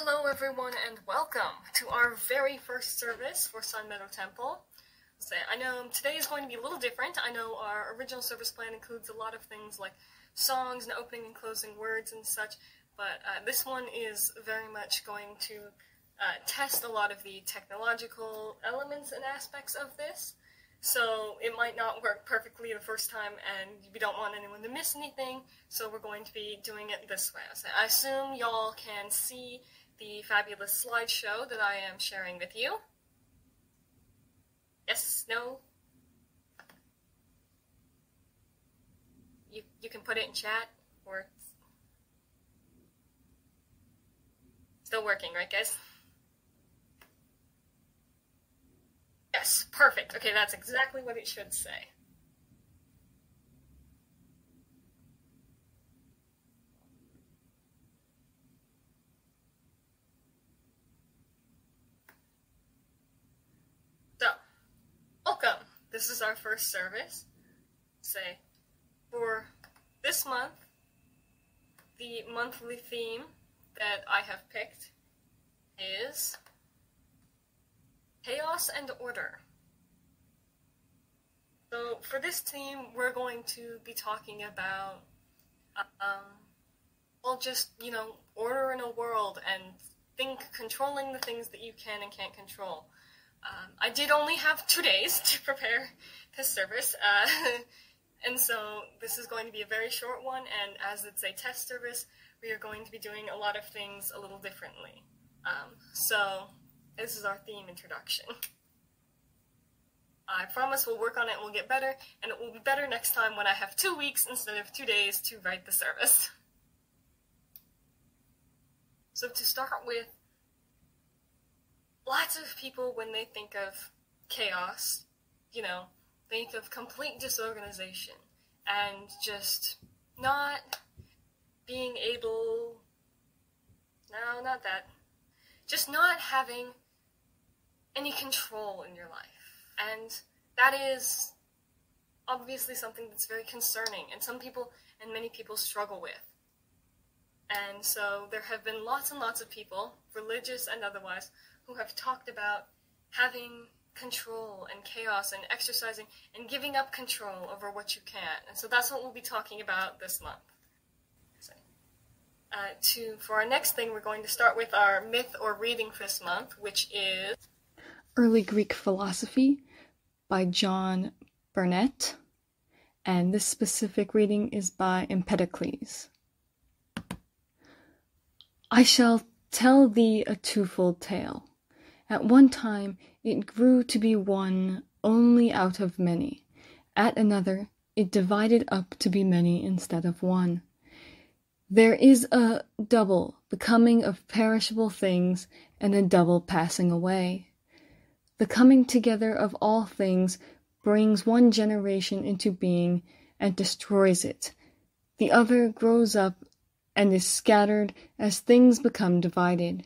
Hello, everyone, and welcome to our very first service for Sun Meadow Temple. So I know today is going to be a little different. I know our original service plan includes a lot of things like songs and opening and closing words and such, but uh, this one is very much going to uh, test a lot of the technological elements and aspects of this. So it might not work perfectly the first time, and we don't want anyone to miss anything, so we're going to be doing it this way. So I assume y'all can see the fabulous slideshow that I am sharing with you. Yes, no? You, you can put it in chat, or... Still working, right guys? Yes, perfect. Okay, that's exactly what it should say. So, welcome. This is our first service. Say, for this month, the monthly theme that I have picked is chaos and order. So for this theme, we're going to be talking about, um, well, just, you know, order in a world and think controlling the things that you can and can't control. Um, I did only have two days to prepare this service, uh, and so this is going to be a very short one, and as it's a test service, we are going to be doing a lot of things a little differently. Um, so this is our theme introduction. I promise we'll work on it we'll get better, and it will be better next time when I have two weeks instead of two days to write the service. So to start with, lots of people, when they think of chaos, you know, think of complete disorganization and just not being able, no, not that, just not having any control in your life. And that is obviously something that's very concerning, and some people and many people struggle with. And so there have been lots and lots of people, religious and otherwise, who have talked about having control and chaos and exercising and giving up control over what you can. And so that's what we'll be talking about this month. Uh, to for our next thing, we're going to start with our myth or reading for this month, which is Early Greek Philosophy by John Burnet, and this specific reading is by Empedocles. I shall tell thee a twofold tale. At one time it grew to be one only out of many. At another it divided up to be many instead of one. There is a double becoming of perishable things and a double passing away. The coming together of all things brings one generation into being and destroys it. The other grows up and is scattered as things become divided.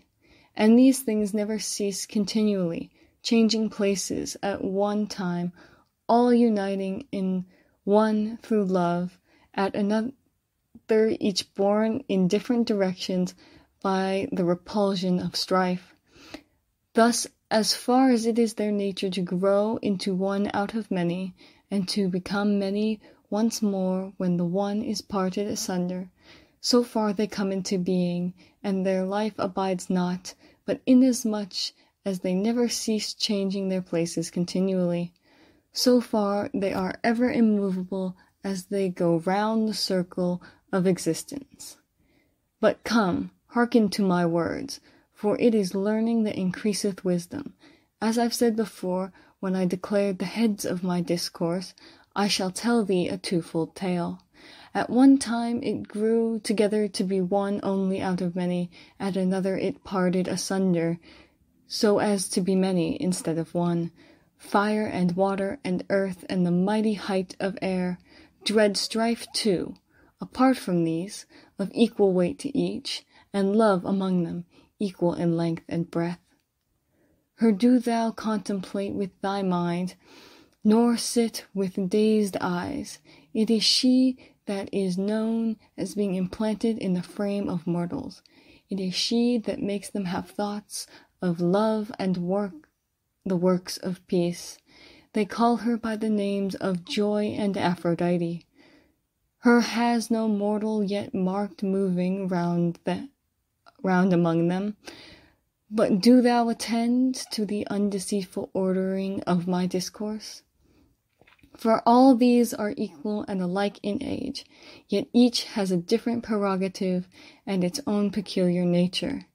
And these things never cease continually, changing places at one time, all uniting in one through love, at another each born in different directions by the repulsion of strife. Thus as far as it is their nature to grow into one out of many, and to become many once more when the one is parted asunder, so far they come into being, and their life abides not, but inasmuch as they never cease changing their places continually, so far they are ever immovable as they go round the circle of existence. But come, hearken to my words, for it is learning that increaseth wisdom. As I've said before, when I declared the heads of my discourse, I shall tell thee a twofold tale. At one time it grew together to be one only out of many, at another it parted asunder, so as to be many instead of one. Fire and water and earth and the mighty height of air, dread strife too, apart from these, of equal weight to each, and love among them, equal in length and breadth. Her do thou contemplate with thy mind, nor sit with dazed eyes. It is she that is known as being implanted in the frame of mortals. It is she that makes them have thoughts of love and work the works of peace. They call her by the names of Joy and Aphrodite. Her has no mortal yet marked moving round the round among them. But do thou attend to the undeceitful ordering of my discourse. For all these are equal and alike in age, yet each has a different prerogative and its own peculiar nature.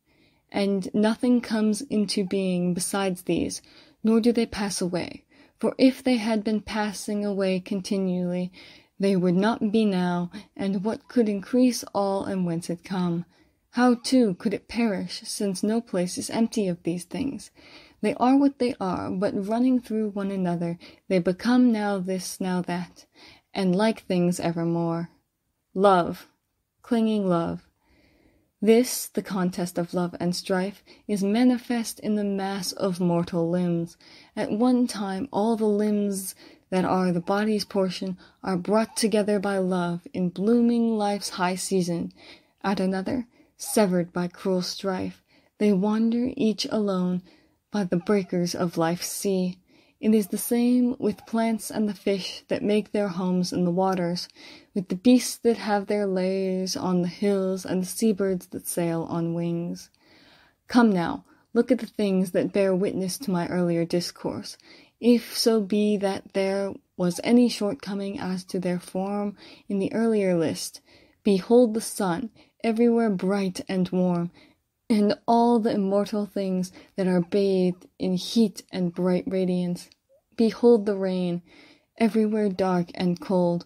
And nothing comes into being besides these, nor do they pass away. For if they had been passing away continually, they would not be now, and what could increase all and whence it come? How, too, could it perish, since no place is empty of these things? They are what they are, but running through one another, they become now this, now that, and like things evermore. Love, clinging love. This, the contest of love and strife, is manifest in the mass of mortal limbs. At one time all the limbs that are the body's portion are brought together by love in blooming life's high season. At another, severed by cruel strife. They wander each alone by the breakers of life's sea. It is the same with plants and the fish that make their homes in the waters, with the beasts that have their lairs on the hills and the seabirds that sail on wings. Come now, look at the things that bear witness to my earlier discourse. If so be that there was any shortcoming as to their form in the earlier list, behold the sun, everywhere bright and warm, and all the immortal things that are bathed in heat and bright radiance. Behold the rain, everywhere dark and cold,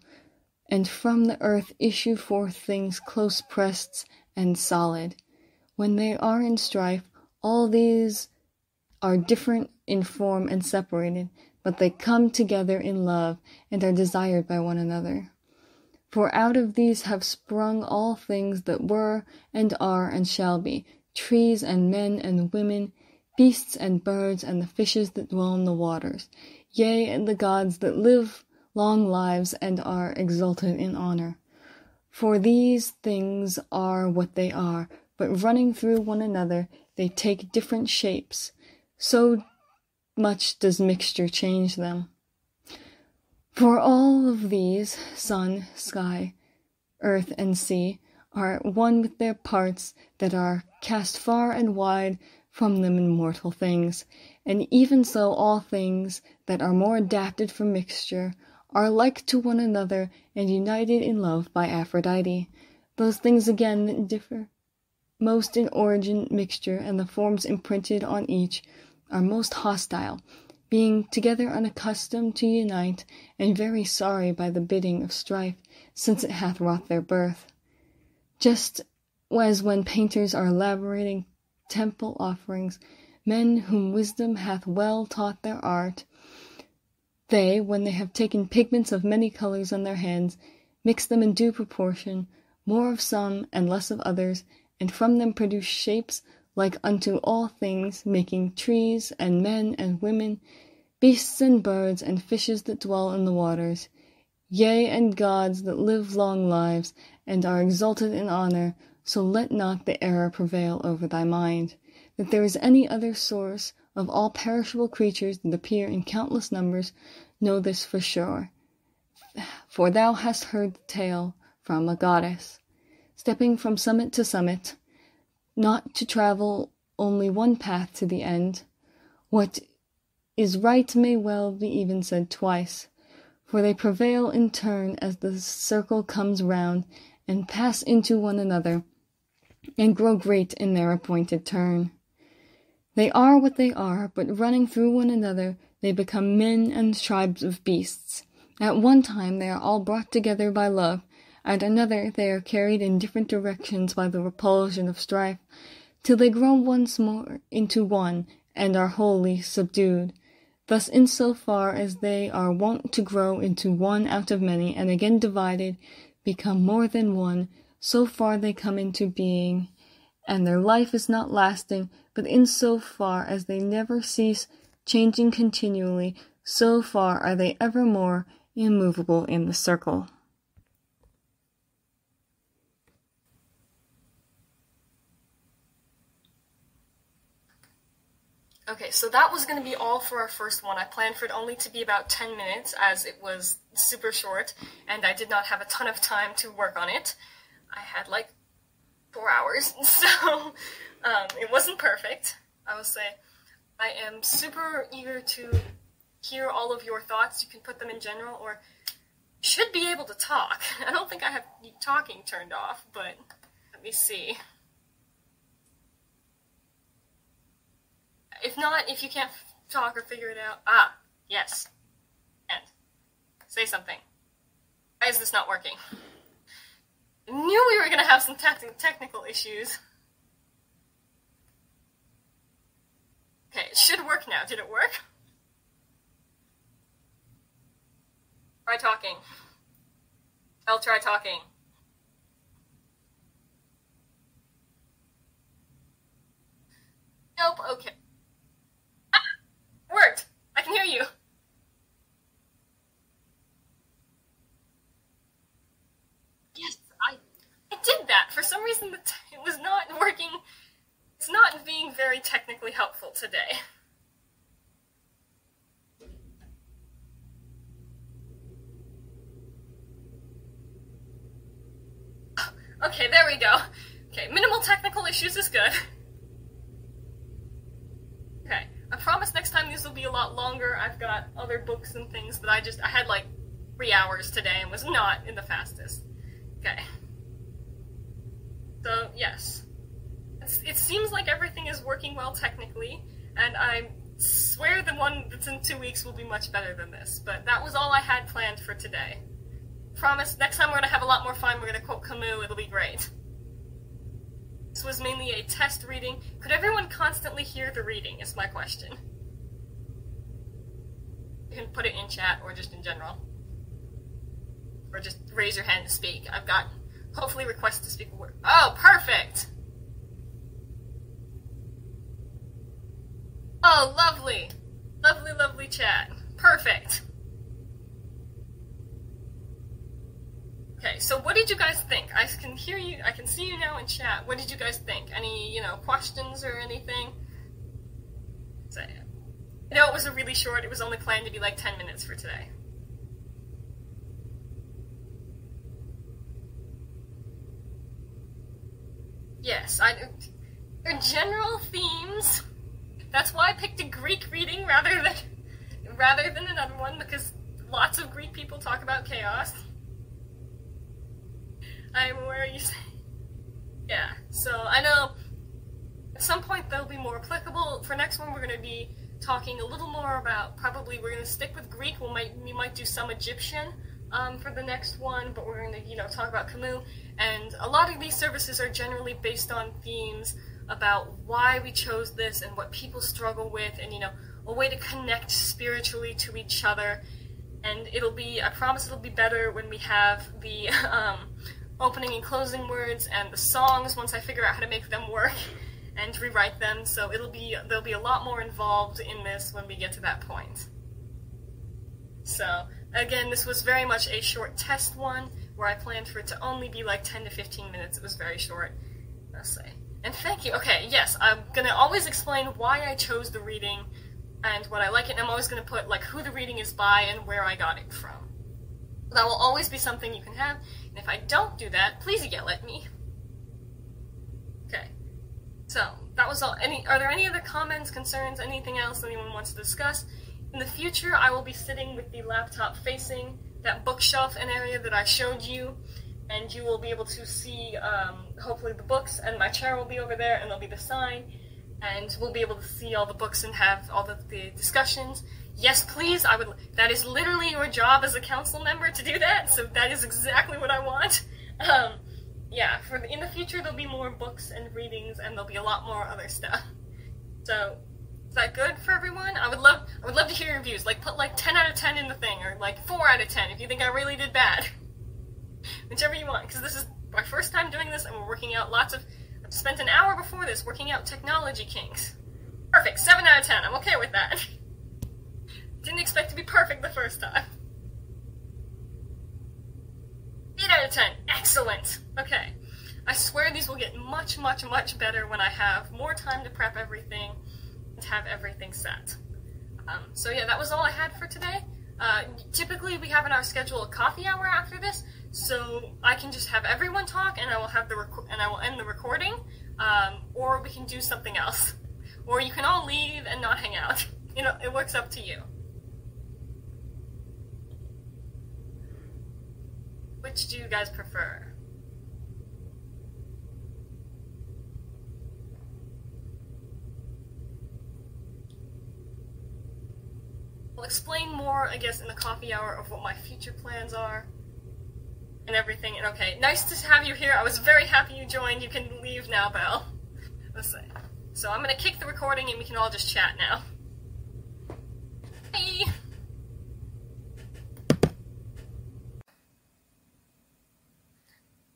and from the earth issue forth things close pressed and solid. When they are in strife, all these are different in form and separated, but they come together in love and are desired by one another. For out of these have sprung all things that were, and are, and shall be, trees and men and women, beasts and birds, and the fishes that dwell in the waters, yea, and the gods that live long lives and are exalted in honor. For these things are what they are, but running through one another, they take different shapes. So much does mixture change them. For all of these, sun, sky, earth, and sea, are one with their parts that are cast far and wide from them in mortal things, and even so all things that are more adapted for mixture are like to one another and united in love by Aphrodite. Those things again that differ most in origin, mixture, and the forms imprinted on each are most hostile, being together unaccustomed to unite, and very sorry by the bidding of strife, since it hath wrought their birth. Just as when painters are elaborating temple offerings, men whom wisdom hath well taught their art, they, when they have taken pigments of many colors on their hands, mix them in due proportion, more of some and less of others, and from them produce shapes like unto all things, making trees and men and women, beasts and birds and fishes that dwell in the waters, yea, and gods that live long lives and are exalted in honor, so let not the error prevail over thy mind, that there is any other source of all perishable creatures that appear in countless numbers, know this for sure. For thou hast heard the tale from a goddess, stepping from summit to summit, not to travel only one path to the end. What is right may well be even said twice, for they prevail in turn as the circle comes round, and pass into one another, and grow great in their appointed turn. They are what they are, but running through one another, they become men and tribes of beasts. At one time they are all brought together by love, at another they are carried in different directions by the repulsion of strife, till they grow once more into one, and are wholly subdued. Thus, in so far as they are wont to grow into one out of many, and again divided, become more than one, so far they come into being, and their life is not lasting, but in so far as they never cease, changing continually, so far are they evermore immovable in the circle. Okay, so that was going to be all for our first one. I planned for it only to be about 10 minutes as it was super short and I did not have a ton of time to work on it. I had like four hours, so um, it wasn't perfect. I will say I am super eager to hear all of your thoughts. You can put them in general or should be able to talk. I don't think I have talking turned off, but let me see. If not, if you can't talk or figure it out, ah, yes. And say something. Why is this not working? I knew we were going to have some te technical issues. Okay, it should work now. Did it work? Try talking. I'll try talking. Nope, okay. Ah, Worked! I can hear you! Yes, I, I did that. For some reason, it was not working. It's not being very technically helpful today. Okay, there we go. Okay, minimal technical issues is good. Okay, I promise next time these will be a lot longer. I've got other books and things that I just, I had like three hours today and was not in the fastest. Okay. So, yes. It's, it seems like everything is working well technically, and I swear the one that's in two weeks will be much better than this, but that was all I had planned for today. Promise, next time we're gonna have a lot more fun, we're gonna quote Camus, it'll be great. This was mainly a test reading. Could everyone constantly hear the reading, is my question. You can put it in chat or just in general. Or just raise your hand to speak. I've got, hopefully, request to speak a word. Oh, perfect! Oh, lovely! Lovely, lovely chat. Perfect. Okay, so what did you guys think? I can hear you, I can see you now in chat. What did you guys think? Any, you know, questions or anything? So, I know it was a really short, it was only planned to be like 10 minutes for today. Yes, I, general themes. That's why I picked a Greek reading rather than rather than another one because lots of Greek people talk about chaos. I'm aware you say. Yeah, so I know at some point they'll be more applicable. For next one, we're going to be talking a little more about, probably we're going to stick with Greek, we might, we might do some Egyptian um, for the next one, but we're going to, you know, talk about Camus. And a lot of these services are generally based on themes about why we chose this and what people struggle with and, you know, a way to connect spiritually to each other. And it'll be, I promise it'll be better when we have the, um, opening and closing words and the songs once I figure out how to make them work and rewrite them. So it'll be there'll be a lot more involved in this when we get to that point. So again, this was very much a short test one where I planned for it to only be like 10 to 15 minutes. It was very short. Let's say. And thank you. Okay, yes, I'm gonna always explain why I chose the reading and what I like it. And I'm always gonna put like who the reading is by and where I got it from. That will always be something you can have. And if I don't do that, please yell at me. Okay. So, that was all. Any Are there any other comments, concerns, anything else anyone wants to discuss? In the future, I will be sitting with the laptop facing that bookshelf and area that I showed you, and you will be able to see, um, hopefully, the books, and my chair will be over there, and there'll be the sign, and we'll be able to see all the books and have all the, the discussions. Yes, please. I would. That is literally your job as a council member to do that. So that is exactly what I want. Um, yeah. For the, in the future, there'll be more books and readings, and there'll be a lot more other stuff. So, is that good for everyone? I would love. I would love to hear your views. Like, put like 10 out of 10 in the thing, or like 4 out of 10 if you think I really did bad. Whichever you want, because this is my first time doing this, and we're working out lots of. I've spent an hour before this working out technology kinks. Perfect. 7 out of 10. I'm okay with that. Didn't expect to be perfect the first time. 8 out of 10. Excellent. Okay. I swear these will get much, much, much better when I have more time to prep everything. Have everything set. Um, so yeah, that was all I had for today. Uh, typically, we have in our schedule a coffee hour after this, so I can just have everyone talk, and I will have the and I will end the recording, um, or we can do something else, or you can all leave and not hang out. You know, it works up to you. Which do you guys prefer? I'll explain more, I guess, in the coffee hour of what my future plans are and everything. And okay, nice to have you here. I was very happy you joined. You can leave now, Belle. Let's see. So I'm gonna kick the recording and we can all just chat now. Hey!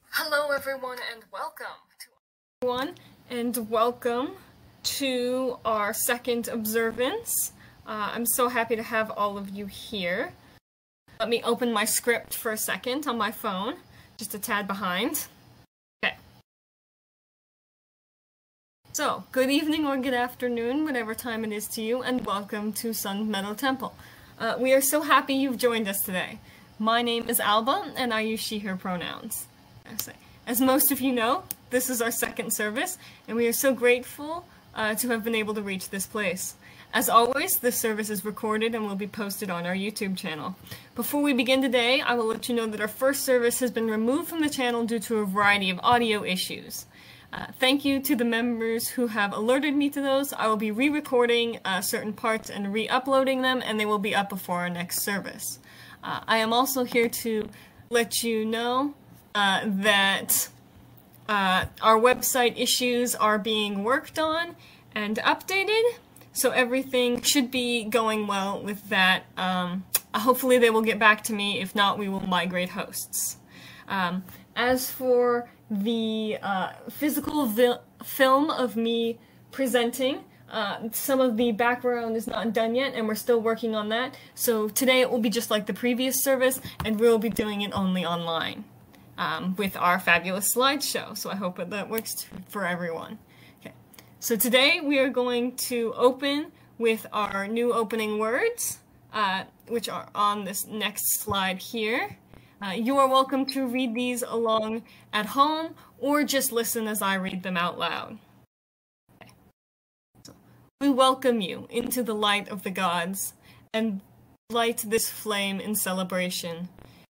Hello everyone and welcome to everyone and welcome to our second observance. Uh, I'm so happy to have all of you here. Let me open my script for a second on my phone, just a tad behind. Okay. So, good evening or good afternoon, whatever time it is to you, and welcome to Sun Meadow Temple. Uh, we are so happy you've joined us today. My name is Alba, and I use she, her pronouns. As most of you know, this is our second service, and we are so grateful uh, to have been able to reach this place. As always, this service is recorded and will be posted on our YouTube channel. Before we begin today, I will let you know that our first service has been removed from the channel due to a variety of audio issues. Uh, thank you to the members who have alerted me to those. I will be re-recording uh, certain parts and re-uploading them, and they will be up before our next service. Uh, I am also here to let you know uh, that uh, our website issues are being worked on and updated. So everything should be going well with that. Um, hopefully they will get back to me. If not, we will migrate hosts. Um, as for the uh, physical film of me presenting, uh, some of the background is not done yet, and we're still working on that. So today it will be just like the previous service, and we'll be doing it only online um, with our fabulous slideshow. So I hope that, that works for everyone. So today we are going to open with our new opening words, uh, which are on this next slide here. Uh, you are welcome to read these along at home or just listen as I read them out loud. Okay. So, we welcome you into the light of the gods and light this flame in celebration.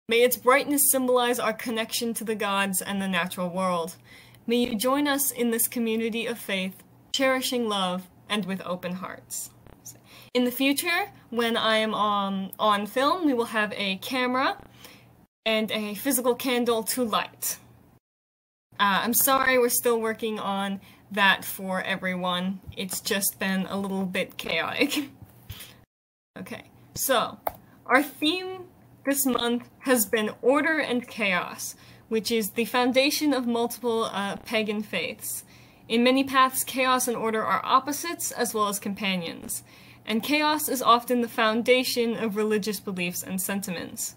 May its brightness symbolize our connection to the gods and the natural world. May you join us in this community of faith cherishing love, and with open hearts. In the future, when I am on, on film, we will have a camera and a physical candle to light. Uh, I'm sorry we're still working on that for everyone. It's just been a little bit chaotic. okay, so our theme this month has been Order and Chaos, which is the foundation of multiple uh, pagan faiths. In many paths, chaos and order are opposites as well as companions, and chaos is often the foundation of religious beliefs and sentiments.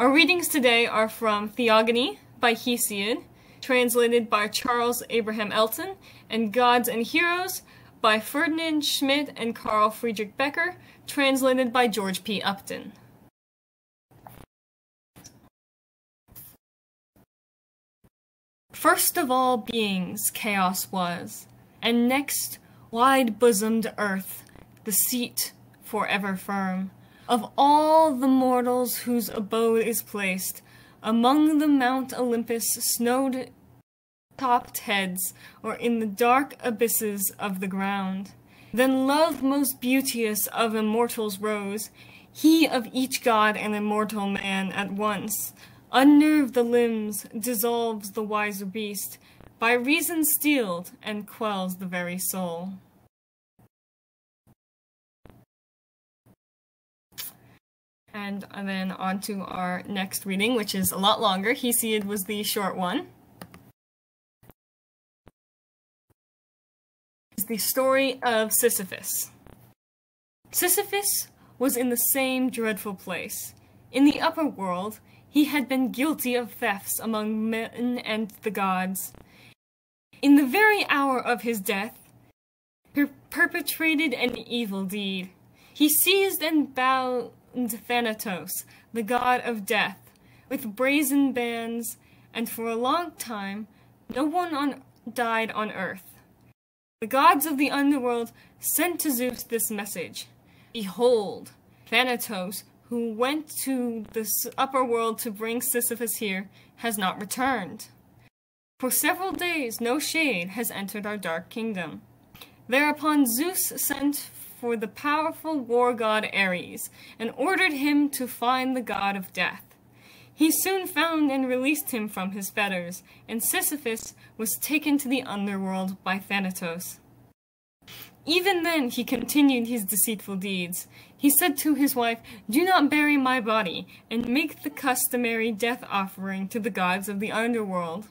Our readings today are from Theogony by Hesiod, translated by Charles Abraham Elton, and Gods and Heroes by Ferdinand Schmidt and Carl Friedrich Becker, translated by George P. Upton. First of all beings chaos was, and next wide-bosomed earth, the seat forever firm, of all the mortals whose abode is placed among the Mount Olympus snowed topped heads, or in the dark abysses of the ground. Then love most beauteous of immortals rose, he of each god and immortal man at once, unnerve the limbs, dissolves the wiser beast, by reason steeled, and quells the very soul. And then on to our next reading, which is a lot longer. Hesiod was the short one. Is the story of Sisyphus. Sisyphus was in the same dreadful place. In the upper world, he had been guilty of thefts among men and the gods. In the very hour of his death, he perpetrated an evil deed. He seized and bound Thanatos, the god of death, with brazen bands, and for a long time no one on, died on earth. The gods of the underworld sent to Zeus this message Behold, Thanatos, who went to the upper world to bring Sisyphus here, has not returned. For several days no shade has entered our dark kingdom. Thereupon Zeus sent for the powerful war god Ares, and ordered him to find the god of death. He soon found and released him from his fetters, and Sisyphus was taken to the underworld by Thanatos. Even then he continued his deceitful deeds. He said to his wife, Do not bury my body, and make the customary death offering to the gods of the underworld.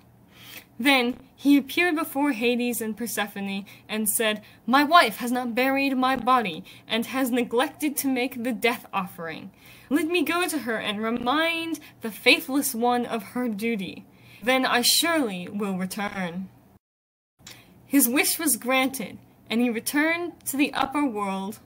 Then he appeared before Hades and Persephone and said, My wife has not buried my body, and has neglected to make the death offering. Let me go to her and remind the faithless one of her duty. Then I surely will return. His wish was granted, and he returned to the upper world.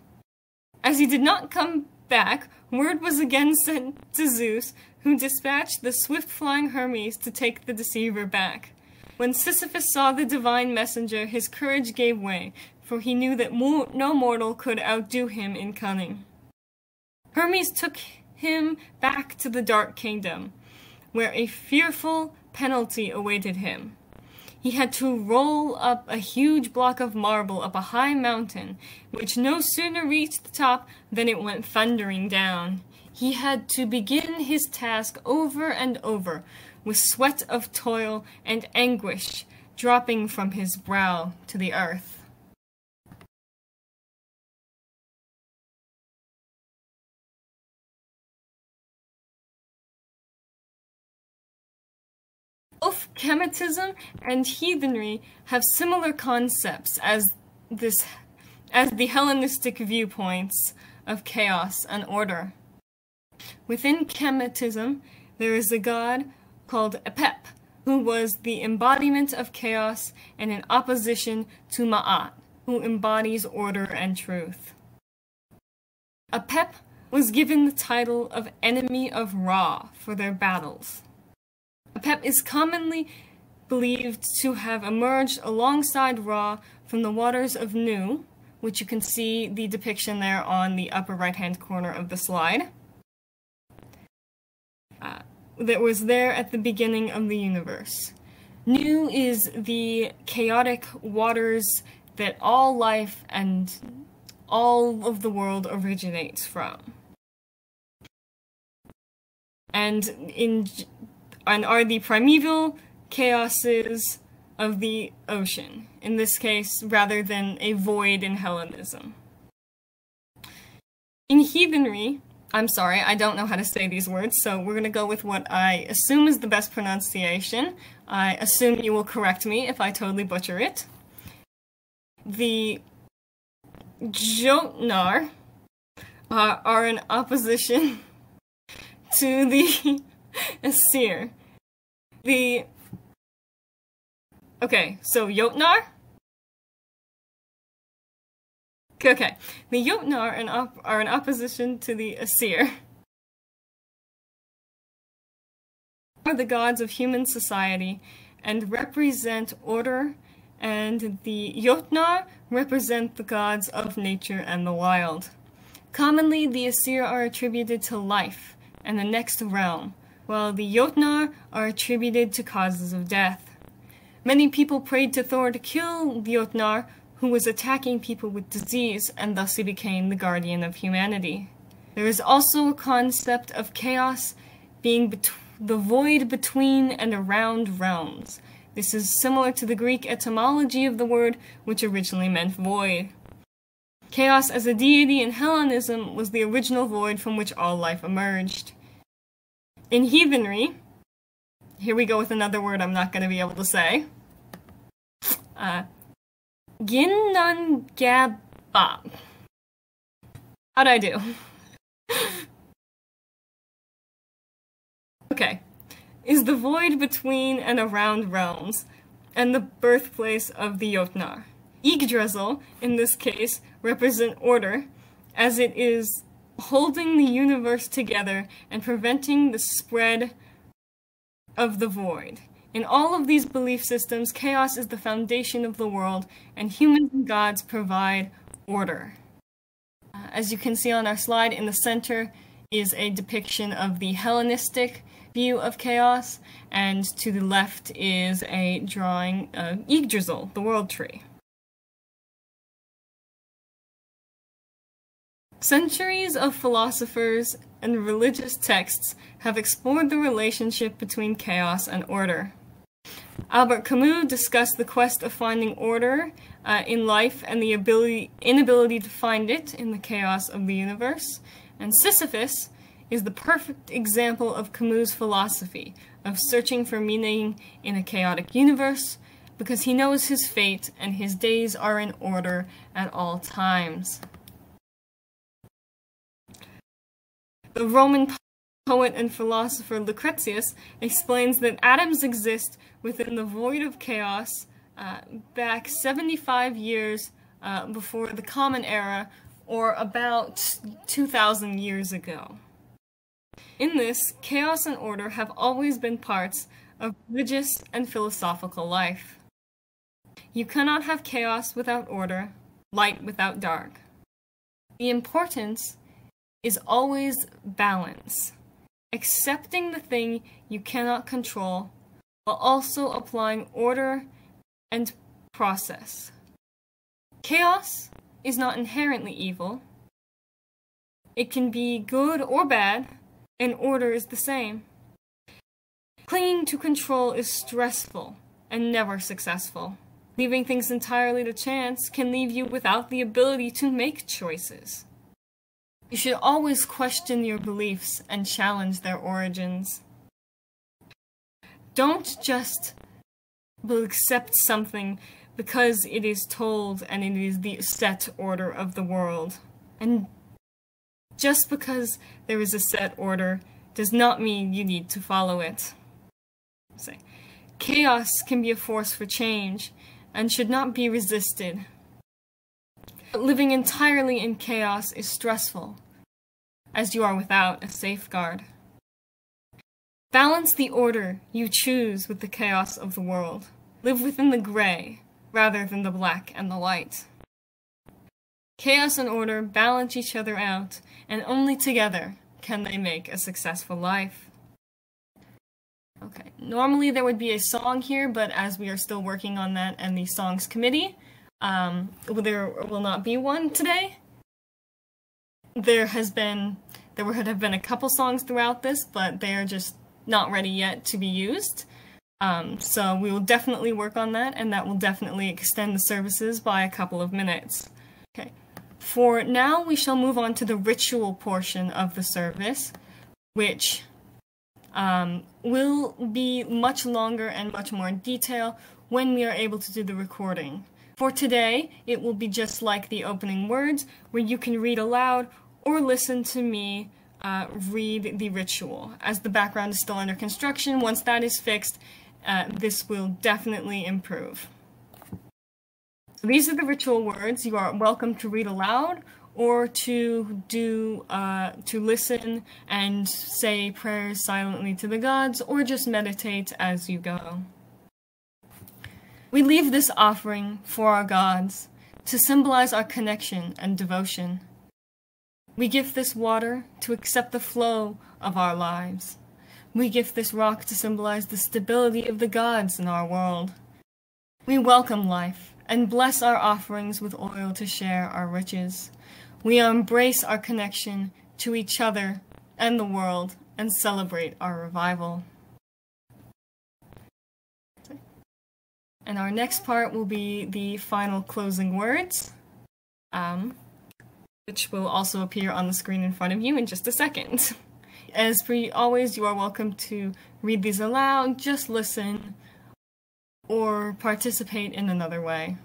As he did not come back, word was again sent to Zeus, who dispatched the swift-flying Hermes to take the deceiver back. When Sisyphus saw the divine messenger, his courage gave way, for he knew that mo no mortal could outdo him in cunning. Hermes took him back to the Dark Kingdom, where a fearful penalty awaited him. He had to roll up a huge block of marble up a high mountain, which no sooner reached the top than it went thundering down. He had to begin his task over and over, with sweat of toil and anguish dropping from his brow to the earth. Both Kemetism and heathenry have similar concepts as this as the Hellenistic viewpoints of chaos and order. Within Kemetism, there is a god called Apep, who was the embodiment of chaos and in opposition to Ma'at, who embodies order and truth. Apep was given the title of enemy of Ra for their battles. Apep is commonly believed to have emerged alongside Ra from the waters of Nu, which you can see the depiction there on the upper right hand corner of the slide, uh, that was there at the beginning of the universe. Nu is the chaotic waters that all life and all of the world originates from. And in and are the primeval chaoses of the ocean, in this case, rather than a void in Hellenism. In heathenry, I'm sorry, I don't know how to say these words, so we're gonna go with what I assume is the best pronunciation. I assume you will correct me if I totally butcher it. The Jotnar uh, are in opposition to the Aesir. The... Okay, so Jotnar? Okay, the Jotnar are in opposition to the Aesir. are the gods of human society and represent order, and the Jotnar represent the gods of nature and the wild. Commonly, the Aesir are attributed to life and the next realm, while the Jotnar are attributed to causes of death. Many people prayed to Thor to kill the Jotnar, who was attacking people with disease, and thus he became the guardian of humanity. There is also a concept of chaos being the void between and around realms. This is similar to the Greek etymology of the word, which originally meant void. Chaos as a deity in Hellenism was the original void from which all life emerged. In heathenry, here we go with another word I'm not going to be able to say. Uh, Ginnungagap. How'd I do? okay. Is the void between and around realms, and the birthplace of the Jotnar. Yggdrasil, in this case, represent order, as it is holding the universe together and preventing the spread of the void. In all of these belief systems, chaos is the foundation of the world, and humans and gods provide order. Uh, as you can see on our slide, in the center is a depiction of the Hellenistic view of chaos, and to the left is a drawing of Yggdrasil, the world tree. Centuries of philosophers and religious texts have explored the relationship between chaos and order. Albert Camus discussed the quest of finding order uh, in life and the ability, inability to find it in the chaos of the universe. And Sisyphus is the perfect example of Camus' philosophy of searching for meaning in a chaotic universe because he knows his fate and his days are in order at all times. The Roman poet and philosopher Lucretius explains that atoms exist within the void of chaos uh, back 75 years uh, before the Common Era, or about 2,000 years ago. In this, chaos and order have always been parts of religious and philosophical life. You cannot have chaos without order, light without dark. The importance is always balance, accepting the thing you cannot control while also applying order and process. Chaos is not inherently evil. It can be good or bad, and order is the same. Clinging to control is stressful and never successful. Leaving things entirely to chance can leave you without the ability to make choices. You should always question your beliefs and challenge their origins. Don't just accept something because it is told and it is the set order of the world. And just because there is a set order does not mean you need to follow it. Say, chaos can be a force for change and should not be resisted. But living entirely in chaos is stressful, as you are without a safeguard. Balance the order you choose with the chaos of the world. Live within the gray rather than the black and the white. Chaos and order balance each other out, and only together can they make a successful life. Okay, normally there would be a song here, but as we are still working on that and the songs committee, um, there will not be one today. There has been, there would have been a couple songs throughout this, but they are just not ready yet to be used. Um, so we will definitely work on that, and that will definitely extend the services by a couple of minutes. Okay. For now, we shall move on to the ritual portion of the service, which um, will be much longer and much more in detail when we are able to do the recording. For today, it will be just like the opening words, where you can read aloud or listen to me uh, read the ritual. As the background is still under construction, once that is fixed, uh, this will definitely improve. So these are the ritual words. You are welcome to read aloud or to do uh, to listen and say prayers silently to the gods or just meditate as you go. We leave this offering for our gods to symbolize our connection and devotion. We give this water to accept the flow of our lives. We give this rock to symbolize the stability of the gods in our world. We welcome life and bless our offerings with oil to share our riches. We embrace our connection to each other and the world and celebrate our revival. And our next part will be the final closing words, um, which will also appear on the screen in front of you in just a second. As for always, you are welcome to read these aloud, just listen, or participate in another way.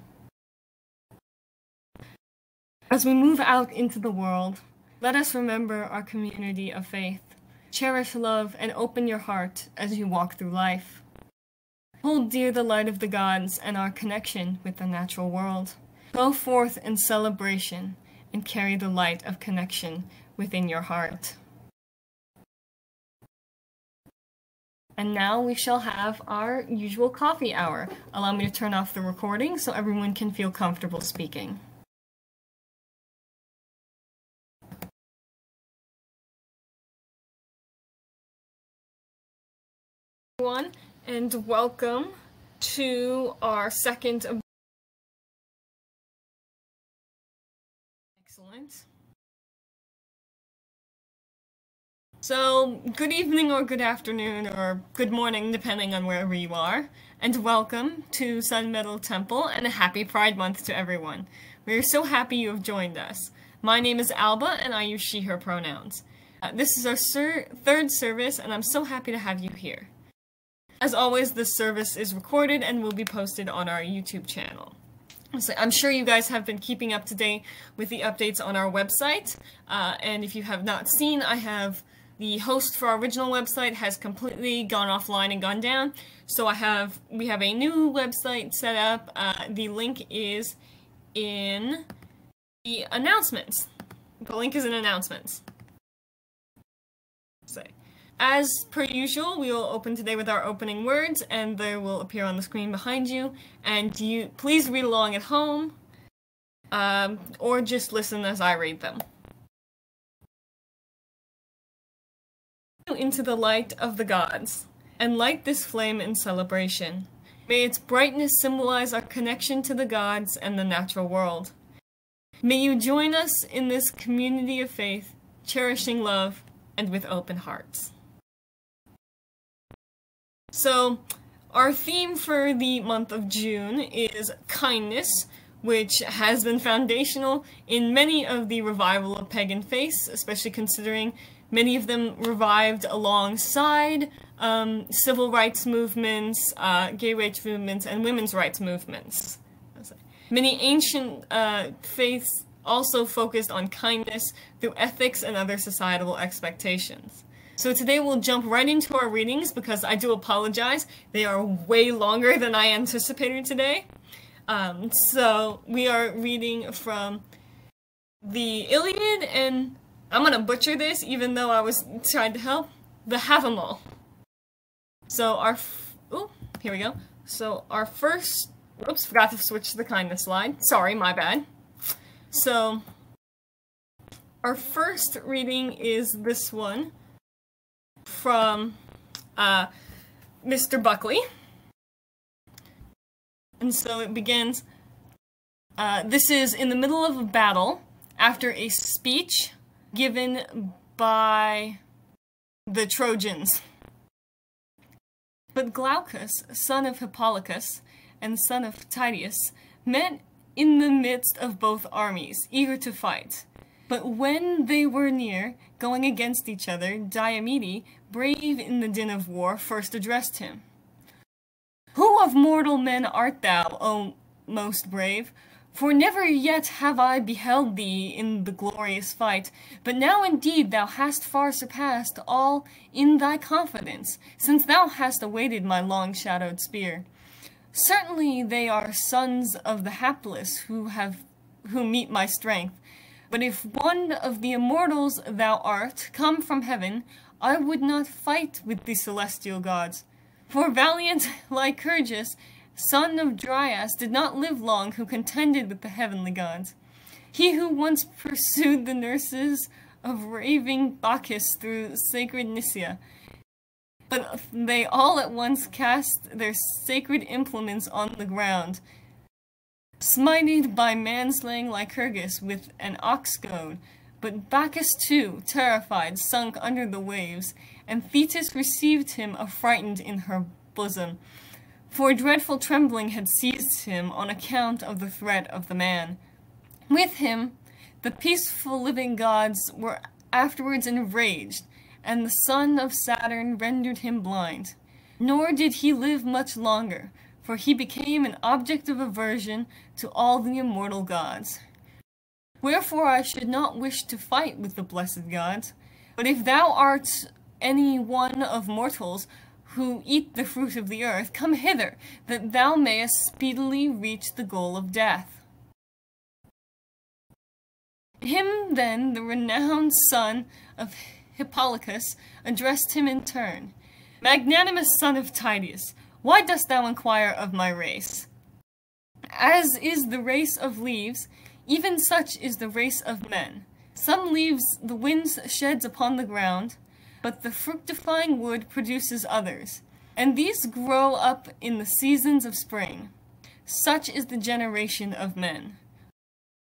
As we move out into the world, let us remember our community of faith. Cherish love and open your heart as you walk through life. Hold dear the light of the gods and our connection with the natural world. Go forth in celebration and carry the light of connection within your heart. And now we shall have our usual coffee hour. Allow me to turn off the recording so everyone can feel comfortable speaking. Everyone, and welcome to our second. Excellent. So, good evening or good afternoon or good morning, depending on wherever you are, and welcome to Sun Meadow Temple and a happy Pride Month to everyone. We are so happy you have joined us. My name is Alba and I use she, her pronouns. Uh, this is our third service and I'm so happy to have you here. As always, this service is recorded and will be posted on our YouTube channel. So I'm sure you guys have been keeping up to date with the updates on our website, uh, and if you have not seen, I have the host for our original website has completely gone offline and gone down. So I have we have a new website set up. Uh, the link is in the announcements. The link is in announcements. As per usual, we will open today with our opening words, and they will appear on the screen behind you. And you please read along at home, um, or just listen as I read them. into the light of the gods, and light this flame in celebration. May its brightness symbolize our connection to the gods and the natural world. May you join us in this community of faith, cherishing love and with open hearts. So, our theme for the month of June is kindness, which has been foundational in many of the revival of pagan faiths, especially considering Many of them revived alongside um, civil rights movements, uh, gay rights movements, and women's rights movements. Many ancient uh, faiths also focused on kindness through ethics and other societal expectations. So today we'll jump right into our readings because I do apologize. They are way longer than I anticipated today. Um, so we are reading from the Iliad and I'm gonna butcher this even though I was trying to help. The Havamal. So our, oh, here we go. So our first, oops, forgot to switch to the kindness slide. Sorry, my bad. So our first reading is this one from uh, Mr. Buckley. And so it begins, uh, this is in the middle of a battle after a speech given by the Trojans. But Glaucus, son of Hippolochus and son of Tydeus, met in the midst of both armies, eager to fight. But when they were near, going against each other, Diomede, brave in the din of war, first addressed him. Who of mortal men art thou, O most brave? For never yet have I beheld thee in the glorious fight, but now indeed thou hast far surpassed all in thy confidence, since thou hast awaited my long-shadowed spear. Certainly they are sons of the hapless who have who meet my strength, but if one of the immortals thou art, come from heaven, I would not fight with the celestial gods. For valiant Lycurgus son of Dryas, did not live long who contended with the heavenly gods. He who once pursued the nurses of raving Bacchus through sacred Nysia, but they all at once cast their sacred implements on the ground, smited by manslaying Lycurgus with an ox goad. But Bacchus too, terrified, sunk under the waves, and Thetis received him affrighted in her bosom for a dreadful trembling had seized him on account of the threat of the man. With him, the peaceful living gods were afterwards enraged, and the son of Saturn rendered him blind. Nor did he live much longer, for he became an object of aversion to all the immortal gods. Wherefore I should not wish to fight with the blessed gods, but if thou art any one of mortals, who eat the fruit of the earth, come hither, that thou mayest speedily reach the goal of death. Him then the renowned son of Hippolochus addressed him in turn. Magnanimous son of Tydeus, why dost thou inquire of my race? As is the race of leaves, even such is the race of men. Some leaves the wind sheds upon the ground, but the fructifying wood produces others, and these grow up in the seasons of spring. Such is the generation of men.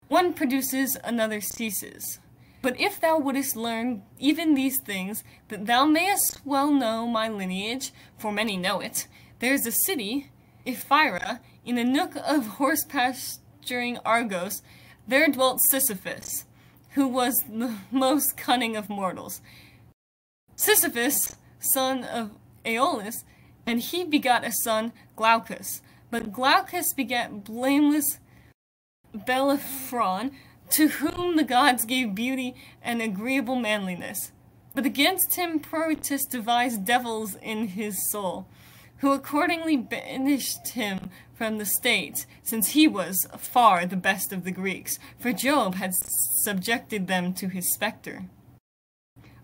One produces, another ceases. But if thou wouldest learn even these things, that thou mayest well know my lineage, for many know it, there is a city, Ephyra, in a nook of horse pasturing Argos, there dwelt Sisyphus, who was the most cunning of mortals. Sisyphus, son of Aeolus, and he begot a son, Glaucus. But Glaucus begat blameless Bellerophon, to whom the gods gave beauty and agreeable manliness. But against him Proetus devised devils in his soul, who accordingly banished him from the state, since he was far the best of the Greeks, for Jove had subjected them to his spectre.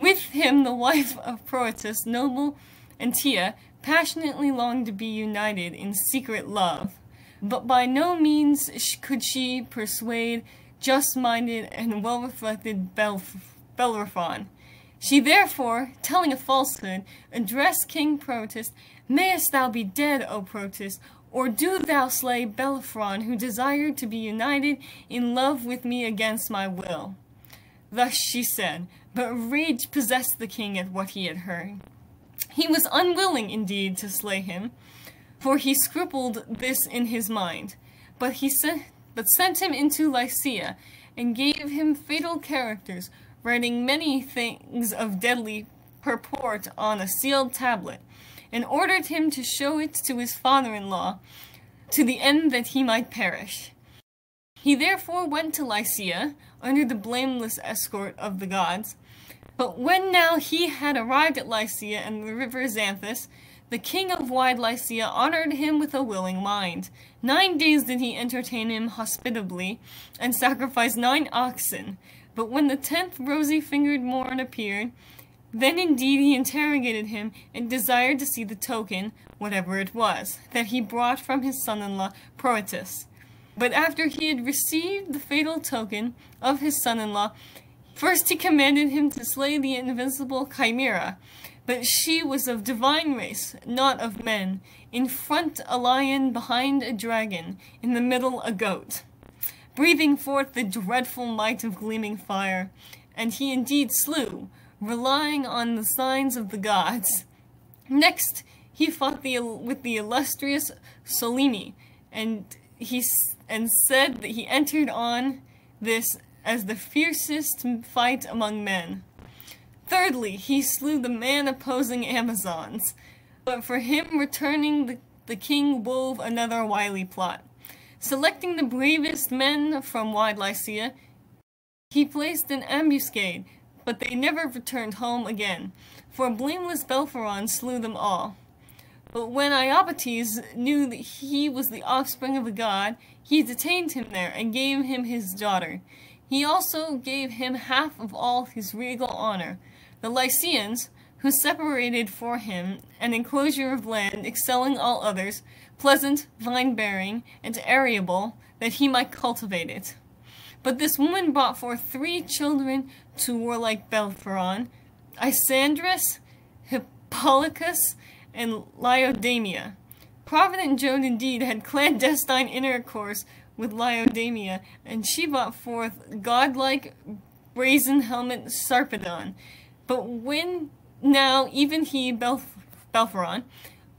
With him the wife of Proetus, noble Antea, passionately longed to be united in secret love, but by no means could she persuade just-minded and well-reflected Bellerophon. She therefore, telling a falsehood, addressed King Proetus, Mayest thou be dead, O Proetus, or do thou slay Bellerophon, who desired to be united in love with me against my will. Thus she said, but rage possessed the king at what he had heard. He was unwilling, indeed, to slay him, for he scrupled this in his mind, but he sent but sent him into Lycia, and gave him fatal characters, writing many things of deadly purport on a sealed tablet, and ordered him to show it to his father-in-law, to the end that he might perish. He therefore went to Lycia, under the blameless escort of the gods. But when now he had arrived at Lycia and the river Xanthus, the king of wide Lycia honored him with a willing mind. Nine days did he entertain him hospitably, and sacrifice nine oxen. But when the tenth rosy-fingered morn appeared, then indeed he interrogated him, and desired to see the token, whatever it was, that he brought from his son-in-law Proetus. But after he had received the fatal token of his son-in-law, first he commanded him to slay the invincible Chimera, but she was of divine race, not of men. In front a lion, behind a dragon, in the middle a goat, breathing forth the dreadful might of gleaming fire. And he indeed slew, relying on the signs of the gods. Next he fought the, with the illustrious Solymi, and he and said that he entered on this as the fiercest fight among men. Thirdly, he slew the man-opposing Amazons, but for him returning the, the king wove another wily plot. Selecting the bravest men from wide Lycia, he placed an ambuscade, but they never returned home again, for blameless Bellerophon slew them all. But when Iobates knew that he was the offspring of a god, he detained him there and gave him his daughter. He also gave him half of all his regal honor, the Lycians, who separated for him an enclosure of land excelling all others, pleasant, vine-bearing, and arable, that he might cultivate it. But this woman brought forth three children to warlike Bellerophon, Isandrus, Hippolochus, and Laodamia. Provident Jove indeed had clandestine intercourse with Laodamia, and she brought forth godlike brazen helmet Sarpedon, but when now even he, Belf Bellerophon,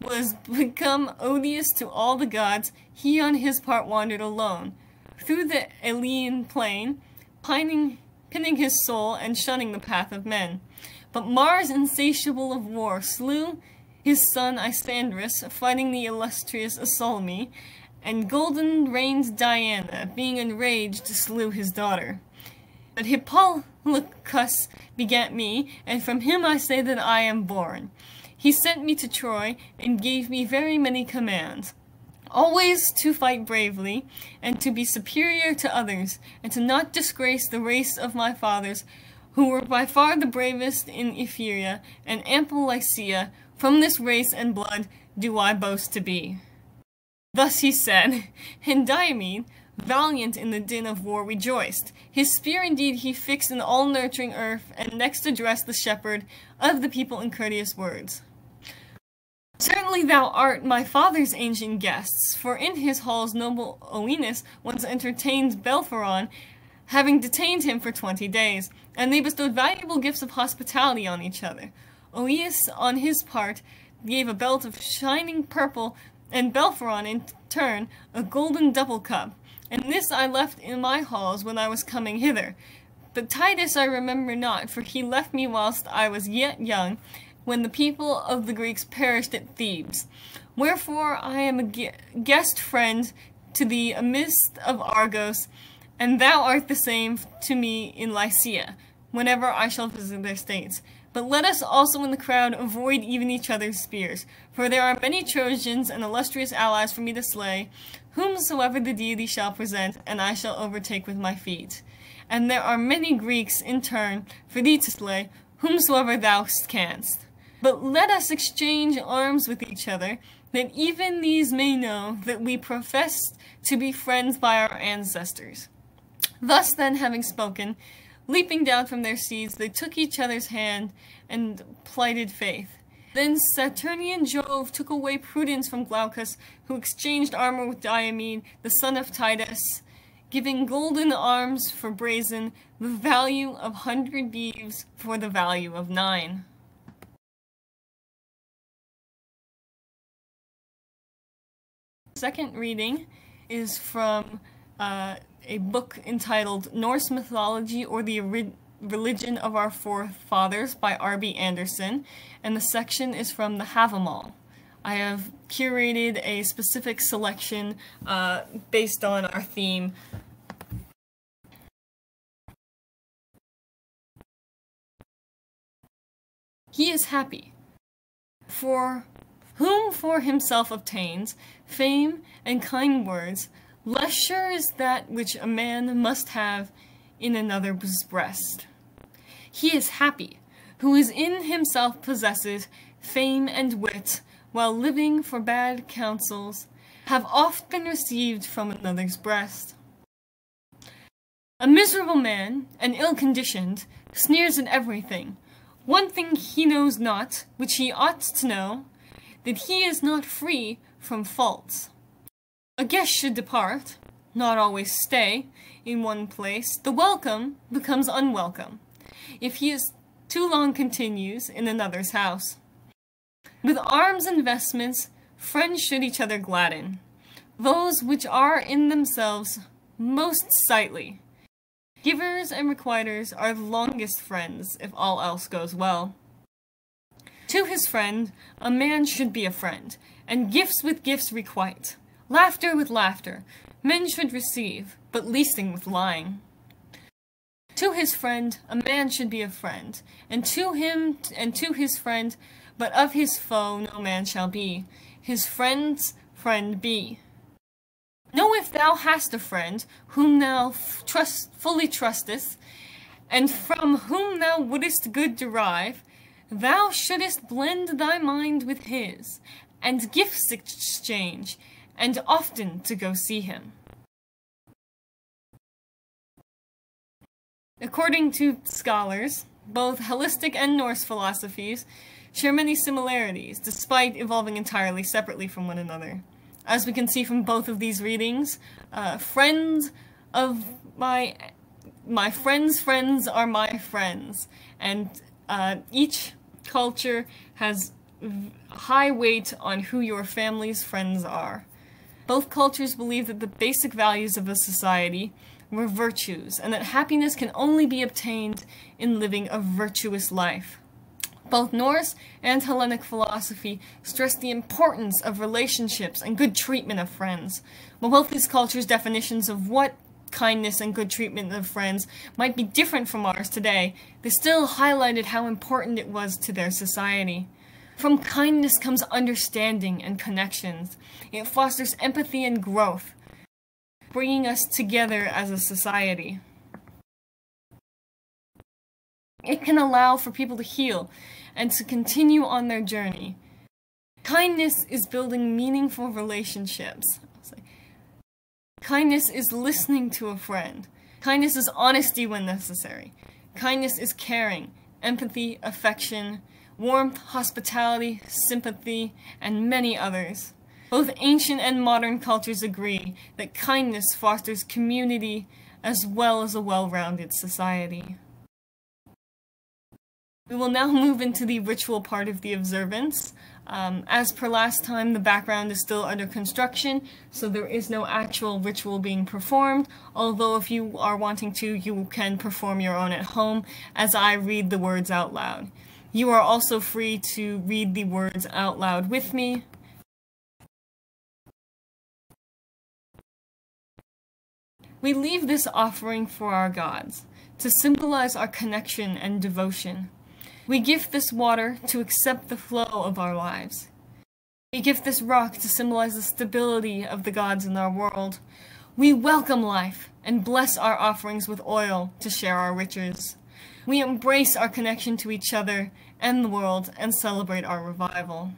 was become odious to all the gods, he on his part wandered alone, through the Aleian plain, pining, pinning his soul and shunning the path of men. But Mars, insatiable of war, slew his son Isandrus, fighting the illustrious Asolmi, and golden-reigned Diana, being enraged, slew his daughter. But Hippolochus begat me, and from him I say that I am born. He sent me to Troy, and gave me very many commands. Always to fight bravely, and to be superior to others, and to not disgrace the race of my fathers, who were by far the bravest in Ephyria and ample Lycia, from this race and blood do I boast to be. Thus he said, and Diomed, valiant in the din of war, rejoiced. His spear indeed he fixed in all-nurturing earth, and next addressed the shepherd of the people in courteous words. Certainly thou art my father's ancient guests, for in his halls noble Oeneus once entertained Belpharon, having detained him for twenty days, and they bestowed valuable gifts of hospitality on each other. Oeneus, on his part, gave a belt of shining purple, and Belpharon, in turn, a golden double cup, and this I left in my halls when I was coming hither. But Tydeus I remember not, for he left me whilst I was yet young, when the people of the Greeks perished at Thebes. Wherefore I am a guest friend to thee amidst of Argos, and thou art the same to me in Lycia, whenever I shall visit their states. But let us also in the crowd avoid even each other's spears, for there are many Trojans and illustrious allies for me to slay, whomsoever the deity shall present, and I shall overtake with my feet. And there are many Greeks in turn for thee to slay, whomsoever thou canst. But let us exchange arms with each other, that even these may know that we profess to be friends by our ancestors. Thus then, having spoken, leaping down from their seats, they took each other's hand and plighted faith. Then Saturnian Jove took away prudence from Glaucus, who exchanged armor with Diomed, the son of Tydeus, giving golden arms for brazen, the value of hundred beeves for the value of nine. Second reading is from uh, a book entitled Norse Mythology or the Religion of Our Forefathers by R.B. Anderson, and the section is from the Havamal. I have curated a specific selection uh, based on our theme. He is happy, for whom for himself obtains fame and kind words, Less sure is that which a man must have in another's breast. He is happy, who is in himself possesses fame and wit, while living for bad counsels, have oft been received from another's breast. A miserable man, and ill-conditioned, sneers at everything. One thing he knows not, which he ought to know, that he is not free from faults. A guest should depart, not always stay, in one place. The welcome becomes unwelcome, if he is too long continues in another's house. With arms and vestments, friends should each other gladden, those which are in themselves most sightly. Givers and requiters are the longest friends, if all else goes well. To his friend, a man should be a friend, and gifts with gifts requite. Laughter with laughter, men should receive, but leasing with lying. To his friend, a man should be a friend, and to him and to his friend, but of his foe no man shall be, his friend's friend be. Know if thou hast a friend, whom thou trust, fully trustest, and from whom thou wouldest good derive, thou shouldest blend thy mind with his, and gifts exchange, and often to go see him. According to scholars, both Hellenistic and Norse philosophies share many similarities, despite evolving entirely separately from one another. As we can see from both of these readings, uh, friends of my my friends' friends are my friends, and uh, each culture has high weight on who your family's friends are. Both cultures believe that the basic values of a society were virtues, and that happiness can only be obtained in living a virtuous life. Both Norse and Hellenic philosophy stress the importance of relationships and good treatment of friends. While both these cultures' definitions of what kindness and good treatment of friends might be different from ours today, they still highlighted how important it was to their society. From kindness comes understanding and connections. It fosters empathy and growth, bringing us together as a society. It can allow for people to heal and to continue on their journey. Kindness is building meaningful relationships. Kindness is listening to a friend. Kindness is honesty when necessary. Kindness is caring, empathy, affection, warmth, hospitality, sympathy, and many others. Both ancient and modern cultures agree that kindness fosters community as well as a well-rounded society. We will now move into the ritual part of the observance. Um, as per last time, the background is still under construction, so there is no actual ritual being performed, although if you are wanting to, you can perform your own at home as I read the words out loud. You are also free to read the words out loud with me. We leave this offering for our gods, to symbolize our connection and devotion. We give this water to accept the flow of our lives. We give this rock to symbolize the stability of the gods in our world. We welcome life and bless our offerings with oil to share our riches. We embrace our connection to each other and the world and celebrate our revival.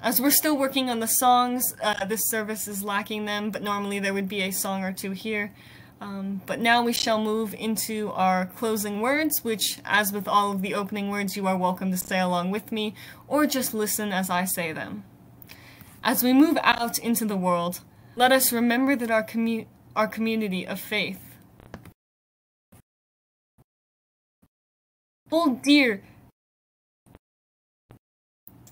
As we're still working on the songs, uh, this service is lacking them, but normally there would be a song or two here. Um, but now we shall move into our closing words, which, as with all of the opening words, you are welcome to stay along with me, or just listen as I say them. As we move out into the world, let us remember that our, commu our community of faith hold dear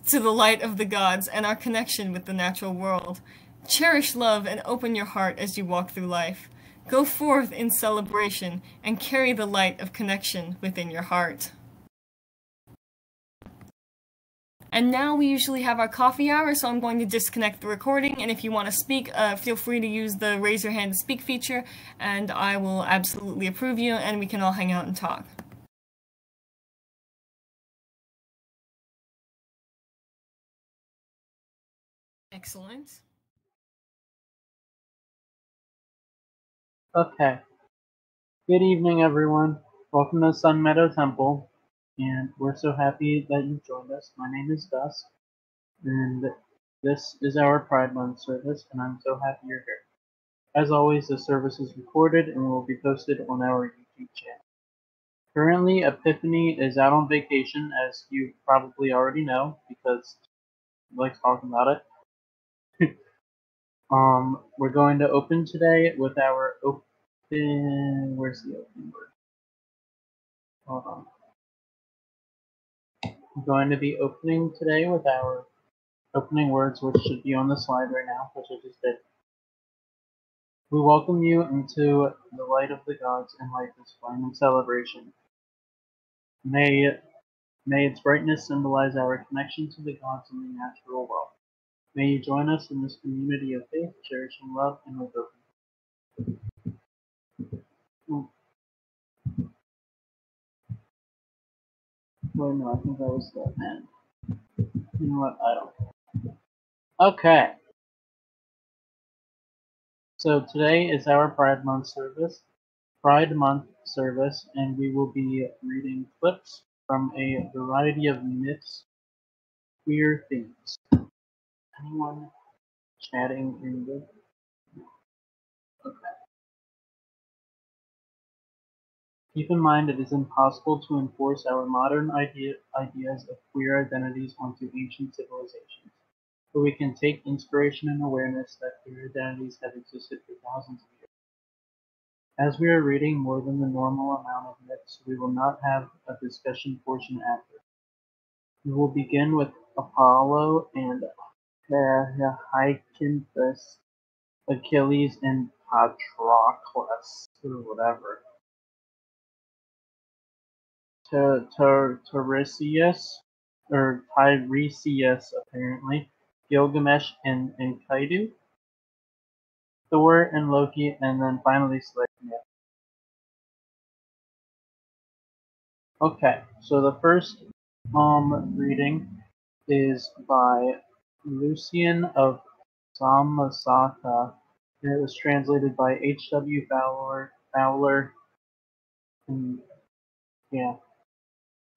to the light of the gods and our connection with the natural world. Cherish love and open your heart as you walk through life. Go forth in celebration and carry the light of connection within your heart. And now we usually have our coffee hour, so I'm going to disconnect the recording, and if you want to speak, uh, feel free to use the raise your hand to speak feature, and I will absolutely approve you, and we can all hang out and talk. Excellent. Okay. Good evening, everyone. Welcome to Sun Meadow Temple, and we're so happy that you've joined us. My name is Gus, and this is our Pride Month service, and I'm so happy you're here. As always, the service is recorded and will be posted on our YouTube channel. Currently, Epiphany is out on vacation, as you probably already know, because he likes talking about it. Um, we're going to open today with our open. Where's the opening word? Hold on. Going to be opening today with our opening words, which should be on the slide right now, which I just did. We welcome you into the light of the gods and light this flame and celebration. May, may its brightness symbolize our connection to the gods and the natural world. May you join us in this community of faith, cherishing love and with hmm. Wait, no, I think that was the end. You know what? I don't. Okay. So today is our Pride Month service, Pride Month service, and we will be reading clips from a variety of myths, queer themes anyone in the. Keep in mind it is impossible to enforce our modern idea, ideas of queer identities onto ancient civilizations, but we can take inspiration and awareness that queer identities have existed for thousands of years. As we are reading more than the normal amount of myths, we will not have a discussion portion after. We will begin with Apollo and the Hyrcanus, Achilles, and Patroclus, or whatever. Tiresias, or Tiresias apparently, Gilgamesh and Enkidu, Thor and Loki, and then finally Sleipnir. Okay, so the first um reading is by Lucian of Samosata, and it was translated by H.W. Fowler. Fowler. And yeah.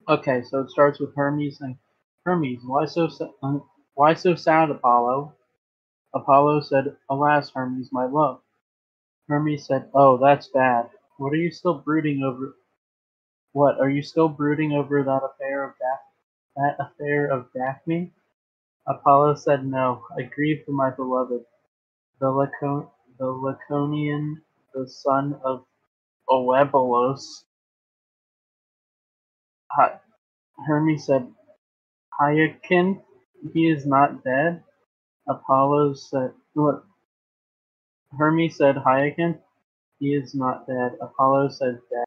Okay, so it starts with Hermes and Hermes, why so sa- um, why so sad, Apollo? Apollo said, Alas, Hermes, my love. Hermes said, Oh, that's bad. What are you still brooding over? What are you still brooding over that affair of that affair of Daphne? Apollo said, No, I grieve for my beloved, the, Laco- the Laconian, the son of Oebalus. Hi- Hermes said, Hyacinth, he is not dead. Apollo said, Look, Hermes said, Hyacinth, he is not dead. Apollo said, Dead.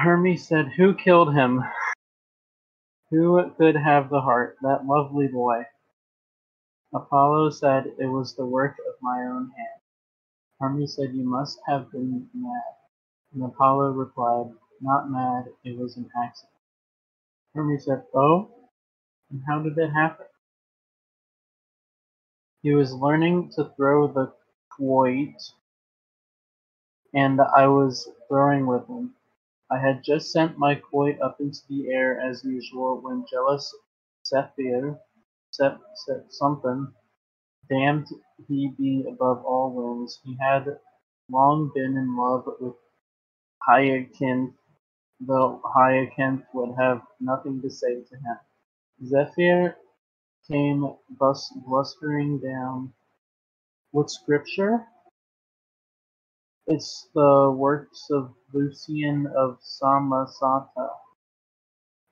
Hermes said, Who killed him? Who could have the heart? That lovely boy. Apollo said, It was the work of my own hand. Hermes said, You must have been mad. And Apollo replied, Not mad, it was an accident. Hermes said, Oh? And how did it happen? He was learning to throw the quoit, and I was throwing with him. I had just sent my quoit up into the air as usual when jealous Zephyr set, something. Damned he be above all winds. He had long been in love with Hyacinth, though Hyacinth would have nothing to say to him. Zephyr came bus- blustering down. What scripture? It's the works of Lucian of Samosata.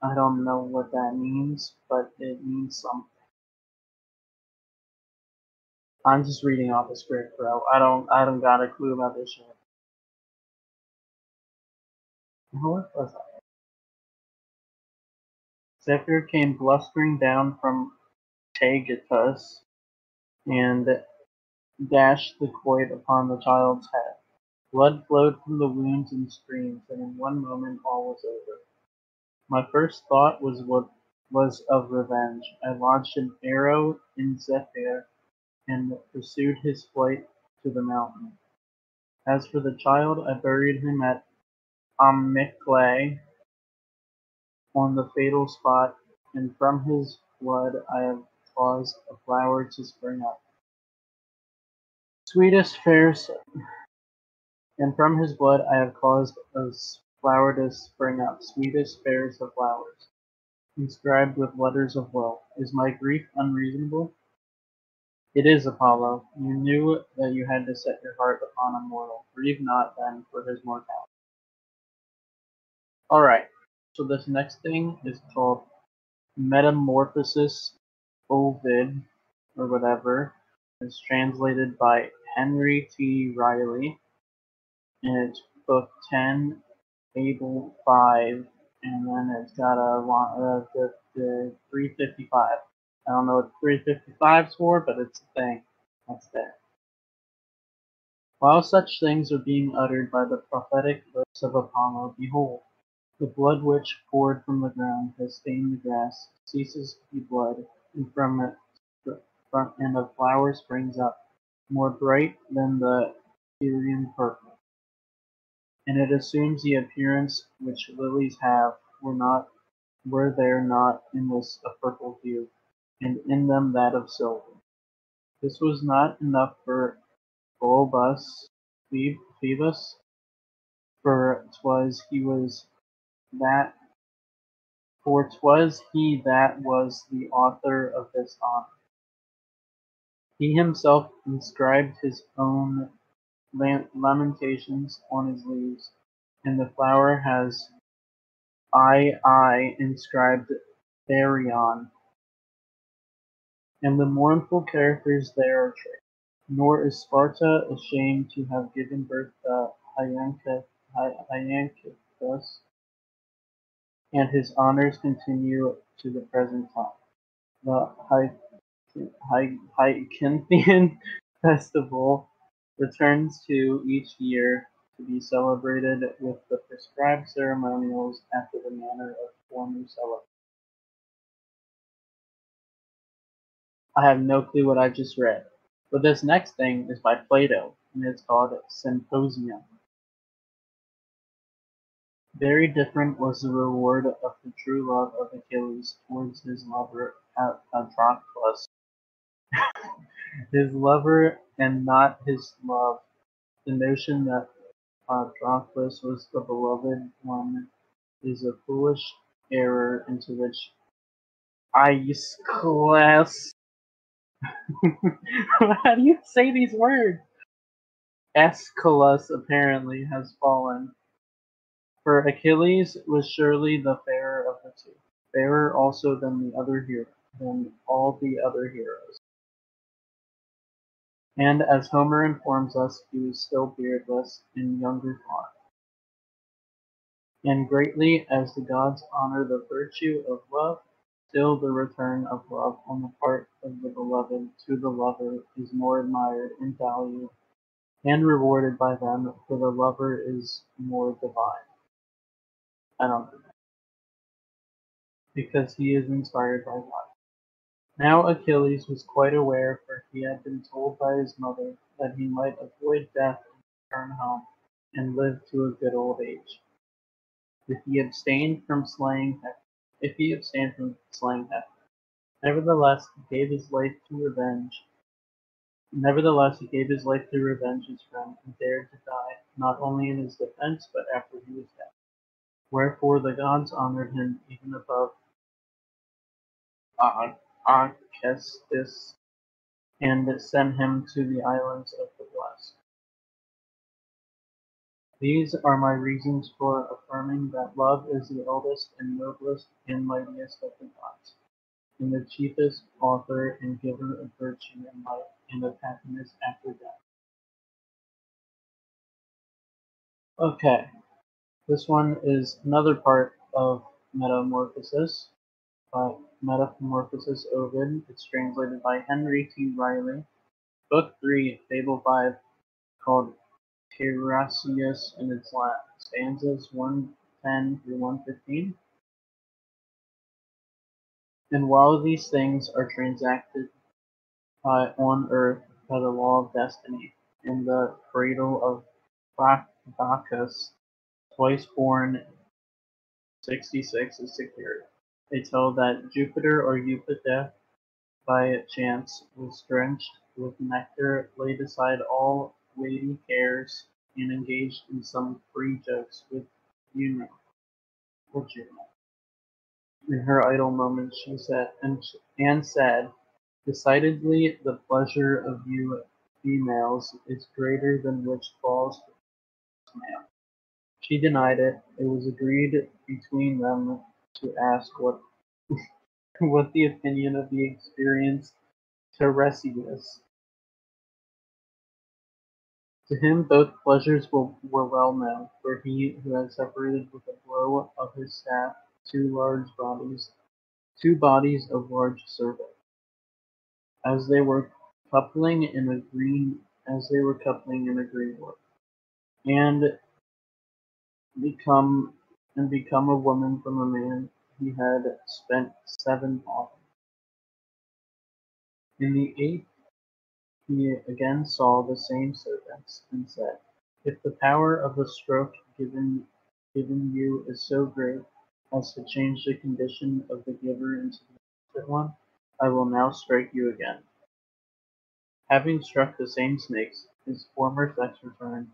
I don't know what that means, but it means something. I'm just reading off the script, bro. I don't I don't got a clue about this shit. What was that? Zephyr came blustering down from Taygetus and dashed the quoit upon the child's head. Blood flowed from the wounds in streams, and in one moment all was over. My first thought was what was of revenge. I launched an arrow in Zephyr and pursued his flight to the mountain. As for the child, I buried him at Amyclae on the fatal spot, and from his blood I have caused a flower to spring up. Sweetest, fairest, and from his blood I have caused a flower to spring up, sweetest, fairest of flowers, inscribed with letters of woe. Is my grief unreasonable? It is, Apollo. You knew that you had to set your heart upon a mortal. Grieve not, then, for his mortality. Alright, so this next thing is called Metamorphosis Ovid, or whatever. It's translated by Henry T. Riley, and it's book 10, Able 5, and then it's got a uh, the, the 355. I don't know what 355's for, but it's a thing. That's there. While such things are being uttered by the prophetic lips of Apollo, behold, the blood which poured from the ground has stained the grass, ceases to be blood, and from it and a flower springs up, more bright than the Tyrian purple. And it assumes the appearance which lilies have, were not were there not in this a purple hue, and in them that of silver. This was not enough for Phoebus, for 'twas he was that for 'twas he that was the author of this honor. He himself inscribed his own lamentations on his leaves, and the flower has I I inscribed thereon, and the mournful characters there are traced. Nor is Sparta ashamed to have given birth to Hyanthus, and his honors continue to the present time. The Hy Hy Hyacinthian festival returns to each year to be celebrated with the prescribed ceremonials after the manner of former celebrations. I have no clue what I just read, but this next thing is by Plato, and it's called Symposium. Very different was the reward of the true love of Achilles towards his lover Patroclus. his lover and not his love. The notion that uh, Patroclus was the beloved one is a foolish error into which Aeschylus How do you say these words? Aeschylus apparently has fallen. For Achilles was surely the fairer of the two, fairer also than the other hero, than all the other heroes. And as Homer informs us, he was still beardless in younger form. And greatly as the gods honor the virtue of love, Still the return of love on the part of the beloved to the lover is more admired and valued and rewarded by them, for the lover is more divine. I don't know. Because he is inspired by God. Now Achilles was quite aware, for he had been told by his mother that he might avoid death and return home and live to a good old age. If he abstained from slaying Hector, if he abstained from slaying Hector. Nevertheless, he gave his life to revenge. Nevertheless, he gave his life to revenge his friend, and dared to die, not only in his defense, but after he was dead. Wherefore the gods honored him even above uh-huh. Acestus, and sent him to the islands of the blessed. These are my reasons for affirming that love is the eldest and noblest and mightiest of the gods, and the chiefest author and giver of virtue and life and of happiness after death. Okay, this one is another part of Metamorphosis by Metamorphosis Ovid. It's translated by Henry T. Riley. Book 3, Fable 5, called Tiresias in its stanzas 110 through 115. And while these things are transacted uh, on earth by the law of destiny, in the cradle of Bacchus, twice born 66 is secured. They tell that Jupiter or Jupiter, by chance, was drenched with nectar, laid aside all weighty cares, and engaged in some free jokes with Juno. In her idle moments, she said, and, and said, Decidedly, the pleasure of you females is greater than which falls to male. She denied it. It was agreed between them to ask what what the opinion of the experienced Tiresias to him both pleasures were well known, for he who had separated with a blow of his staff two large bodies, two bodies of large service, as they were coupling in a green, as they were coupling in a green wood, and become and become a woman from a man he had spent seven on. In the eighth he again saw the same serpents, and said, If the power of the stroke given given you is so great as to change the condition of the giver into the one, I will now strike you again. Having struck the same snakes, his former sex returned,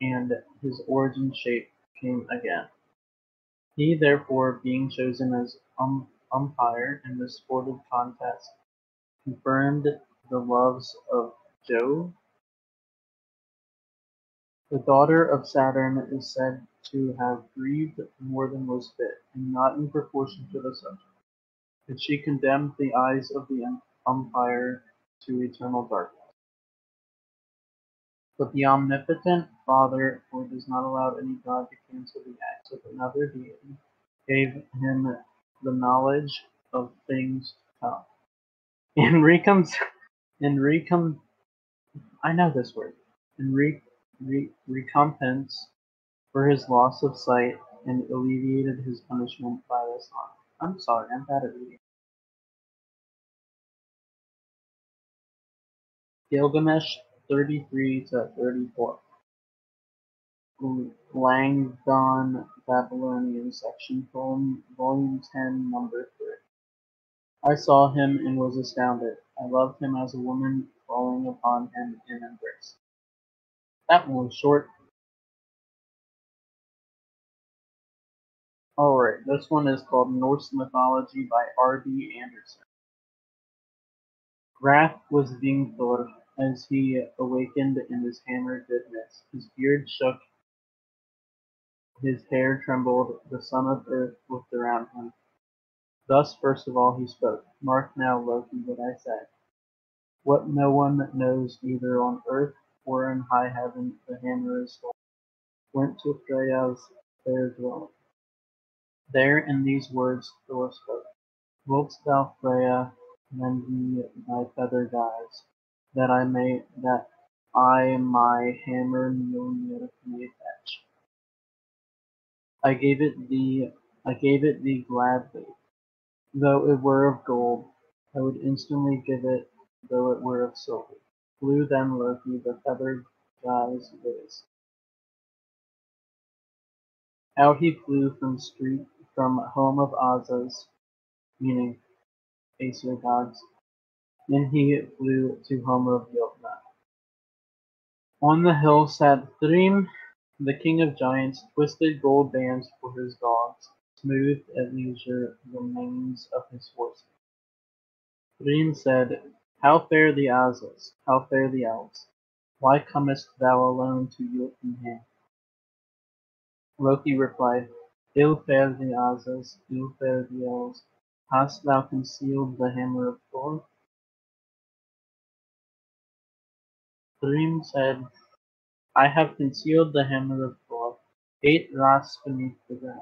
and his origin shape came again. He therefore, being chosen as um, umpire in the sportive contest, confirmed the loves of Jove. The daughter of Saturn is said to have grieved more than was fit, and not in proportion to the subject. And she condemned the eyes of the umpire to eternal darkness. But the omnipotent Father, who does not allow any god to cancel the acts of another deity, gave him the knowledge of things to come. In reconciliation in recom I know this word. In re re- recompense for his loss of sight and alleviated his punishment by this harm. I'm sorry, I'm bad at reading. Gilgamesh 33 to 34. Langdon Babylonian section volume, volume 10 number 3. I saw him and was astounded. I loved him as a woman falling upon him in embrace. That one was short. Alright, this one is called Norse Mythology by R.B. Anderson. Wrath was Vingthor as he awakened in his hammer goodness. His beard shook, his hair trembled, the son of earth looked around him. Thus first of all he spoke, Mark now, Loki, what I say. What no one knows either on earth or in high heaven, the hammer is stolen, went to Freya's fair dwelling. There in these words Thor spoke, Wilt thou, Freya, lend me thy feather guise, that I may that I my hammer Mjolnir may fetch. I gave it thee I gave it thee gladly, though it were of gold, I would instantly give it though it were of silver. Flew then Loki the feathered guise whiz. Out he flew from street from home of Asas, meaning Aesir gods, then he flew to home of Jotnar. On the hill sat Thrym, the king of giants, twisted gold bands for his dogs, smoothed at leisure the manes of his horses. Thrym said, How fare the Asas? How fare the elves? Why comest thou alone to Jotunheim? Loki replied, Ill fare the Asas, ill fare the elves. Hast thou concealed the hammer of Thor? Thrym said, I have concealed the hammer of Thor, eight rods beneath the ground.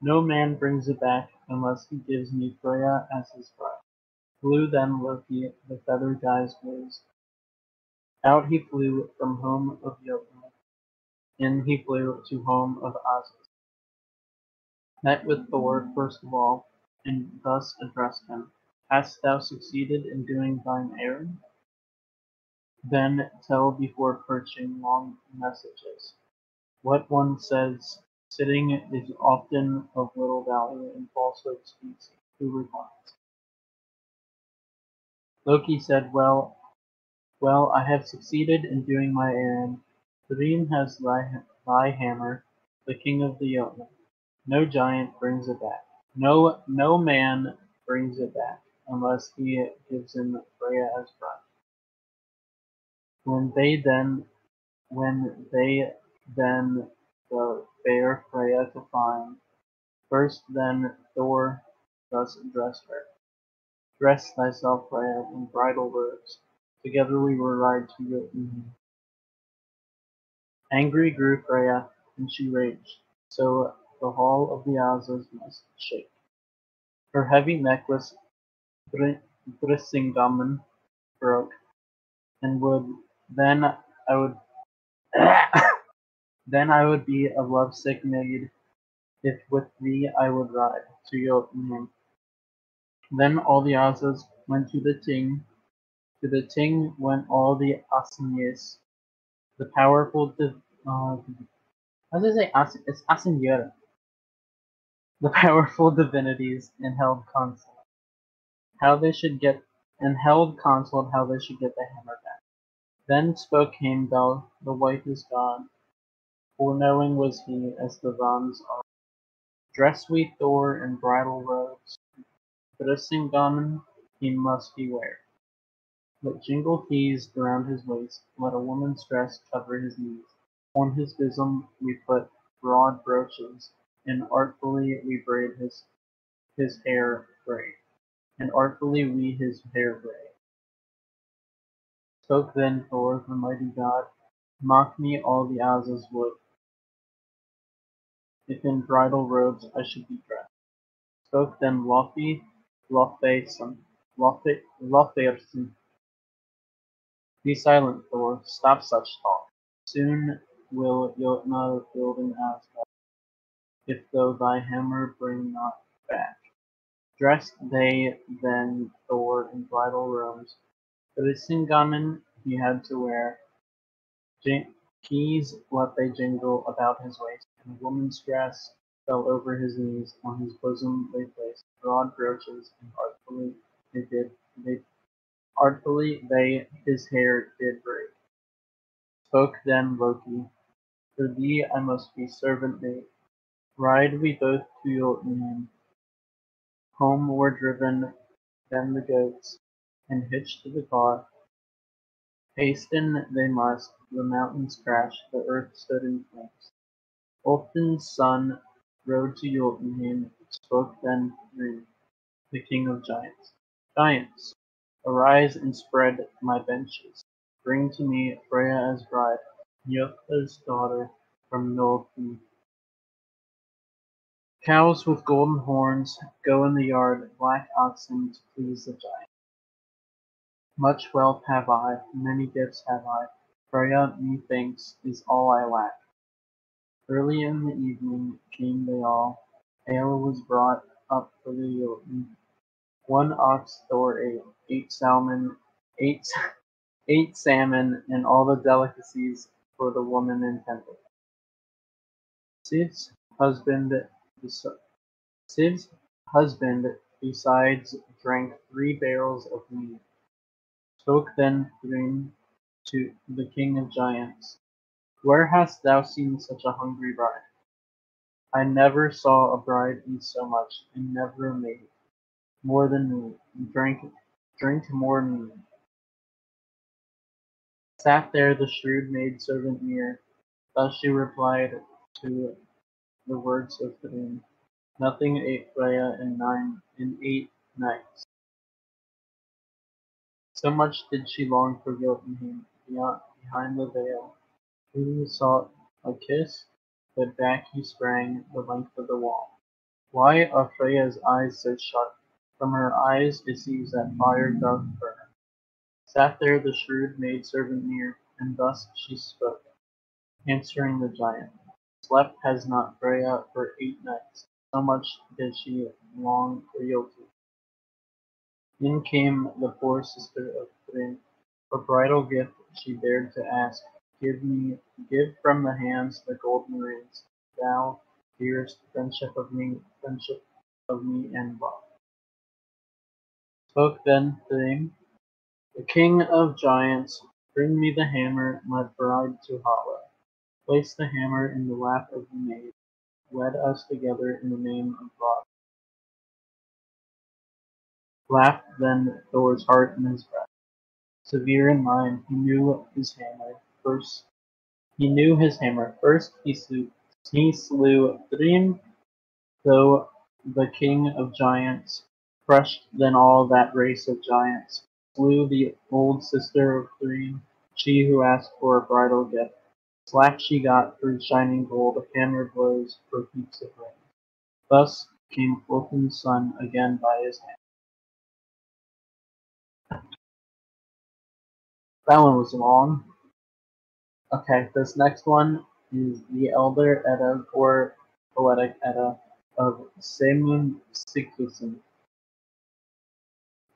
No man brings it back unless he gives me Freya as his bride. Flew then Loki, the feather guise blazed. Out he flew from home of Jotnar, in he flew to home of Asas. Met with Thor first of all, and thus addressed him, Hast thou succeeded in doing thine errand? Then tell before perching long messages. What one says sitting is often of little value, and falsehood speaks who replies. Loki said, Well, well, I have succeeded in doing my errand. Thrym has thy, thy hammer, the king of the Jotnar. No giant brings it back. No, no man brings it back unless he gives him Freya as bride. When they then, when they then the fair Freya to find, first then Thor thus addressed her: Dress thyself, Freya, in bridal robes. Together we will ride to Jotunheim. Mm-hmm. Angry grew Freya, and she raged, so the hall of the Asas must shake. Her heavy necklace Brisingamen broke, and would then I would then I would be a lovesick maid, if with thee I would ride to your Jotunheim. Then all the Asas went to the Ting. To the Ting went all the Asynjes, the powerful. Div- uh, how does it say? As- it's Asynjera. The powerful divinities and held consult how they should get and held consult how they should get the hammer. Then spoke Heimdall, the wisest god, foreknowing was he as the Van's are. Dress we Thor in bridal robes, Brisingamen he must beware. Let jingle keys around his waist, let a woman's dress cover his knees. On his bosom we put broad brooches, and artfully we braid his his hair gray, and artfully we his hair gray. Spoke then Thor, the mighty god, mock me all the Asas would, if in bridal robes I should be dressed. Spoke then Loki, Lofeson, Loferson. Be silent, Thor, stop such talk. Soon will Jotnar build an Asgard, if though thy hammer bring not back. Dressed they then Thor in bridal robes, Brisingamen he had to wear, keys what they jingle about his waist, and a woman's dress fell over his knees, on his bosom they placed broad brooches, and artfully they did they artfully they his hair did braid. Spoke then Loki, For thee I must be servant maid. Ride we both to Jotunheim. Home were driven then the goats, and hitched to the car. Hasten they must, the mountains crashed, the earth stood in flames. Ulfden's son rode to Jotunheim, spoke then Thrym, the king of giants. Giants, arise and spread my benches. Bring to me Freya as bride, Njoptha's daughter from Niflheim. Cows with golden horns go in the yard, black oxen to please the giant. Much wealth have I, many gifts have I, Freya, methinks, is all I lack. Early in the evening came they all, ale was brought up for the Jotun. One ox Thor ate, eight salmon, eight, eight salmon, and all the delicacies for the woman intended. Sif's husband, Sif's husband besides drank three barrels of mead. Spoke then Thrym to the king of giants. Where hast thou seen such a hungry bride? I never saw a bride eat so much, and never a maid more than me, and drank drink more mead. Sat there the shrewd maid servant near, thus she replied to the words of Thrym. Nothing ate Freya in nine in eight nights. So much did she long for Jotunheim behind the veil. Who sought a kiss, but back he sprang the length of the wall. Why are Freya's eyes so sharp? From her eyes it seems that fire doth burn. Sat there the shrewd maid servant near, and thus she spoke, answering the giant. Slept has not Freya for eight nights, so much did she long for Jotun. In came the poor sister of Thrym, for bridal gift she dared to ask, Give me, give from the hands the golden rings, thou, dearest friendship of me, friendship of me and love. Spoke then Thrym, the king of giants, bring me the hammer, my bride to hollow. Place the hammer in the lap of the maid, wed us together in the name of God. Laughed then Thor's heart in his breast. Severe in mind, he knew his hammer. First, he knew his hammer. First, he slew, he slew Thrym, though the king of giants, crushed then all that race of giants. Slew the old sister of Thrym, she who asked for a bridal gift. Slack she got through shining gold, hammer blows for heaps of rain. Thus came Ulfden's son again by his hand. That one was long. Okay, this next one is the Elder Edda or Poetic Edda of Saemund Sigfusson.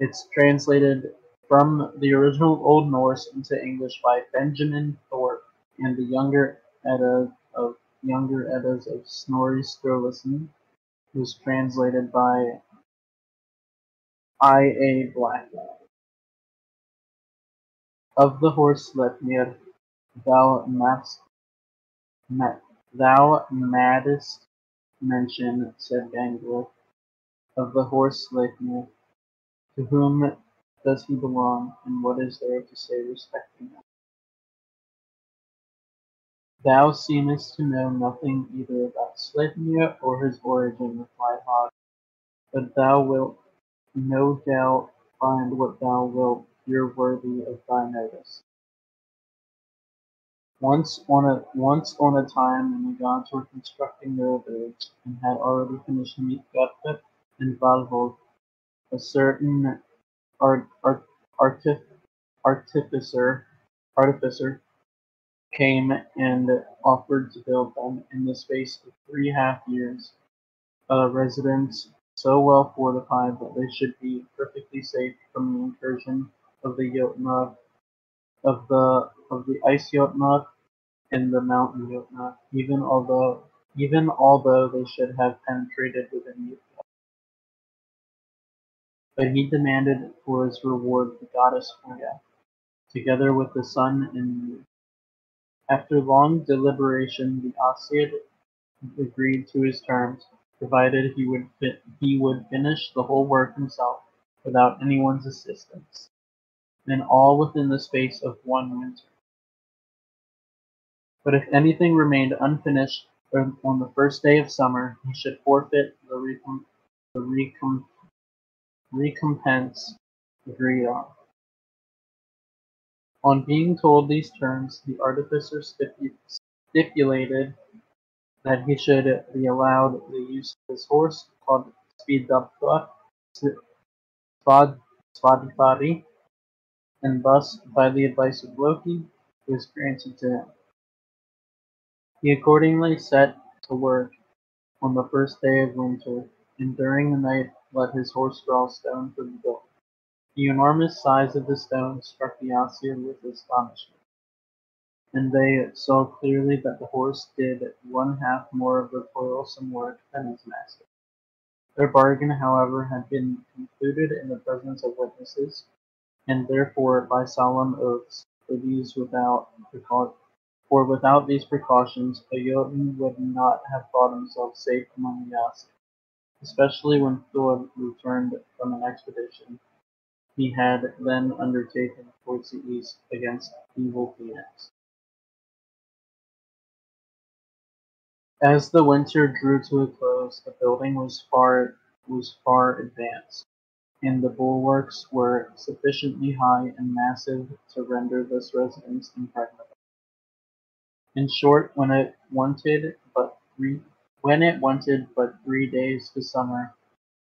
It's translated from the original Old Norse into English by Benjamin Thorpe and the Younger Edda of Younger Eddas of Snorri Sturluson was translated by I. A. Blackwell. Of the horse Sleipnir thou madst mention, said Gangler. Of the horse Sleipnir, to whom does he belong, and what is there to say respecting him? Thou seemest to know nothing either about Sleipnir or his origin, replied Hogg, but thou wilt no doubt find what thou wilt hear worthy of thy notice. Once on a once on a time when the gods were constructing their abodes, and had already finished Midgardfit and Valhall, a certain art, art, artif, artificer artificer came and offered to build them in the space of three half years a residence so well fortified that they should be perfectly safe from the incursion of the Jotuna, of the of the ice Jotuna and the mountain Jotuna, even although even although they should have penetrated within Utah. But he demanded for his reward the goddess Freya, together with the sun and moon. After long deliberation, the Aesir agreed to his terms, provided he would he would finish the whole work himself without anyone's assistance, and all within the space of one winter. But if anything remained unfinished on the first day of summer, he should forfeit the, recom- the recom- recompense agreed on. On being told these terms, the artificer stipu- stipulated that he should be allowed the use of his horse, called Speedappa Svadipari, and thus, by the advice of Loki, was granted to him. He accordingly set to work on the first day of winter, and during the night let his horse draw stone for the building. The enormous size of the stone struck the Aesir with astonishment, and they saw clearly that the horse did one half more of the toilsome work than his master. Their bargain, however, had been concluded in the presence of witnesses, and therefore by solemn oaths, for these without precaution for without these precautions a Jotun would not have thought himself safe among the Aesir, especially when Thor returned from an expedition he had then undertaken towards the east against evil Phoenix. As the winter drew to a close, the building was far was far advanced, and the bulwarks were sufficiently high and massive to render this residence impregnable. In short, when it wanted but three when it wanted but three days to summer,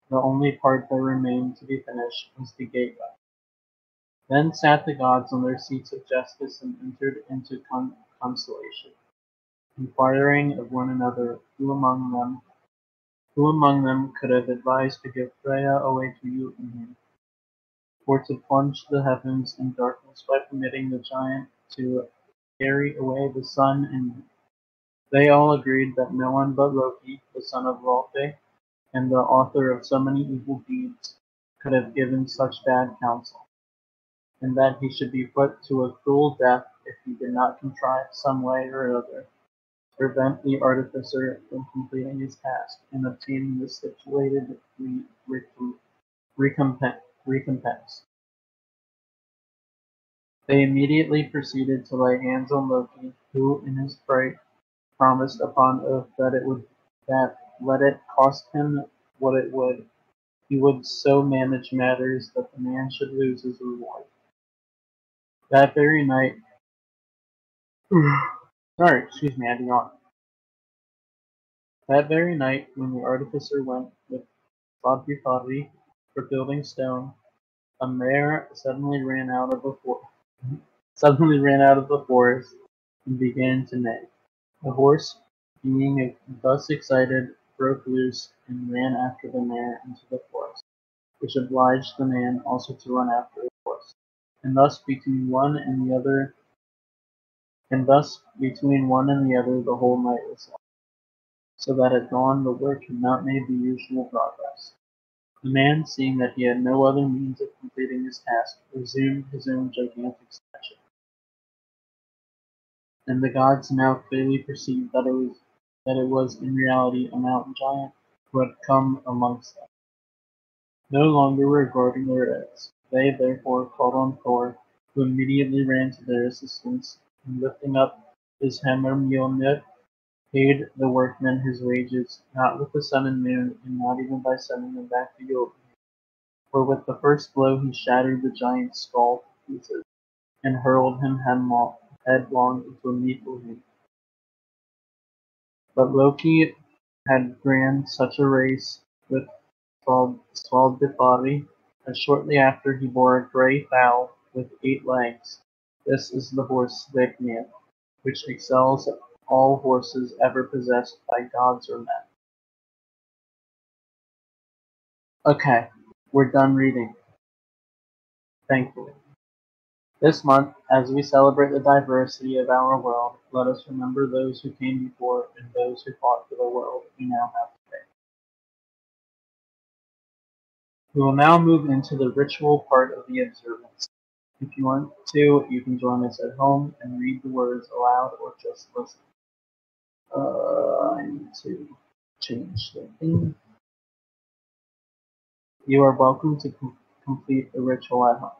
the only part that remained to be finished was the gateway. Then sat the gods on their seats of justice and entered into con- consultation, inquiring of one another who among them who among them could have advised to give Freya away to you and Jotunheim, or to plunge the heavens in darkness by permitting the giant to carry away the sun and moon. They all agreed that no one but Loki, the son of Laufey, and the author of so many evil deeds, could have given such bad counsel, and that he should be put to a cruel death if he did not contrive some way or other prevent the artificer from completing his task and obtaining the stipulated re- recom- recompense. recompense. They immediately proceeded to lay hands on Loki, who, in his fright, promised upon oath that it would that let it cost him what it would, he would so manage matters that the man should lose his reward. That very night, sorry, excuse me, I had. That very night, when the artificer went with Svadripati for building stone, a mare suddenly ran out of the for- suddenly ran out of the forest and began to neigh. The horse, being thus excited, broke loose and ran after the mare into the forest, which obliged the man also to run after the horse. And thus between one and the other and thus between one and the other the whole night was lost, so that at dawn the work had not made the usual progress. The man, seeing that he had no other means of completing his task, resumed his own gigantic stature. And the gods now clearly perceived that it was that it was in reality a mountain giant who had come amongst them. No longer regarding their eggs, they therefore called on Thor, who immediately ran to their assistance, and lifting up his hammer Mjolnir, paid the workmen his wages, not with the sun and moon, and not even by sending them back to Jotunheim. For with the first blow he shattered the giant's skull to pieces, and hurled him headlong, into a Niflheim. But Loki had ran such a race with Svaldifari that shortly after he bore a grey fowl with eight legs. This is the horse Sleipnir, which excels all horses ever possessed by gods or men. Okay, we're done reading. Thankfully. This month, as we celebrate the diversity of our world, let us remember those who came before and those who fought for the world we now have today. We will now move into the ritual part of the observance. If you want to, you can join us at home and read the words aloud or just listen. Uh, I need to change the thing. You are welcome to com complete the ritual at home.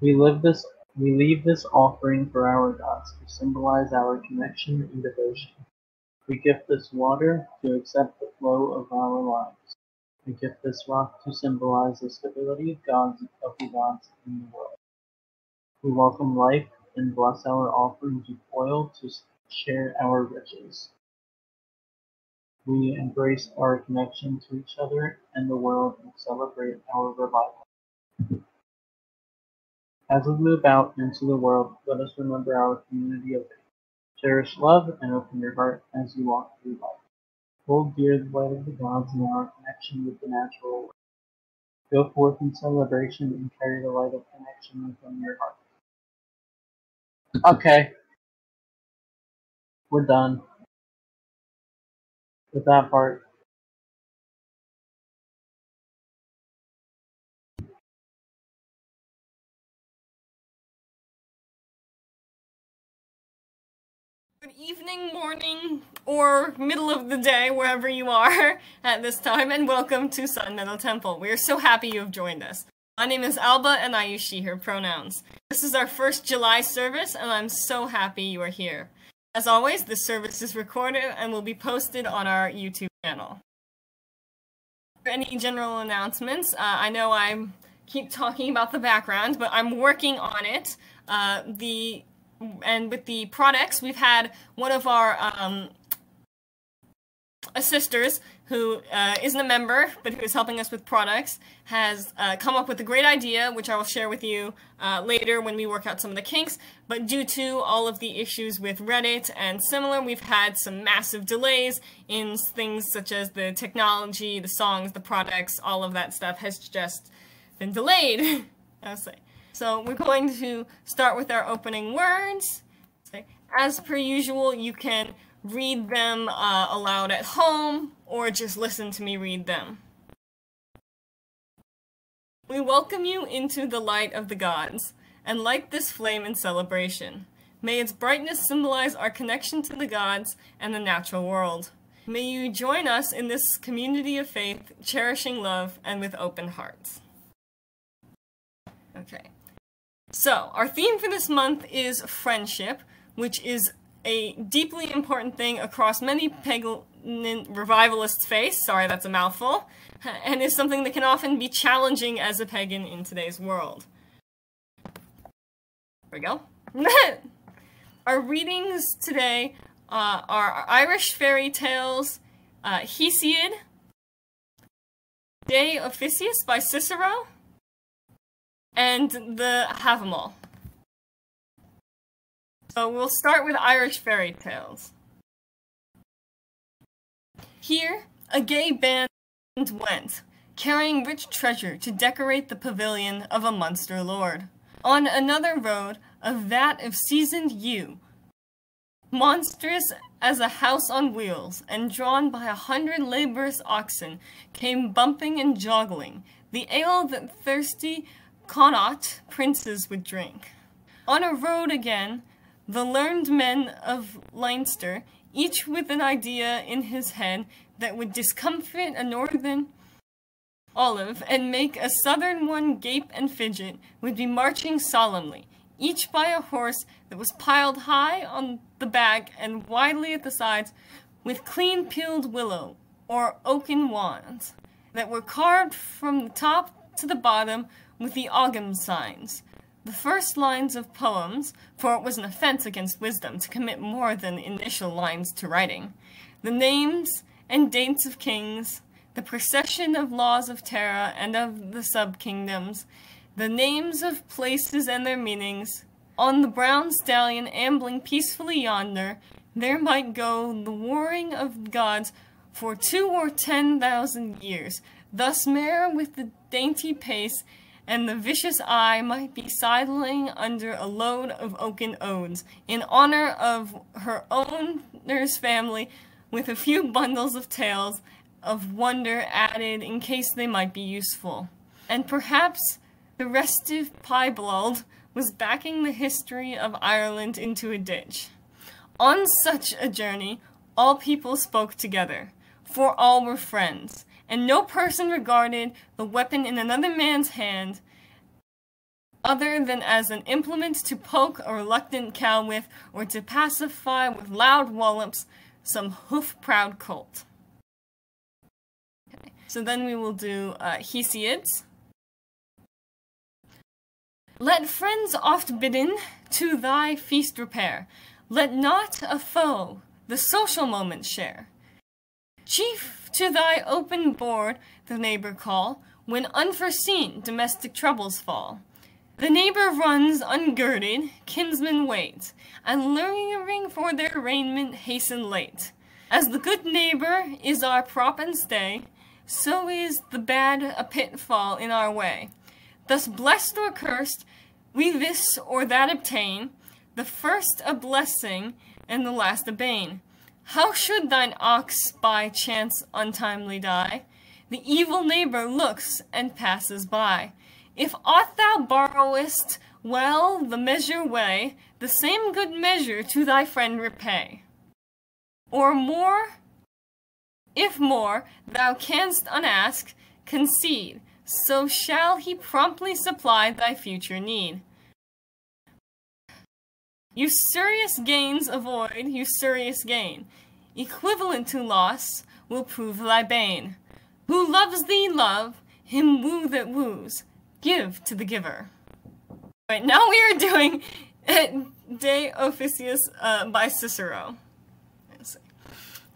We live this we leave this offering for our gods to symbolize our connection and devotion. We gift this water to accept the flow of our lives. We gift this rock to symbolize the stability of gods of the gods in the world. We welcome life and bless our offerings with oil to share our riches. We embrace our connection to each other and the world and celebrate our revival. As we move out into the world, let us remember our community of faith. Cherish love and open your heart as you walk through life. Hold dear the light of the gods in our connection with the natural world. Go forth in celebration and carry the light of connection within your heart. Okay. We're done with that part. Good evening, morning, or middle of the day, wherever you are at this time, and welcome to Sun Meadow Temple. We are so happy you have joined us. My name is Alba, and I use she, her pronouns. This is our first July service, and I'm so happy you are here. As always, this service is recorded and will be posted on our YouTube channel. For any general announcements, uh, I know I keep talking about the background, but I'm working on it. Uh, the and with the products, we've had one of our um, assisters who uh, not a member but who is helping us with products has uh, come up with a great idea which I will share with you uh, later when we work out some of the kinks but due to all of the issues with Reddit and similar we've had some massive delays in things such as the technology, the songs, the products, all of that stuff has just been delayed I'll say. So we're going to start with our opening words. As per usual, you can read them uh, aloud at home or just listen to me read them. We welcome you into the light of the gods and light this flame in celebration. May its brightness symbolize our connection to the gods and the natural world. May you join us in this community of faith, cherishing love and with open hearts. Okay. So, our theme for this month is friendship, which is a deeply important thing across many pagan revivalists' face. Sorry, that's a mouthful. And is something that can often be challenging as a pagan in today's world. There we go. our readings today uh, are Irish fairy tales, uh, Hesiod, De Officiis by Cicero, and the Havamal. So we'll start with Irish fairy tales. Here, a gay band went, carrying rich treasure to decorate the pavilion of a Munster lord. On another road, a vat of seasoned yew, monstrous as a house on wheels, and drawn by a hundred laborious oxen, came bumping and joggling, the ale that thirsty Connaught princes would drink. On a road again, the learned men of Leinster, each with an idea in his head that would discomfit a northern ollav and make a southern one gape and fidget, would be marching solemnly, each by a horse that was piled high on the back and widely at the sides, with clean peeled willow or oaken wands that were carved from the top to the bottom with the Ogham signs, the first lines of poems, for it was an offense against wisdom to commit more than initial lines to writing, the names and dates of kings, the procession of laws of Tara and of the sub-kingdoms, the names of places and their meanings, On the brown stallion ambling peacefully yonder, there might go the warring of gods for two or ten thousand years. Thus mare with the dainty pace and the vicious eye might be sidling under a load of oaken odes, in honor of her owner's family, with a few bundles of tales of wonder added in case they might be useful. And perhaps the restive piebald was backing the history of Ireland into a ditch. On such a journey, all people spoke together, for all were friends, and no person regarded the weapon in another man's hand other than as an implement to poke a reluctant cow with, or to pacify with loud wallops some hoof-proud colt. Okay. So then we will do uh, Hesiod's. Let friends oft bidden to thy feast repair. Let not a foe the social moment share. Chief to thy open board the neighbor call, when unforeseen domestic troubles fall. The neighbor runs ungirded, kinsmen wait, and lingering for their raiment hasten late. As the good neighbor is our prop and stay, so is the bad a pitfall in our way. Thus blessed or cursed, we this or that obtain, the first a blessing, and the last a bane. How should thine ox by chance untimely die? The evil neighbor looks and passes by. If aught thou borrowest, well the measure weigh, the same good measure to thy friend repay. Or more, if more, thou canst unask, concede, so shall he promptly supply thy future need. Usurious gains avoid usurious gain. Equivalent to loss will prove thy bane. Who loves thee love, him woo that woos give to the giver. Right, now we are doing De Officiis uh, by Cicero.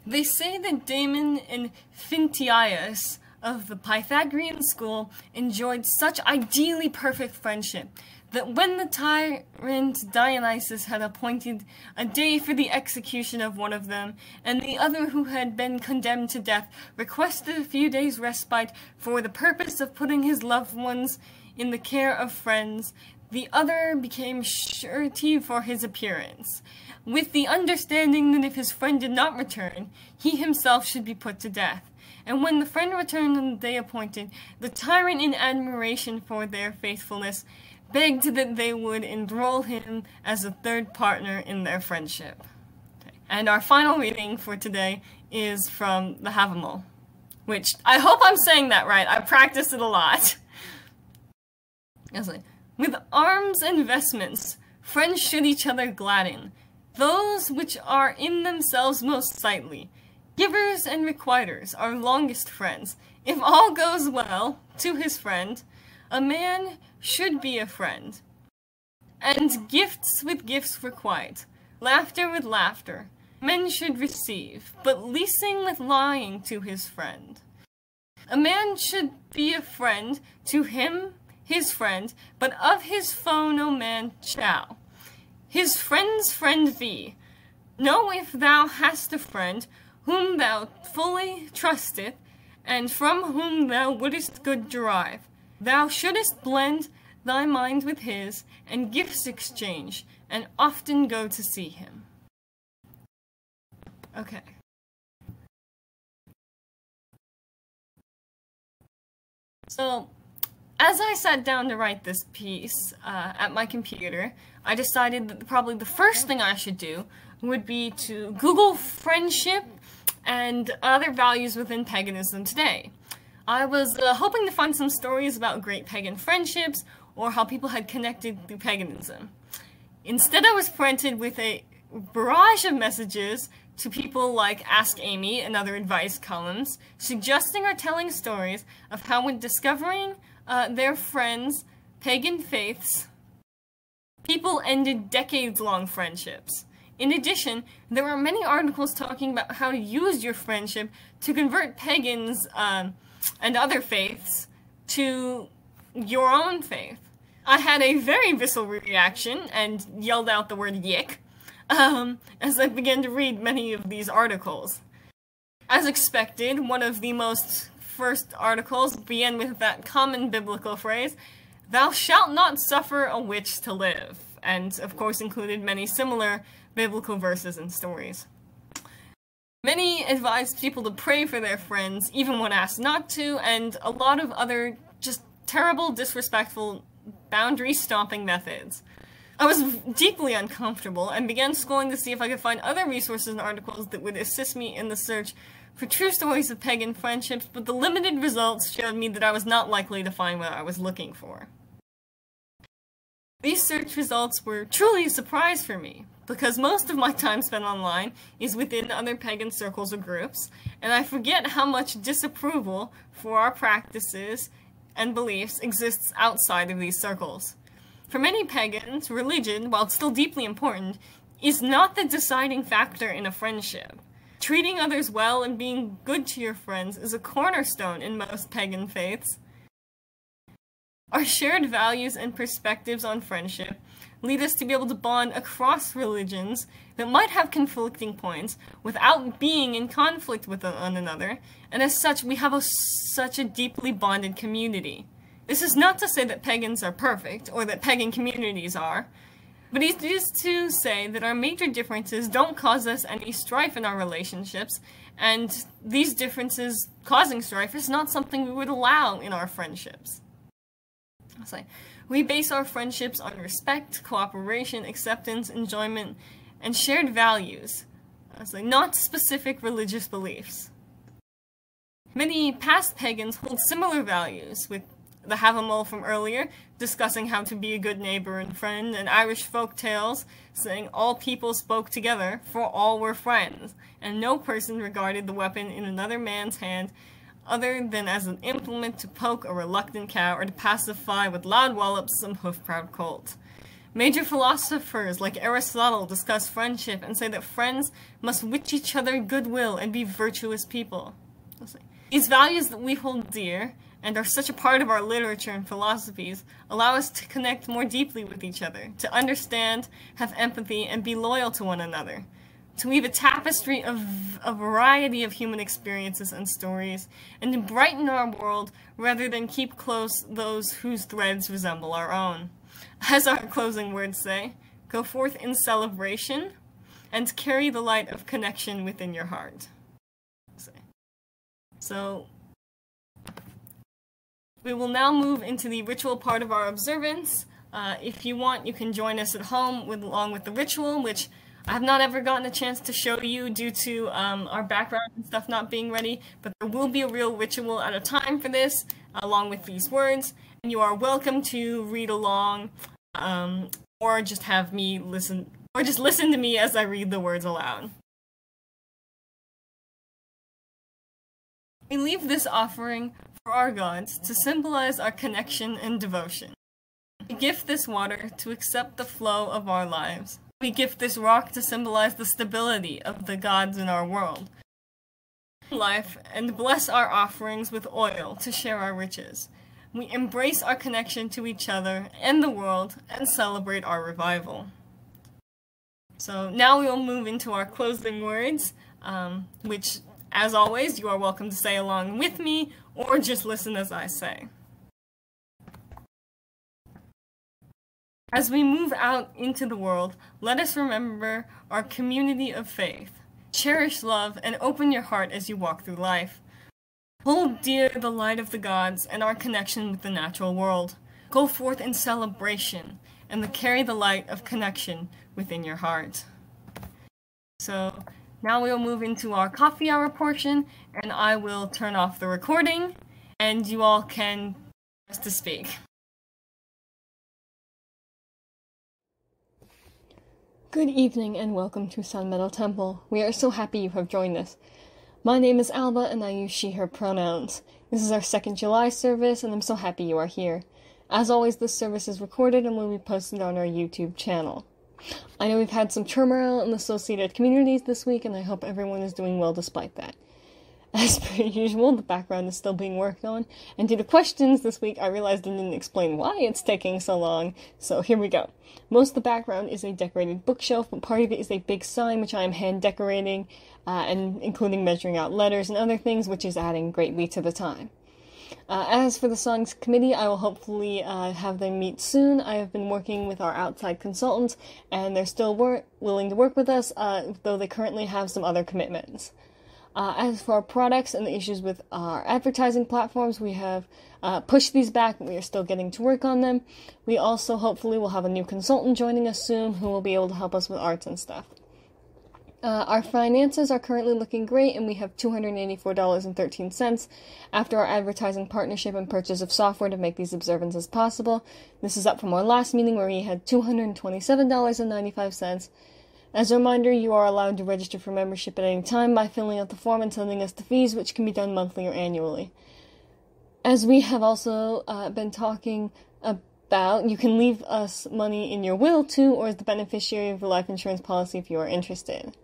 They say that Damon and Phintias of the Pythagorean school enjoyed such ideally perfect friendship that when the tyrant Dionysius had appointed a day for the execution of one of them, and the other who had been condemned to death requested a few days' respite for the purpose of putting his loved ones in the care of friends, the other became surety for his appearance, with the understanding that if his friend did not return, he himself should be put to death. And when the friend returned on the day appointed, the tyrant, in admiration for their faithfulness, begged that they would enroll him as a third partner in their friendship. And our final reading for today is from the Havamal, which I hope I'm saying that right. I practiced it a lot. With arms and vestments, friends should each other gladden, those which are in themselves most sightly. Givers and requiters are longest friends. If all goes well to his friend, a man should be a friend. And gifts with gifts requite, laughter with laughter, men should receive, but leasing with lying to his friend. A man should be a friend to him his friend, but of his foe no man shall. His friend's friend be. Know if thou hast a friend, whom thou fully trusteth, and from whom thou wouldest good derive. Thou shouldest blend thy mind with his, and gifts exchange, and often go to see him. Okay. So, as I sat down to write this piece uh, at my computer, I decided that probably the first thing I should do would be to Google friendship and other values within paganism today. I was uh, hoping to find some stories about great pagan friendships or how people had connected through paganism. Instead, I was presented with a barrage of messages to people like Ask Amy and other advice columns, suggesting or telling stories of how when discovering uh, their friends, pagan faiths, people ended decades-long friendships. In addition, there were many articles talking about how to use your friendship to convert pagans um, and other faiths to your own faith. I had a very visceral reaction and yelled out the word yick um, as I began to read many of these articles. As expected, one of the most first articles began with that common biblical phrase, Thou shalt not suffer a witch to live, and of course included many similar biblical verses and stories. Many advised people to pray for their friends, even when asked not to, and a lot of other just terrible, disrespectful, boundary stomping methods. I was deeply uncomfortable and began scrolling to see if I could find other resources and articles that would assist me in the search for true stories of pagan friendships, but the limited results showed me that I was not likely to find what I was looking for. These search results were truly a surprise for me, because most of my time spent online is within other pagan circles or groups, and I forget how much disapproval for our practices and beliefs exists outside of these circles. For many pagans, religion, while still deeply important, is not the deciding factor in a friendship. Treating others well and being good to your friends is a cornerstone in most pagan faiths. Our shared values and perspectives on friendship lead us to be able to bond across religions that might have conflicting points without being in conflict with one another, and as such, we have a, such a deeply bonded community. This is not to say that pagans are perfect, or that pagan communities are, but it is to say that our major differences don't cause us any strife in our relationships, and these differences causing strife is not something we would allow in our friendships. i Say, we base our friendships on respect, cooperation, acceptance, enjoyment, and shared values, uh, say, not specific religious beliefs. Many past pagans hold similar values, with the Havamal from earlier, discussing how to be a good neighbor and friend, and Irish folk tales saying all people spoke together, for all were friends, and no person regarded the weapon in another man's hand other than as an implement to poke a reluctant cow or to pacify with loud wallops some hoof-proud colt. Major philosophers like Aristotle discuss friendship and say that friends must wish each other goodwill and be virtuous people. These values that we hold dear and are such a part of our literature and philosophies, allow us to connect more deeply with each other, to understand, have empathy, and be loyal to one another, to weave a tapestry of a variety of human experiences and stories, and to brighten our world rather than keep close those whose threads resemble our own. As our closing words say, go forth in celebration and carry the light of connection within your heart. So, we will now move into the ritual part of our observance. Uh, if you want, you can join us at home with, along with the ritual, which I have not ever gotten a chance to show you due to um, our background and stuff not being ready, but there will be a real ritual at a time for this, along with these words, and you are welcome to read along, um, or just have me listen, or just listen to me as I read the words aloud. We leave this offering for our gods to symbolize our connection and devotion. We gift this water to accept the flow of our lives. We gift this rock to symbolize the stability of the gods in our world. Life and bless our offerings with oil to share our riches. We embrace our connection to each other and the world and celebrate our revival. So now we will move into our closing words, um, which, as always, you are welcome to say along with me or just listen as I say. As we move out into the world, let us remember our community of faith. Cherish love and open your heart as you walk through life. Hold dear the light of the gods and our connection with the natural world. Go forth in celebration and carry the light of connection within your heart. So, now we'll move into our coffee hour portion, and I will turn off the recording, and you all can to speak. Good evening and welcome to Sun Meadow Temple. We are so happy you have joined us. My name is Alba and I use she, her pronouns. This is our second July service and I'm so happy you are here. As always, this service is recorded and will be posted on our YouTube channel. I know we've had some turmoil in the associated communities this week, and I hope everyone is doing well despite that. As per usual, the background is still being worked on, and due to questions this week, I realized I didn't explain why it's taking so long, so here we go. Most of the background is a decorated bookshelf, but part of it is a big sign which I am hand decorating, uh, and including measuring out letters and other things, which is adding greatly to the time. Uh, as for the songs committee, I will hopefully uh, have them meet soon. I have been working with our outside consultants, and they're still wor- willing to work with us, uh, though they currently have some other commitments. Uh, as for our products and the issues with our advertising platforms, we have uh, pushed these back, we are still getting to work on them. We also hopefully will have a new consultant joining us soon who will be able to help us with arts and stuff. Uh, our finances are currently looking great, and we have $284.13 after our advertising partnership and purchase of software to make these observances possible. This is up from our last meeting where we had $227.95 as a reminder, you are allowed to register for membership at any time by filling out the form and sending us the fees, which can be done monthly or annually. As we have also uh, been talking about, you can leave us money in your will too, or as the beneficiary of the life insurance policy if you are interested.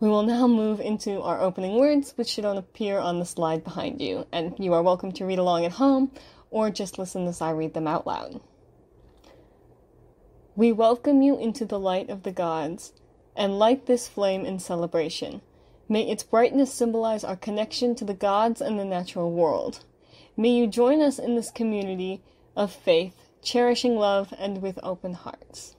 We will now move into our opening words, which should appear on the slide behind you, and you are welcome to read along at home or just listen as I read them out loud. We welcome you into the light of the gods, and light this flame in celebration. May its brightness symbolize our connection to the gods and the natural world. May you join us in this community of faith, cherishing love and with open hearts.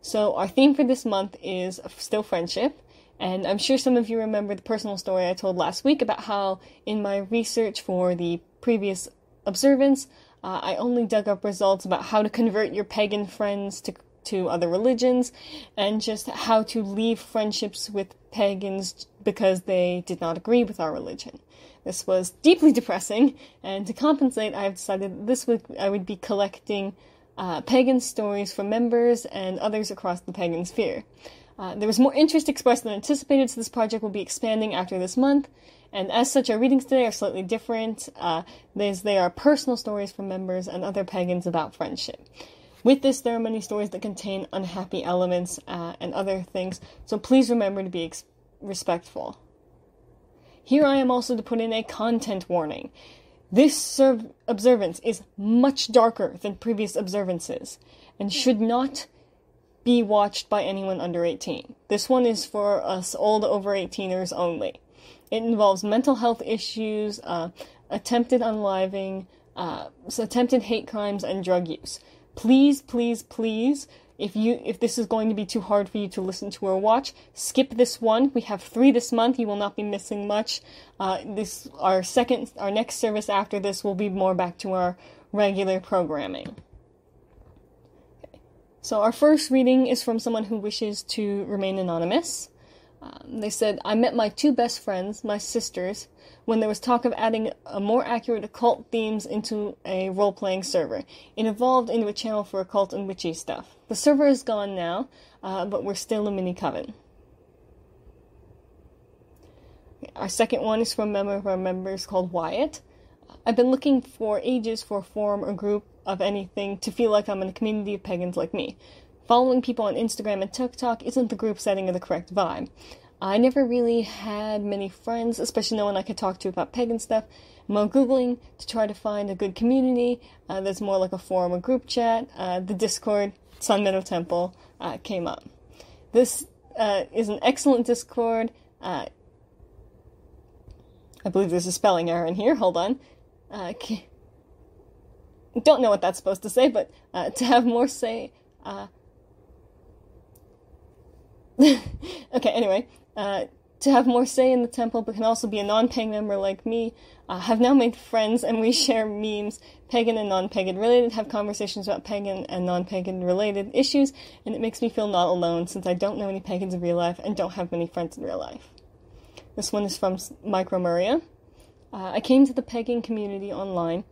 So, our theme for this month is still friendship, and I'm sure some of you remember the personal story I told last week about how, in my research for the previous observance, uh, I only dug up results about how to convert your pagan friends to to other religions and just how to leave friendships with pagans because they did not agree with our religion. This was deeply depressing, and to compensate, I have decided this week I would be collecting uh, pagan stories from members and others across the pagan sphere. Uh, there was more interest expressed than anticipated, so this project will be expanding after this month. And as such, our readings today are slightly different. Uh, they are personal stories from members and other pagans about friendship. With this, there are many stories that contain unhappy elements uh, and other things, so please remember to be ex- respectful. Here I am also to put in a content warning. This serv- observance is much darker than previous observances and should not be watched by anyone under 18. This one is for us old over 18ers only. It involves mental health issues, uh, attempted unliving, uh, attempted hate crimes, and drug use. Please, please, please, if you if this is going to be too hard for you to listen to or watch, skip this one. We have three this month. You will not be missing much. Uh, this our second our next service after this will be more back to our regular programming. So our first reading is from someone who wishes to remain anonymous. Um, they said, I met my two best friends, my sisters, when there was talk of adding a more accurate occult themes into a role playing server. It evolved into a channel for occult and witchy stuff. The server is gone now, uh, but we're still a mini coven. Our second one is from a member of our members called Wyatt. I've been looking for ages for a forum or group of anything to feel like I'm in a community of pagans like me. Following people on Instagram and TikTok isn't the group setting or the correct vibe. I never really had many friends, especially no one I could talk to about pagan stuff. While Googling to try to find a good community, uh, more like a forum or group chat. Uh, the Discord, Sun Meadow Temple, uh, came up. This uh, is an excellent Discord. Uh, I believe there's a spelling error in here. Hold on. Uh, don't know what that's supposed to say, but to have more say okay, anyway, uh, to have more say in the temple, but can also be a non paying member like me, uh, have now made friends and we share memes, pagan and non-pagan related, have conversations about pagan and non-pagan related issues, and it makes me feel not alone since I don't know any pagans in real life and don't have many friends in real life. This one is from Micro Maria. Uh, I came to the pagan community online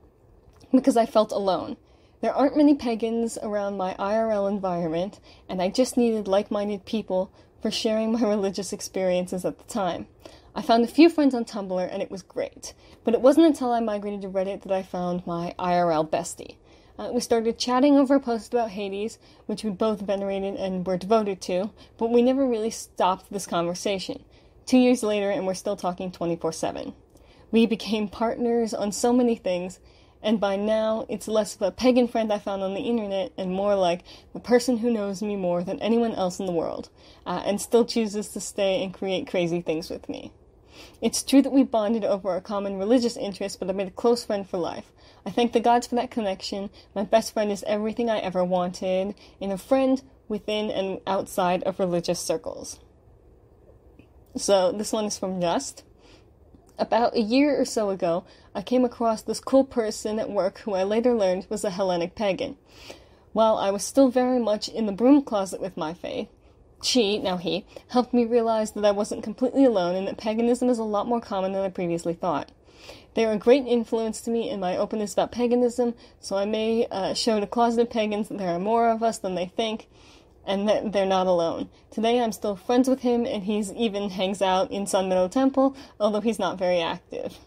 because I felt alone. There aren't many pagans around my IRL environment, and I just needed like minded people for sharing my religious experiences at the time. I found a few friends on Tumblr, and it was great. But it wasn't until I migrated to Reddit that I found my IRL bestie. Uh, we started chatting over a post about Hades, which we both venerated and were devoted to, but we never really stopped this conversation. Two years later, and we're still talking 24 7. We became partners on so many things, and by now it's less of a pagan friend I found on the internet and more like the person who knows me more than anyone else in the world, uh, and still chooses to stay and create crazy things with me. It's true that we bonded over our common religious interests, but I made a close friend for life. I thank the gods for that connection. My best friend is everything I ever wanted in a friend within and outside of religious circles. So, this one is from Just. About a year or so ago, I came across this cool person at work who I later learned was a Hellenic pagan. While I was still very much in the broom closet with my faith, she, now he, helped me realize that I wasn't completely alone and that paganism is a lot more common than I previously thought. They are a great influence to me in my openness about paganism, so I may uh, show to closeted pagans that there are more of us than they think, and that they're not alone. Today I'm still friends with him, and he's even hangs out in Sun Meadow Temple, although he's not very active.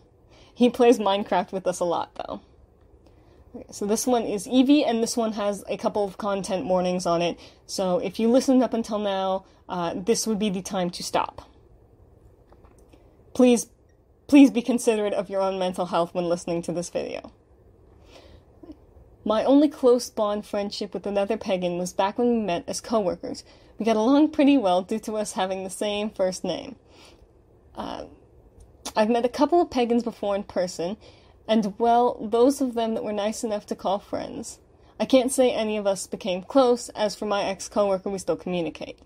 He plays Minecraft with us a lot, though. Okay, so this one is Evie, and this one has a couple of content warnings on it. So if you listened up until now, uh, this would be the time to stop. Please, please be considerate of your own mental health when listening to this video. My only close bond friendship with another pagan was back when we met as coworkers. We got along pretty well due to us having the same first name. Uh, I've met a couple of pagans before in person, and well, those of them that were nice enough to call friends. I can't say any of us became close, as for my ex coworker, we still communicate.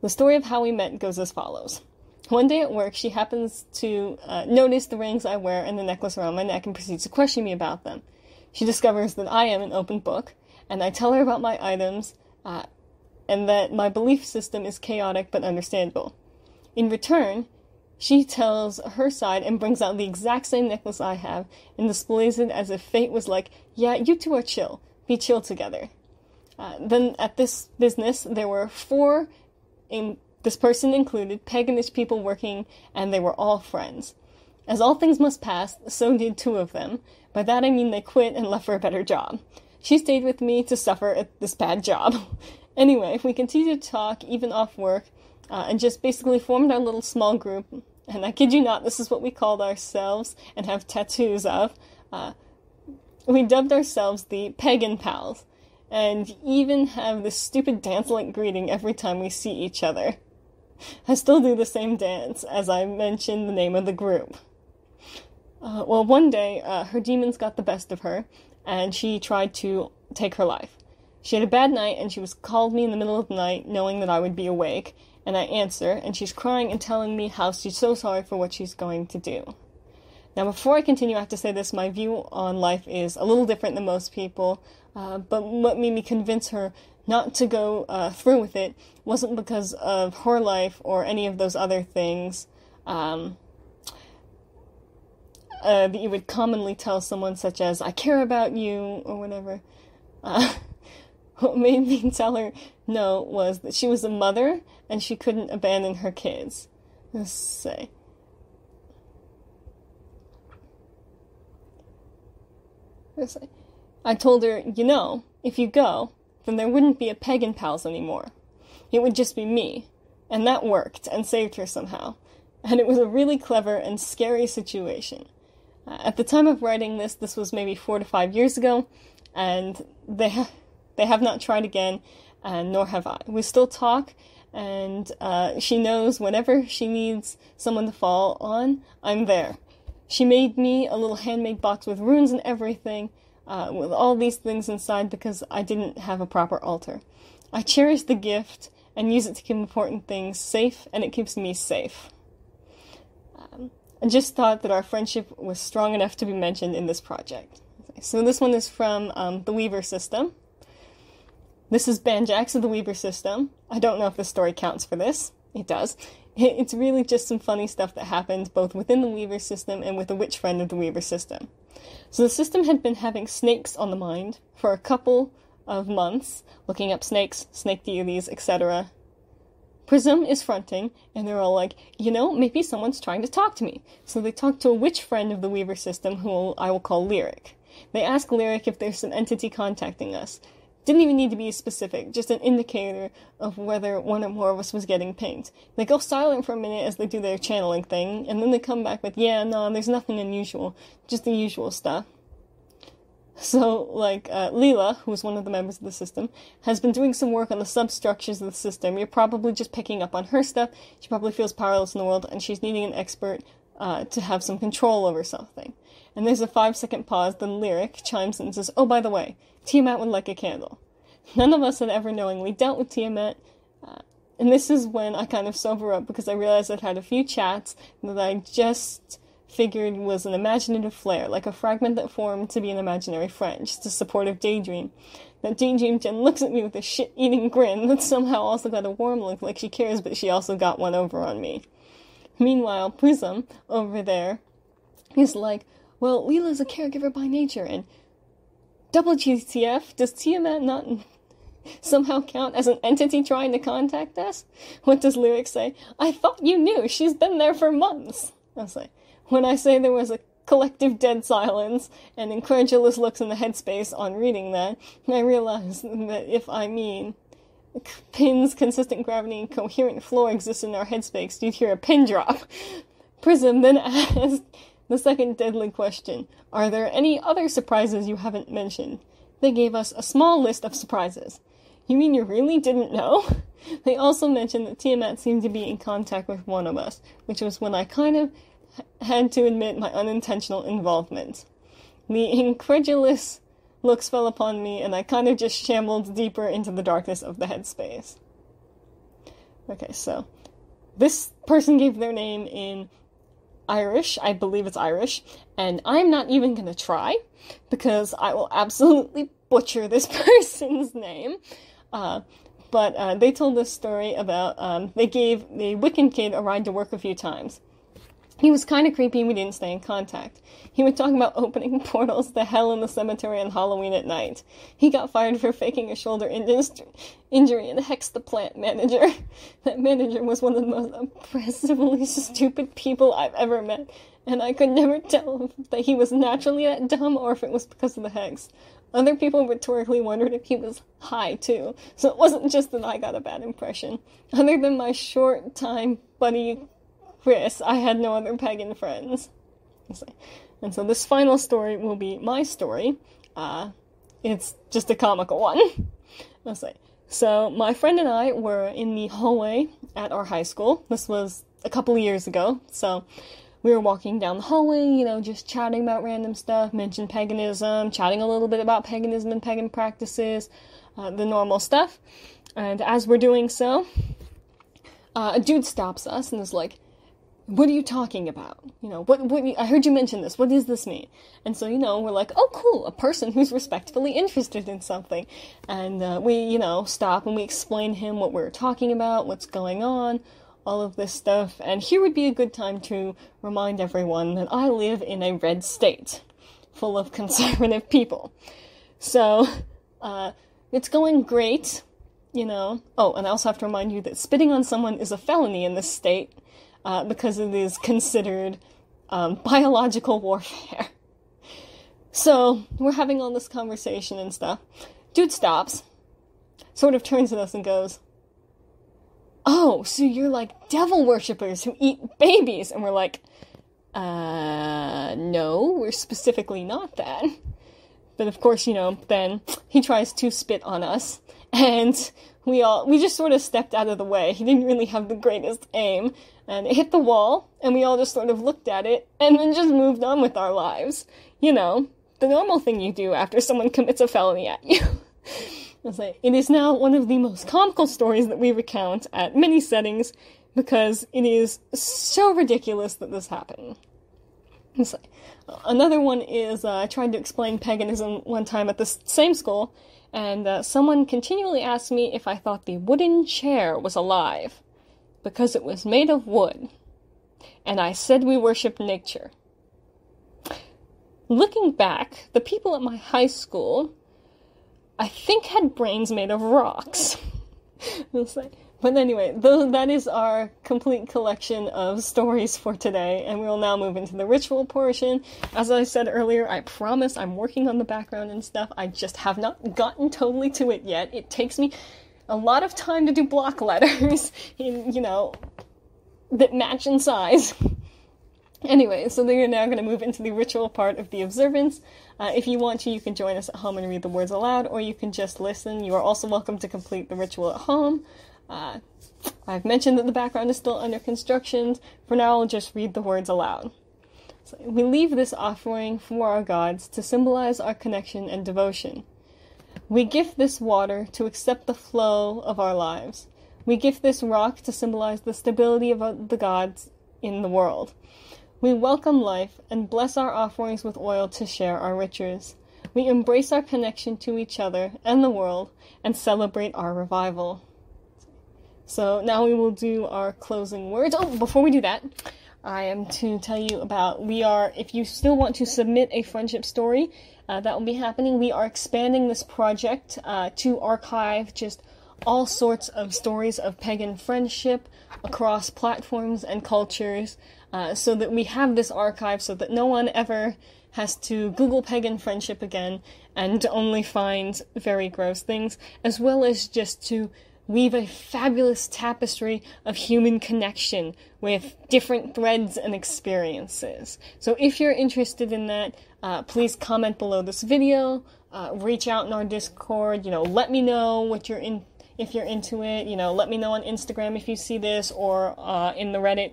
The story of how we met goes as follows. One day at work, she happens to uh, notice the rings I wear and the necklace around my neck and proceeds to question me about them. She discovers that I am an open book, and I tell her about my items, uh, and that my belief system is chaotic but understandable. In return, she tells her side and brings out the exact same necklace I have and displays it as if fate was like, yeah, you two are chill. Be chill together. Uh, then at this business, there were four, in, this person included, paganish people working, and they were all friends. As all things must pass, so did two of them. By that I mean they quit and left for a better job. She stayed with me to suffer at this bad job. anyway, we continued to talk, even off work, uh, and just basically formed our little small group. And I kid you not, this is what we called ourselves and have tattoos of. Uh, we dubbed ourselves the Pagan Pals, and even have this stupid dance like greeting every time we see each other. I still do the same dance as I mention the name of the group. Uh, well, one day, uh, her demons got the best of her, and she tried to take her life. She had a bad night, and she was called me in the middle of the night, knowing that I would be awake, and I answer, and she's crying and telling me how she's so sorry for what she's going to do. Now, before I continue, I have to say this my view on life is a little different than most people, uh, but what made me convince her not to go uh, through with it wasn't because of her life or any of those other things um, uh, that you would commonly tell someone, such as, I care about you, or whatever. Uh, what made me tell her no was that she was a mother and she couldn't abandon her kids. Let's say. I told her, you know, if you go, then there wouldn't be a pagan pals anymore. It would just be me. And that worked and saved her somehow. And it was a really clever and scary situation. Uh, at the time of writing this, this was maybe four to five years ago, and they ha- they have not tried again, and nor have I. We still talk, and uh, she knows whenever she needs someone to fall on, I'm there. She made me a little handmade box with runes and everything, uh, with all these things inside because I didn't have a proper altar. I cherish the gift and use it to keep important things safe, and it keeps me safe. Um, I just thought that our friendship was strong enough to be mentioned in this project. So this one is from um, the Weaver system. This is Banjax of the Weaver system. I don't know if the story counts for this. It does. It's really just some funny stuff that happened both within the Weaver system and with a witch friend of the Weaver system. So the system had been having snakes on the mind for a couple of months, looking up snakes, snake deities, etc. Prism is fronting, and they're all like, you know, maybe someone's trying to talk to me. So they talk to a witch friend of the Weaver system, who I will call Lyric. They ask Lyric if there's an entity contacting us. Didn't even need to be specific, just an indicator of whether one or more of us was getting pinged. They go silent for a minute as they do their channeling thing, and then they come back with, yeah, no, there's nothing unusual, just the usual stuff. So, like, uh, Leela, who's one of the members of the system, has been doing some work on the substructures of the system. You're probably just picking up on her stuff. She probably feels powerless in the world, and she's needing an expert uh, to have some control over something. And there's a five second pause, then Lyric chimes in and says, Oh, by the way, Tiamat would like a candle. None of us had ever knowingly dealt with Tiamat, uh, and this is when I kind of sober up because I realized I'd had a few chats that I just figured was an imaginative flare, like a fragment that formed to be an imaginary friend, just a supportive daydream. That daydream Jen looks at me with a shit-eating grin that somehow also got a warm look like she cares, but she also got one over on me. Meanwhile, Prism, over there, is like, well, Leela's a caregiver by nature, and WTF, does Tiamat not somehow count as an entity trying to contact us? What does Lyric say? I thought you knew, she's been there for months. I was like, when I say there was a collective dead silence and incredulous looks in the headspace on reading that, I realize that if I mean pins, consistent gravity, and coherent flow exist in our headspace, you'd hear a pin drop. Prism then asked the second deadly question Are there any other surprises you haven't mentioned? They gave us a small list of surprises. You mean you really didn't know? They also mentioned that Tiamat seemed to be in contact with one of us, which was when I kind of had to admit my unintentional involvement. The incredulous looks fell upon me, and I kind of just shambled deeper into the darkness of the headspace. Okay, so this person gave their name in Irish, I believe it's Irish, and I'm not even gonna try because I will absolutely butcher this person's name. Uh, but uh, they told this story about um, they gave the Wiccan kid a ride to work a few times. He was kind of creepy and we didn't stay in contact. He would talk about opening portals to hell in the cemetery on Halloween at night. He got fired for faking a shoulder injury and hexed the plant manager. That manager was one of the most oppressively stupid people I've ever met, and I could never tell that he was naturally that dumb or if it was because of the hex. Other people rhetorically wondered if he was high too, so it wasn't just that I got a bad impression. Other than my short time buddy Chris, I had no other pagan friends. And so this final story will be my story. Uh, it's just a comical one. So my friend and I were in the hallway at our high school. This was a couple of years ago. So we were walking down the hallway, you know, just chatting about random stuff, mentioned paganism, chatting a little bit about paganism and pagan practices, uh, the normal stuff. And as we're doing so, uh, a dude stops us and is like, what are you talking about? You know, what, what, I heard you mention this. What does this mean? And so, you know, we're like, oh, cool, a person who's respectfully interested in something. And uh, we, you know, stop and we explain him what we're talking about, what's going on, all of this stuff. And here would be a good time to remind everyone that I live in a red state full of conservative people. So, uh, it's going great, you know. Oh, and I also have to remind you that spitting on someone is a felony in this state uh, because it is considered um, biological warfare. So we're having all this conversation and stuff. Dude stops, sort of turns at us and goes, Oh, so you're like devil worshippers who eat babies. And we're like, uh, no, we're specifically not that. But of course, you know, then he tries to spit on us, and we all, we just sort of stepped out of the way. He didn't really have the greatest aim, and it hit the wall, and we all just sort of looked at it, and then just moved on with our lives. You know, the normal thing you do after someone commits a felony at you. it is now one of the most comical stories that we recount at many settings because it is so ridiculous that this happened. another one is uh, I tried to explain paganism one time at the same school, and uh, someone continually asked me if I thought the wooden chair was alive because it was made of wood, and I said we worship nature. Looking back, the people at my high school, I think, had brains made of rocks. like, But anyway, th- that is our complete collection of stories for today, and we will now move into the ritual portion. As I said earlier, I promise I'm working on the background and stuff. I just have not gotten totally to it yet. It takes me a lot of time to do block letters in, you know, that match in size. Anyway, so they are now going to move into the ritual part of the observance. Uh, if you want to, you can join us at home and read the words aloud, or you can just listen. You are also welcome to complete the ritual at home. Uh, I've mentioned that the background is still under construction. For now, I'll just read the words aloud. So we leave this offering for our gods to symbolize our connection and devotion. We gift this water to accept the flow of our lives. We gift this rock to symbolize the stability of the gods in the world. We welcome life and bless our offerings with oil to share our riches. We embrace our connection to each other and the world and celebrate our revival. So now we will do our closing words. Oh, before we do that, I am to tell you about we are, if you still want to submit a friendship story, uh, that will be happening. We are expanding this project uh, to archive just all sorts of stories of pagan friendship across platforms and cultures uh, so that we have this archive so that no one ever has to Google pagan friendship again and only find very gross things, as well as just to weave a fabulous tapestry of human connection with different threads and experiences. So if you're interested in that, uh, please comment below this video, uh, reach out in our Discord, you know, let me know what you're in, if you're into it, you know, let me know on Instagram if you see this or uh, in the Reddit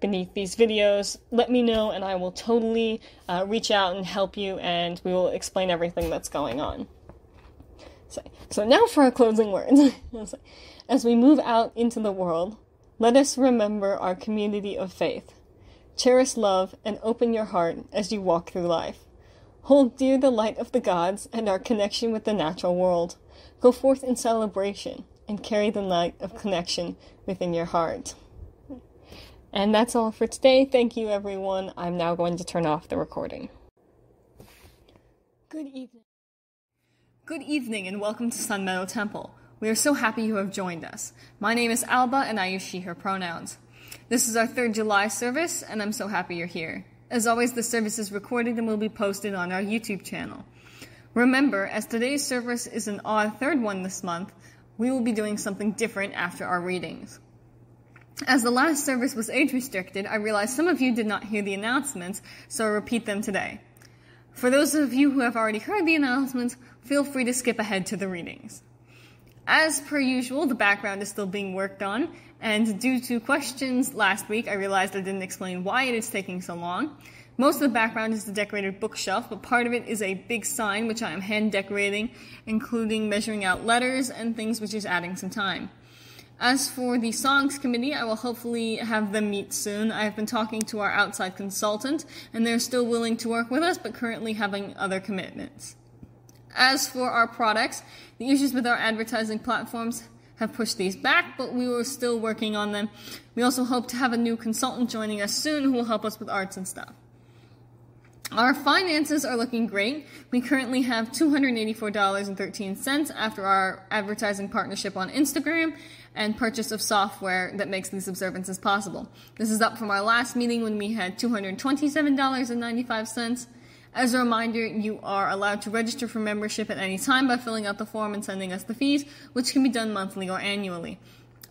beneath these videos, let me know and I will totally uh, reach out and help you and we will explain everything that's going on. So, so now for our closing words. As we move out into the world, let us remember our community of faith. Cherish love and open your heart as you walk through life. Hold dear the light of the gods and our connection with the natural world. Go forth in celebration and carry the light of connection within your heart. And that's all for today. Thank you, everyone. I'm now going to turn off the recording. Good evening. Good evening, and welcome to Sun Meadow Temple. We are so happy you have joined us. My name is Alba, and I use she, her pronouns. This is our third July service, and I'm so happy you're here. As always, the service is recorded and will be posted on our YouTube channel. Remember, as today's service is an odd third one this month, we will be doing something different after our readings. As the last service was age restricted, I realize some of you did not hear the announcements, so I'll repeat them today. For those of you who have already heard the announcements, feel free to skip ahead to the readings. As per usual, the background is still being worked on, and due to questions last week, I realized I didn't explain why it is taking so long. Most of the background is the decorated bookshelf, but part of it is a big sign which I am hand decorating, including measuring out letters and things which is adding some time. As for the songs committee, I will hopefully have them meet soon. I have been talking to our outside consultant, and they're still willing to work with us, but currently having other commitments. As for our products, the issues with our advertising platforms have pushed these back, but we were still working on them. We also hope to have a new consultant joining us soon who will help us with arts and stuff. Our finances are looking great. We currently have $284.13 after our advertising partnership on Instagram and purchase of software that makes these observances possible. This is up from our last meeting when we had $227.95. As a reminder, you are allowed to register for membership at any time by filling out the form and sending us the fees, which can be done monthly or annually.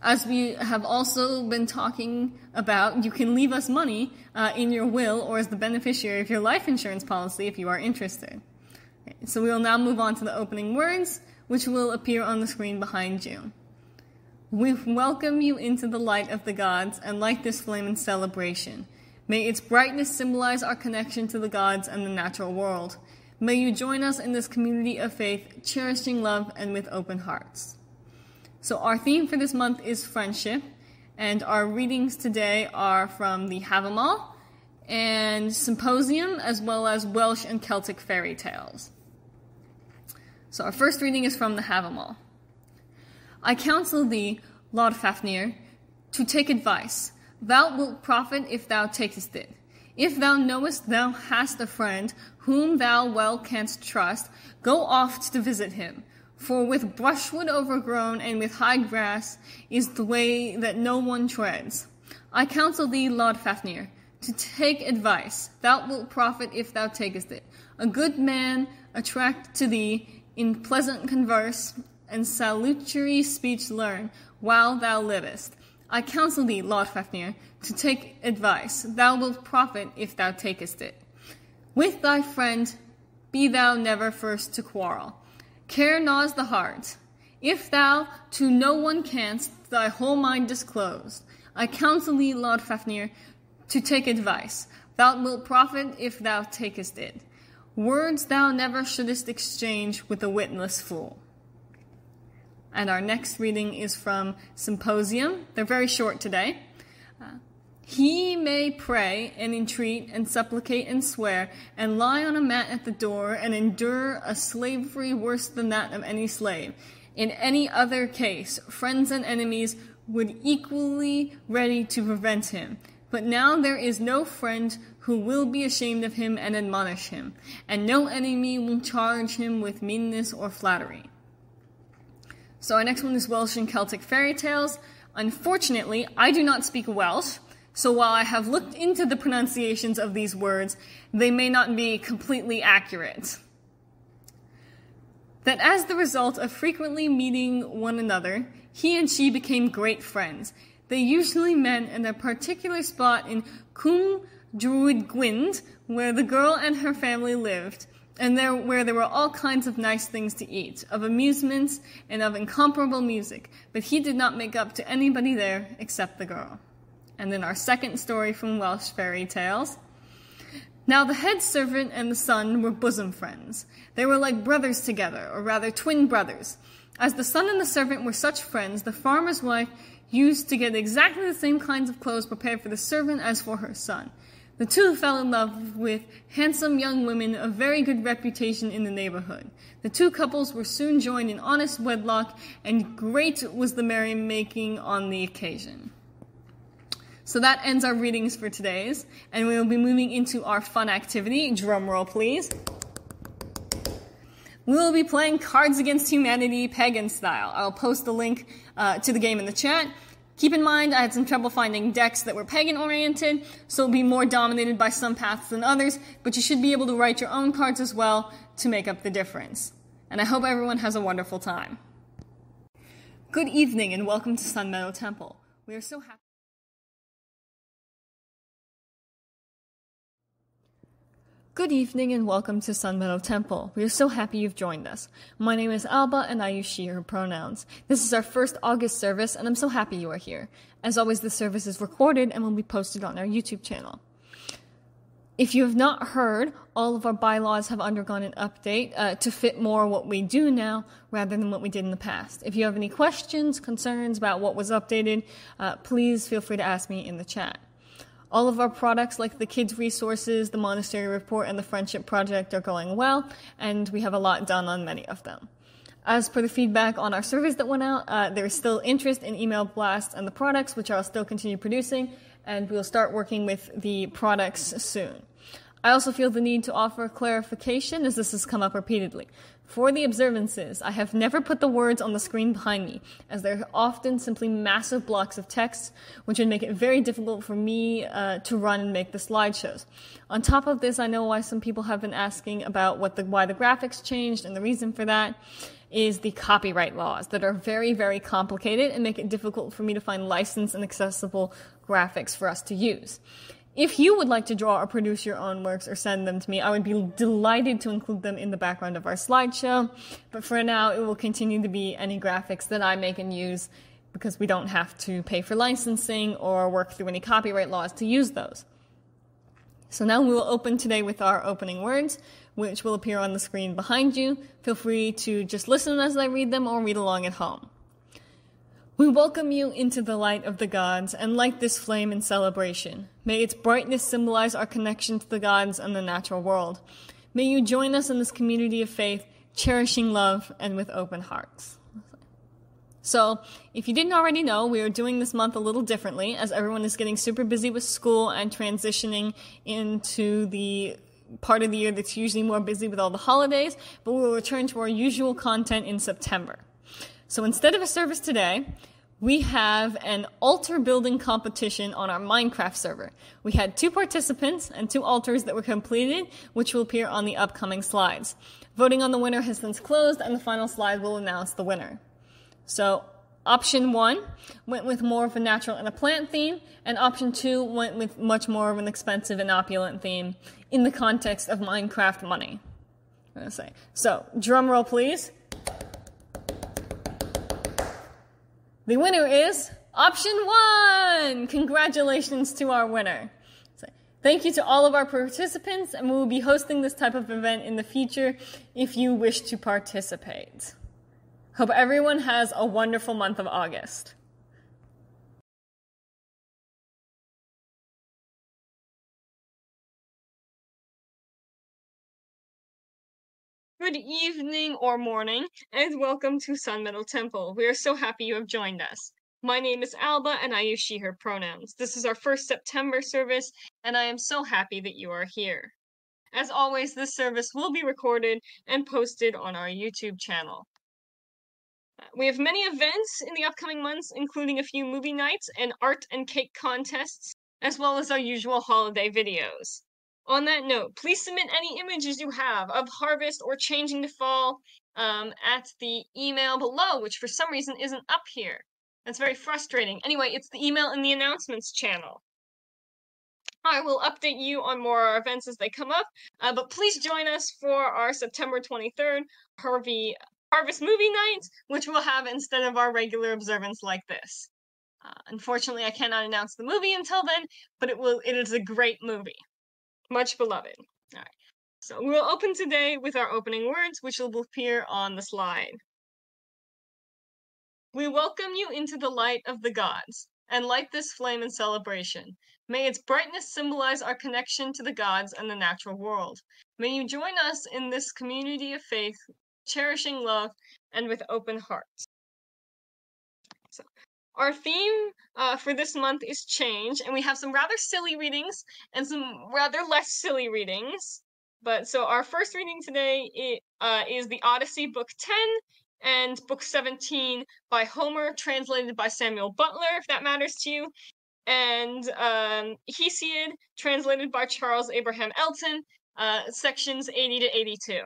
As we have also been talking about, you can leave us money uh, in your will or as the beneficiary of your life insurance policy if you are interested. So we will now move on to the opening words, which will appear on the screen behind you. We welcome you into the light of the gods and light this flame in celebration. May its brightness symbolize our connection to the gods and the natural world. May you join us in this community of faith, cherishing love and with open hearts. So our theme for this month is friendship, and our readings today are from the Havamal and Symposium, as well as Welsh and Celtic fairy tales. So our first reading is from the Havamal. I counsel thee, Loddfafnir, to take advice. Thou wilt profit if thou takest it. If thou knowest thou hast a friend whom thou well canst trust, go oft to visit him For with brushwood overgrown and with high grass is the way that no one treads. I counsel thee, Loddfafnir, to take advice. Thou wilt profit if thou takest it. A good man attract to thee in pleasant converse and salutary speech learn while thou livest. I counsel thee, Loddfafnir, to take advice. Thou wilt profit if thou takest it. With thy friend be thou never first to quarrel. Care gnaws the heart. If thou to no one canst thy whole mind disclose, I counsel thee, Loddfafnir, to take advice. Thou wilt profit if thou takest it. Words thou never shouldest exchange with a witless fool. And our next reading is from Symposium. They're very short today. Uh, he may pray and entreat and supplicate and swear and lie on a mat at the door and endure a slavery worse than that of any slave. In any other case, friends and enemies would equally ready to prevent him. But now there is no friend who will be ashamed of him and admonish him, and no enemy will charge him with meanness or flattery. So our next one is Welsh and Celtic fairy tales. Unfortunately, I do not speak Welsh, so while I have looked into the pronunciations of these words, they may not be completely accurate. That as the result of frequently meeting one another, he and she became great friends. They usually met in a particular spot in Cwm Drwyd Gwynd, where the girl and her family lived, and there, where there were all kinds of nice things to eat, of amusements, and of incomparable music, but he did not make up to anybody there except the girl. And then our second story from Welsh fairy tales. Now the head servant and the son were bosom friends. They were like brothers together, or rather twin brothers. As the son and the servant were such friends, the farmer's wife used to get exactly the same kinds of clothes prepared for the servant as for her son. The two fell in love with handsome young women of very good reputation in the neighborhood. The two couples were soon joined in honest wedlock, and great was the merrymaking on the occasion. So that ends our readings for today's, and we will be moving into our fun activity. Drum roll, please. We will be playing Cards Against Humanity Pagan style. I'll post the link uh, to the game in the chat. Keep in mind, I had some trouble finding decks that were pagan oriented, so it'll be more dominated by some paths than others, but you should be able to write your own cards as well to make up the difference. And I hope everyone has a wonderful time. Good evening and welcome to Sun Meadow Temple. We are so happy. Good evening and welcome to Sun Meadow Temple. We are so happy you've joined us. My name is Alba and I use she, her pronouns. This is our first August service and I'm so happy you are here. As always, the service is recorded and will be posted on our YouTube channel. If you have not heard, all of our bylaws have undergone an update uh, to fit more what we do now rather than what we did in the past. If you have any questions, concerns about what was updated, uh, please feel free to ask me in the chat. All of our products, like the kids' resources, the monastery report, and the friendship project, are going well, and we have a lot done on many of them. As per the feedback on our surveys that went out, uh, there is still interest in email blasts and the products, which I'll still continue producing, and we'll start working with the products soon. I also feel the need to offer clarification as this has come up repeatedly. For the observances, I have never put the words on the screen behind me, as they're often simply massive blocks of text, which would make it very difficult for me uh, to run and make the slideshows. On top of this, I know why some people have been asking about what the, why the graphics changed, and the reason for that is the copyright laws that are very, very complicated and make it difficult for me to find licensed and accessible graphics for us to use. If you would like to draw or produce your own works or send them to me, I would be delighted to include them in the background of our slideshow. But for now, it will continue to be any graphics that I make and use because we don't have to pay for licensing or work through any copyright laws to use those. So now we will open today with our opening words, which will appear on the screen behind you. Feel free to just listen as I read them or read along at home. We welcome you into the light of the gods and light this flame in celebration. May its brightness symbolize our connection to the gods and the natural world. May you join us in this community of faith, cherishing love and with open hearts. So, if you didn't already know, we are doing this month a little differently as everyone is getting super busy with school and transitioning into the part of the year that's usually more busy with all the holidays, but we will return to our usual content in September. So instead of a service today, we have an altar building competition on our Minecraft server. We had two participants and two altars that were completed, which will appear on the upcoming slides. Voting on the winner has since closed, and the final slide will announce the winner. So, option one went with more of a natural and a plant theme, and option two went with much more of an expensive and opulent theme in the context of Minecraft money. I'm gonna say. So, drum roll, please. The winner is option one! Congratulations to our winner. Thank you to all of our participants, and we will be hosting this type of event in the future if you wish to participate. Hope everyone has a wonderful month of August. Good evening or morning, and welcome to Sun Meadow Temple. We are so happy you have joined us. My name is Alba, and I use she, her pronouns. This is our first September service, and I am so happy that you are here. As always, this service will be recorded and posted on our YouTube channel. We have many events in the upcoming months, including a few movie nights and art and cake contests, as well as our usual holiday videos. On that note, please submit any images you have of harvest or changing to fall um, at the email below, which for some reason isn't up here. That's very frustrating. Anyway, it's the email in the announcements channel. I will update you on more events as they come up, uh, but please join us for our September 23rd Harvey Harvest Movie Night, which we'll have instead of our regular observance like this. Uh, unfortunately, I cannot announce the movie until then, but it will. It is a great movie much beloved. All right. So we will open today with our opening words, which will appear on the slide. We welcome you into the light of the gods, and light this flame in celebration. May its brightness symbolize our connection to the gods and the natural world. May you join us in this community of faith, cherishing love and with open hearts. Our theme uh, for this month is change, and we have some rather silly readings and some rather less silly readings. But so our first reading today is, uh, is the Odyssey, Book 10, and Book 17 by Homer, translated by Samuel Butler, if that matters to you, and um, Hesiod, translated by Charles Abraham Elton, uh, sections 80 to 82.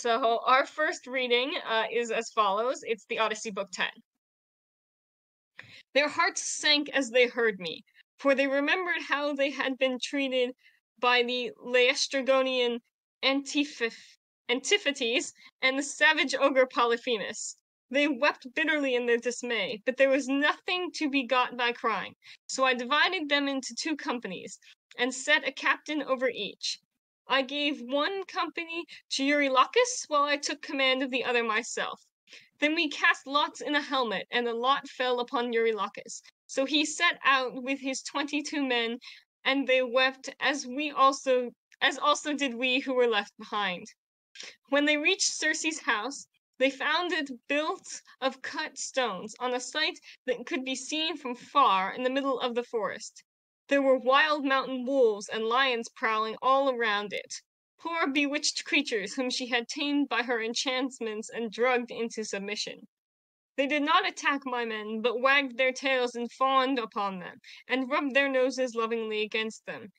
So our first reading uh, is as follows. It's the Odyssey, Book 10. Their hearts sank as they heard me, for they remembered how they had been treated by the Laestrygonian Antiph- Antiphates and the savage ogre Polyphemus. They wept bitterly in their dismay, but there was nothing to be got by crying. So I divided them into two companies, and set a captain over each. I gave one company to Eurylochus, while I took command of the other myself. Then we cast lots in a helmet, and the lot fell upon Eurylochus. So he set out with his twenty-two men, and they wept as we also as also did we who were left behind. When they reached Circe's house, they found it built of cut stones on a site that could be seen from far in the middle of the forest. There were wild mountain wolves and lions prowling all around it. Poor bewitched creatures whom she had tamed by her enchantments and drugged into submission. They did not attack my men, but wagged their tails and fawned upon them, and rubbed their noses lovingly against them,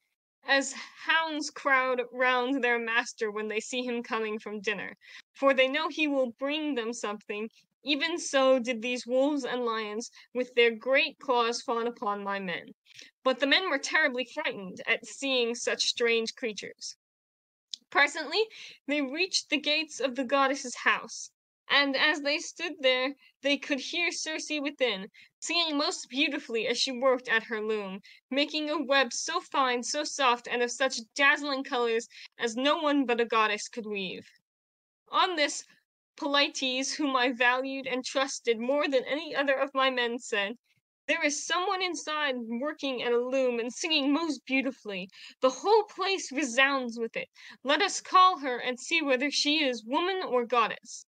as hounds crowd round their master when they see him coming from dinner, for they know he will bring them something. Even so did these wolves and lions with their great claws fawn upon my men. But the men were terribly frightened at seeing such strange creatures. Presently they reached the gates of the goddess's house, and as they stood there they could hear Circe within, singing most beautifully as she worked at her loom, making a web so fine, so soft, and of such dazzling colors as no one but a goddess could weave. On this, Polites, whom I valued and trusted more than any other of my men, said, there is someone inside working at a loom and singing most beautifully. The whole place resounds with it. Let us call her and see whether she is woman or goddess.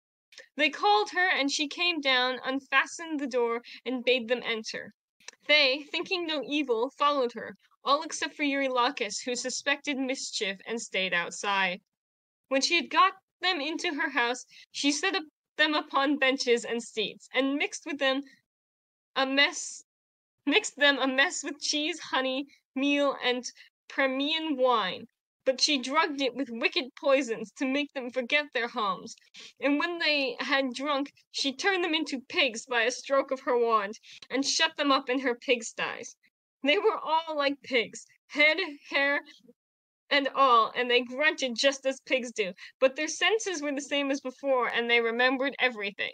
They called her, and she came down, unfastened the door, and bade them enter. They, thinking no evil, followed her, all except for Eurylochus, who suspected mischief and stayed outside. When she had got them into her house, she set up them upon benches and seats, and mixed with them a mess mixed them a mess with cheese, honey, meal, and Pramnian wine. But she drugged it with wicked poisons to make them forget their homes. And when they had drunk, she turned them into pigs by a stroke of her wand, and shut them up in her pigsties. They were all like pigs, head, hair, and all, and they grunted just as pigs do, but their senses were the same as before, and they remembered everything.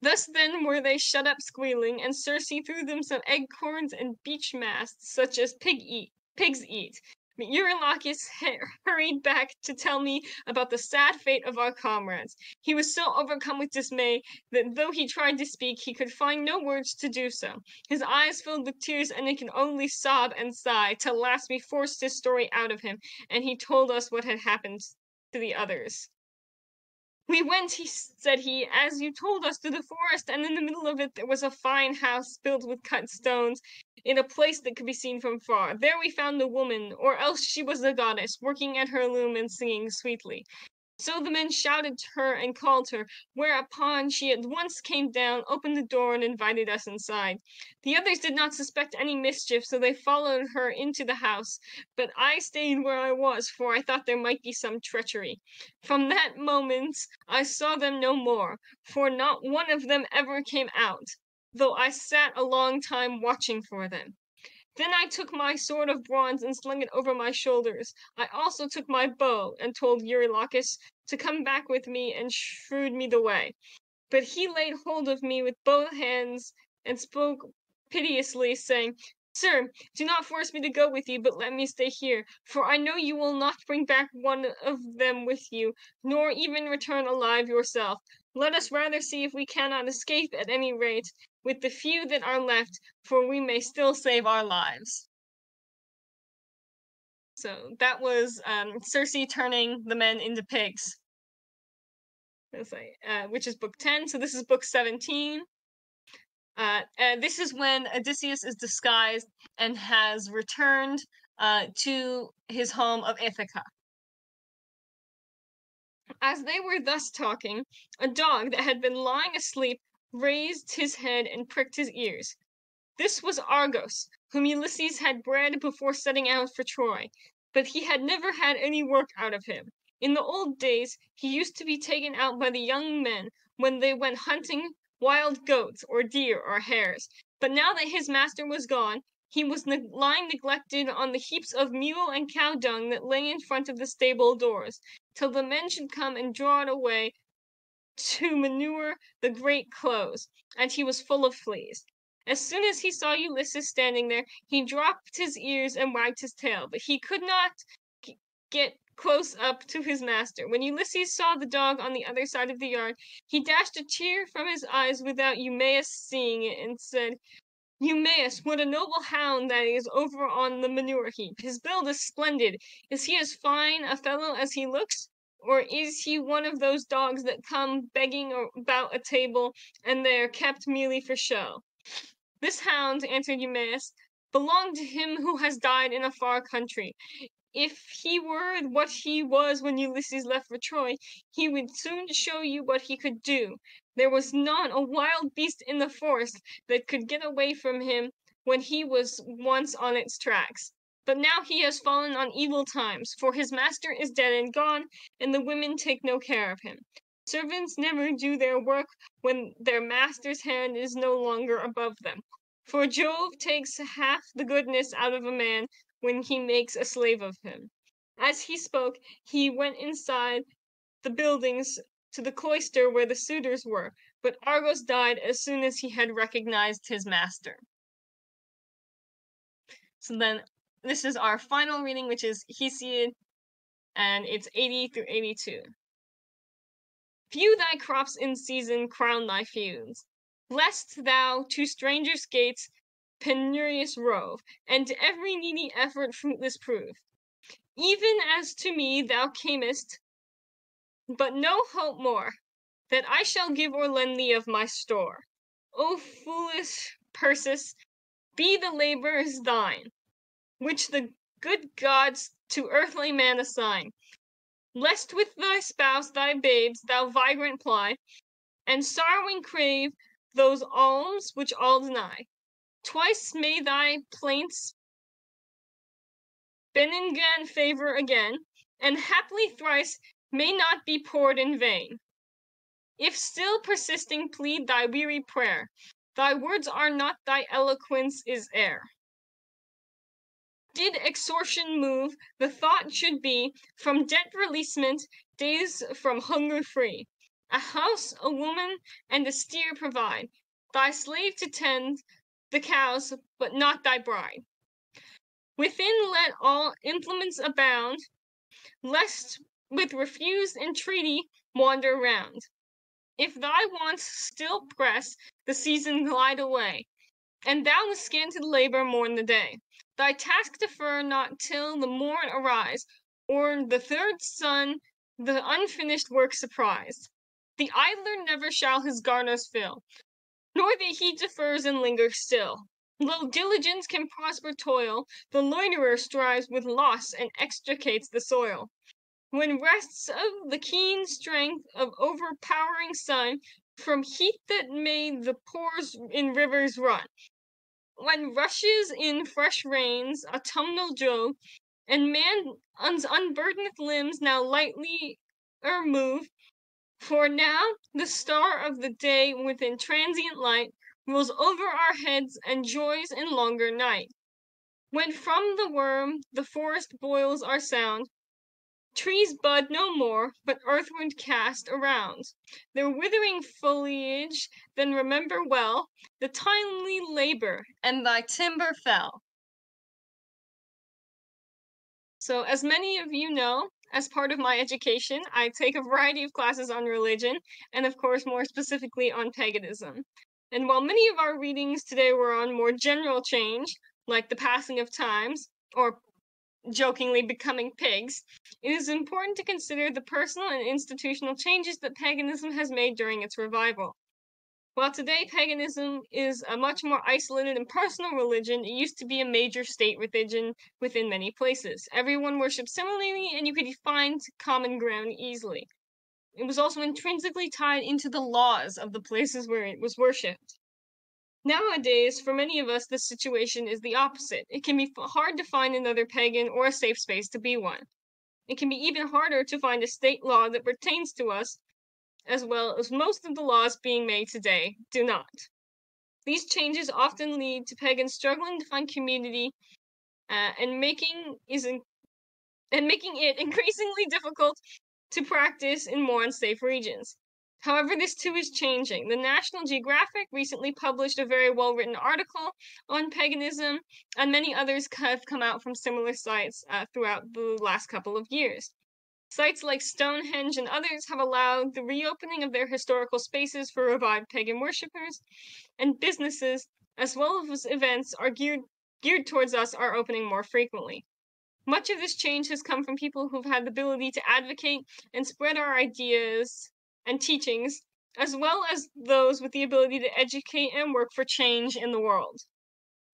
Thus then were they shut up squealing, and Circe threw them some acorns and beech masts, such as pig eat, pigs eat. But Eurylochus hurried back to tell me about the sad fate of our comrades. He was so overcome with dismay that though he tried to speak, he could find no words to do so. His eyes filled with tears, and he could only sob and sigh, till last we forced his story out of him, and he told us what had happened to the others. We went, he said he, as you told us, to the forest, and in the middle of it there was a fine house built with cut stones, in a place that could be seen from far. There we found the woman, or else she was the goddess, working at her loom and singing sweetly. So the men shouted to her and called her, whereupon she at once came down, opened the door, and invited us inside. The others did not suspect any mischief, so they followed her into the house, but I stayed where I was, for I thought there might be some treachery. From that moment I saw them no more, for not one of them ever came out, though I sat a long time watching for them. Then I took my sword of bronze and slung it over my shoulders. I also took my bow and told Eurylochus to come back with me and shrewd me the way. But he laid hold of me with both hands and spoke piteously, saying, Sir, do not force me to go with you, but let me stay here, for I know you will not bring back one of them with you, nor even return alive yourself. Let us rather see if we cannot escape at any rate, with the few that are left, for we may still save our lives. So that was um, Circe turning the men into pigs. Uh, which is book 10. So this is book 17. Uh, and this is when Odysseus is disguised and has returned uh, to his home of Ithaca. As they were thus talking, a dog that had been lying asleep raised his head and pricked his ears. This was Argos, whom Ulysses had bred before setting out for Troy, but he had never had any work out of him. In the old days, he used to be taken out by the young men when they went hunting wild goats or deer or hares, but now that his master was gone, he was ne- lying neglected on the heaps of mule and cow dung that lay in front of the stable doors, till the men should come and draw it away to manure the great close, and he was full of fleas. As soon as he saw Ulysses standing there, he dropped his ears and wagged his tail, but he could not g- get close up to his master. When Ulysses saw the dog on the other side of the yard, he dashed a tear from his eyes without Eumaeus seeing it, and said, Eumaeus, what a noble hound that is over on the manure heap. His build is splendid. Is he as fine a fellow as he looks? Or is he one of those dogs that come begging about a table and they are kept merely for show? This hound, answered Eumaeus, belonged to him who has died in a far country. If he were what he was when Ulysses left for Troy, he would soon show you what he could do. There was not a wild beast in the forest that could get away from him when he was once on its tracks. But now he has fallen on evil times, for his master is dead and gone, and the women take no care of him. Servants never do their work when their master's hand is no longer above them. For Jove takes half the goodness out of a man when he makes a slave of him. As he spoke, he went inside the buildings to the cloister where the suitors were, but Argos died as soon as he had recognized his master. So then this is our final reading, which is Hesiod, and it's 80 through 82. Few thy crops in season crown thy fields, lest thou to strangers' gates penurious rove, and every needy effort fruitless prove. Even as to me thou camest, but no hope more, that I shall give or lend thee of my store. O foolish Perses, be the labourers thine, which the good gods to earthly man assign. Lest with thy spouse, thy babes, thou vagrant ply, and sorrowing crave those alms which all deny. Twice may thy plaints Benningan favor again, and haply thrice may not be poured in vain. If still persisting plead thy weary prayer, thy words are not, thy eloquence is air. Did extortion move, the thought should be from debt releasement, days from hunger free. A house, a woman, and a steer provide, thy slave to tend the cows, but not thy bride. Within let all implements abound, lest with refused entreaty wander round. If thy wants still press, the season glide away, and thou with scanted labor mourn the day. Thy task defer not till the morn arise, or the third sun the unfinished work surprise. The idler never shall his garners fill, nor that he defers and lingers still. Though diligence can prosper toil, the loiterer strives with loss and extricates the soil. When rests of the keen strength of overpowering sun from heat that made the pores in rivers run. When rushes in fresh rains autumnal Jove, and man's unburdened limbs now lightly er move, for now the star of the day within transient light rules over our heads and joys in longer night. When from the worm the forest boils our sound, trees bud no more, but earthward cast around their withering foliage, then remember well the timely labor, and thy timber fell. So, as many of you know, as part of my education, I take a variety of classes on religion, and of course, more specifically on paganism. And while many of our readings today were on more general change, like the passing of times, or jokingly becoming pigs, it is important to consider the personal and institutional changes that paganism has made during its revival. While today paganism is a much more isolated and personal religion, it used to be a major state religion within many places. Everyone worshipped similarly, and you could find common ground easily. It was also intrinsically tied into the laws of the places where it was worshipped. Nowadays, for many of us, the situation is the opposite. It can be hard to find another pagan or a safe space to be one. It can be even harder to find a state law that pertains to us, as well as most of the laws being made today do not. These changes often lead to pagans struggling to find community uh, and making is in, and making it increasingly difficult to practice in more unsafe regions. However, this too is changing. The National Geographic recently published a very well written article on paganism, and many others have come out from similar sites uh, throughout the last couple of years. Sites like Stonehenge and others have allowed the reopening of their historical spaces for revived pagan worshippers, and businesses, as well as events, are geared geared towards us are opening more frequently. Much of this change has come from people who've had the ability to advocate and spread our ideas and teachings, as well as those with the ability to educate and work for change in the world.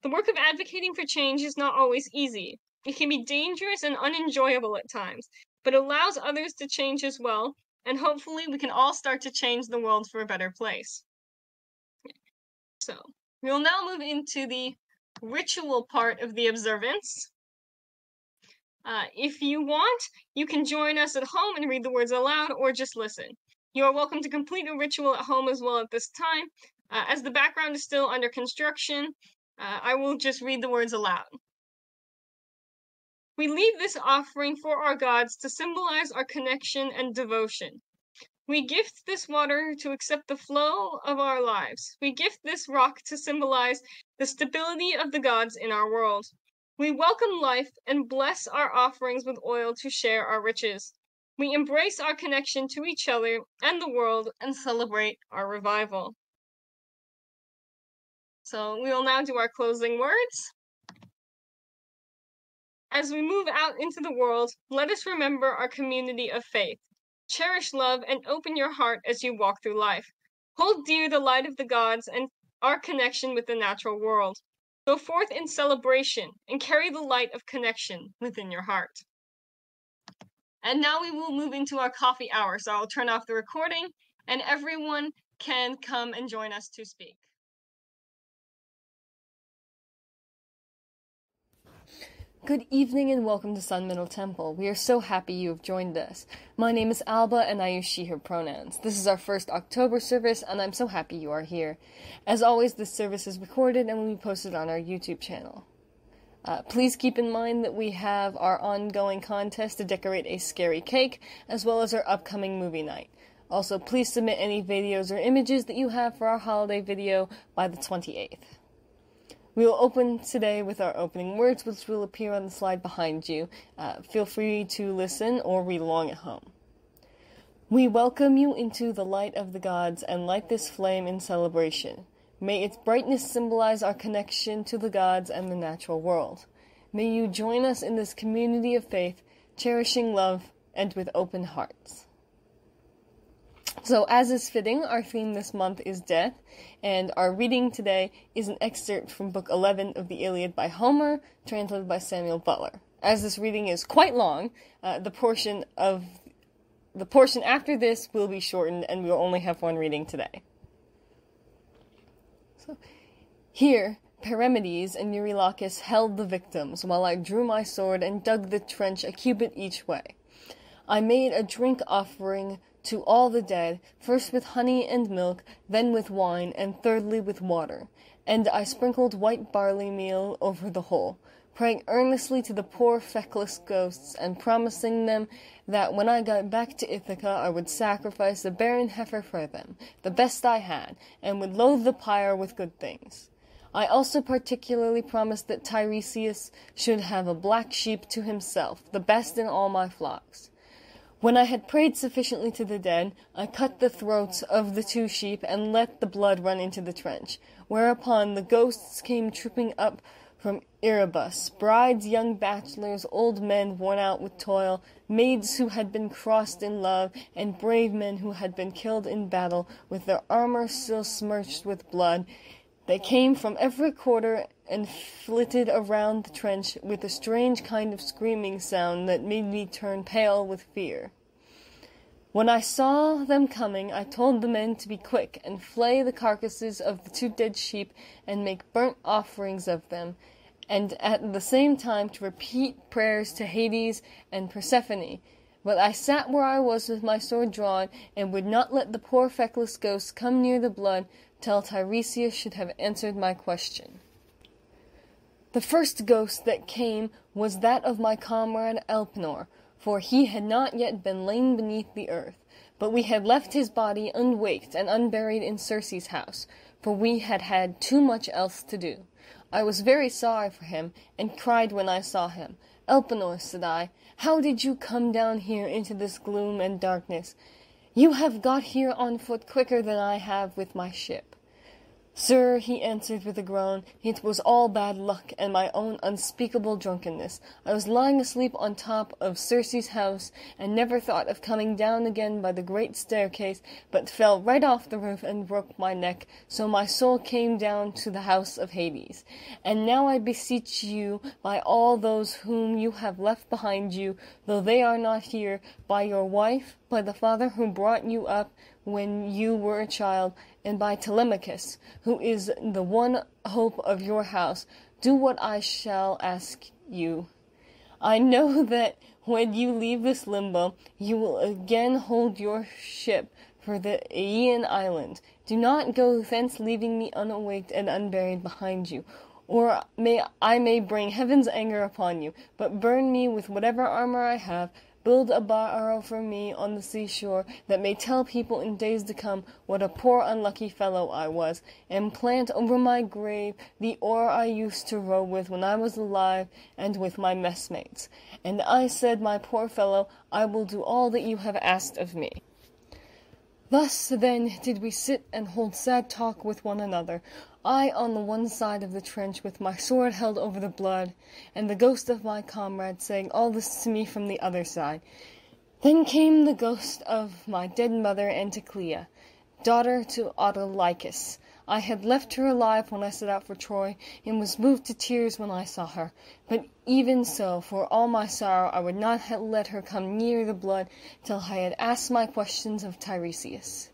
The work of advocating for change is not always easy. It can be dangerous and unenjoyable at times, but allows others to change as well, and hopefully we can all start to change the world for a better place. So, we will now move into the ritual part of the observance. Uh, if you want, you can join us at home and read the words aloud or just listen. You are welcome to complete a ritual at home as well at this time. Uh, as the background is still under construction, uh, I will just read the words aloud. We leave this offering for our gods to symbolize our connection and devotion. We gift this water to accept the flow of our lives. We gift this rock to symbolize the stability of the gods in our world. We welcome life and bless our offerings with oil to share our riches. We embrace our connection to each other and the world and celebrate our revival. So we will now do our closing words. As we move out into the world, let us remember our community of faith. Cherish love and open your heart as you walk through life. Hold dear the light of the gods and our connection with the natural world. Go forth in celebration and carry the light of connection within your heart. And now we will move into our coffee hour. So I'll turn off the recording and everyone can come and join us to speak. Good evening and welcome to Sun Meadow Temple. We are so happy you have joined us. My name is Alba and I use she, her pronouns. This is our first October service and I'm so happy you are here. As always, this service is recorded and will be posted on our YouTube channel. Uh, please keep in mind that we have our ongoing contest to decorate a scary cake, as well as our upcoming movie night. Also, please submit any videos or images that you have for our holiday video by the 28th. We will open today with our opening words, which will appear on the slide behind you. Uh, feel free to listen or read along at home. We welcome you into the light of the gods and light this flame in celebration. May its brightness symbolize our connection to the gods and the natural world. May you join us in this community of faith, cherishing love and with open hearts. So, as is fitting, our theme this month is death, and our reading today is an excerpt from Book 11 of the Iliad by Homer, translated by Samuel Butler. As this reading is quite long, uh, the portion of the portion after this will be shortened, and we will only have one reading today. Here, Perimedes and Eurylochus held the victims, while I drew my sword and dug the trench a cubit each way. I made a drink offering to all the dead, first with honey and milk, then with wine, and thirdly with water. And I sprinkled white barley meal over the whole, praying earnestly to the poor feckless ghosts, and promising them that when I got back to Ithaca I would sacrifice a barren heifer for them, the best I had, and would load the pyre with good things. I also particularly promised that Tiresias should have a black sheep to himself, the best in all my flocks. When I had prayed sufficiently to the dead, I cut the throats of the two sheep and let the blood run into the trench, whereupon the ghosts came trooping up from Erebus, brides, young bachelors, old men worn out with toil, maids who had been crossed in love, and brave men who had been killed in battle, with their armor still smirched with blood. They came from every quarter and flitted around the trench with a strange kind of screaming sound that made me turn pale with fear. When I saw them coming, I told the men to be quick and flay the carcasses of the two dead sheep and make burnt offerings of them, and at the same time to repeat prayers to Hades and Persephone. But I sat where I was with my sword drawn, and would not let the poor feckless ghosts come near the blood till Tiresias should have answered my question. The first ghost that came was that of my comrade Elpenor, for he had not yet been lain beneath the earth, but we had left his body unwaked and unburied in Circe's house, for we had had too much else to do. I was very sorry for him, and cried when I saw him. Elpenor, said I, how did you come down here into this gloom and darkness? You have got here on foot quicker than I have with my ship. Sir, he answered with a groan, it was all bad luck and my own unspeakable drunkenness. I was lying asleep on top of Circe's house, and never thought of coming down again by the great staircase, but fell right off the roof and broke my neck, so my soul came down to the house of Hades. And now I beseech you, by all those whom you have left behind you, though they are not here, by your wife, by the father who brought you up when you were a child, and by Telemachus, who is the one hope of your house, do what I shall ask you. I know that when you leave this limbo, you will again hold your ship for the Aeaean island. Do not go thence leaving me unawaked and unburied behind you, or may I may bring heaven's anger upon you, but burn me with whatever armor I have, Build a barrow for me on the seashore that may tell people in days to come what a poor unlucky fellow I was, and plant over my grave the oar I used to row with when I was alive and with my messmates. And I said, my poor fellow, I will do all that you have asked of me. Thus, then, did we sit and hold sad talk with one another, I on the one side of the trench with my sword held over the blood, and the ghost of my comrade saying all this to me from the other side. Then came the ghost of my dead mother Anticlea, daughter to Autolycus. I had left her alive when I set out for Troy, and was moved to tears when I saw her. But even so, for all my sorrow, I would not have let her come near the blood till I had asked my questions of Tiresias.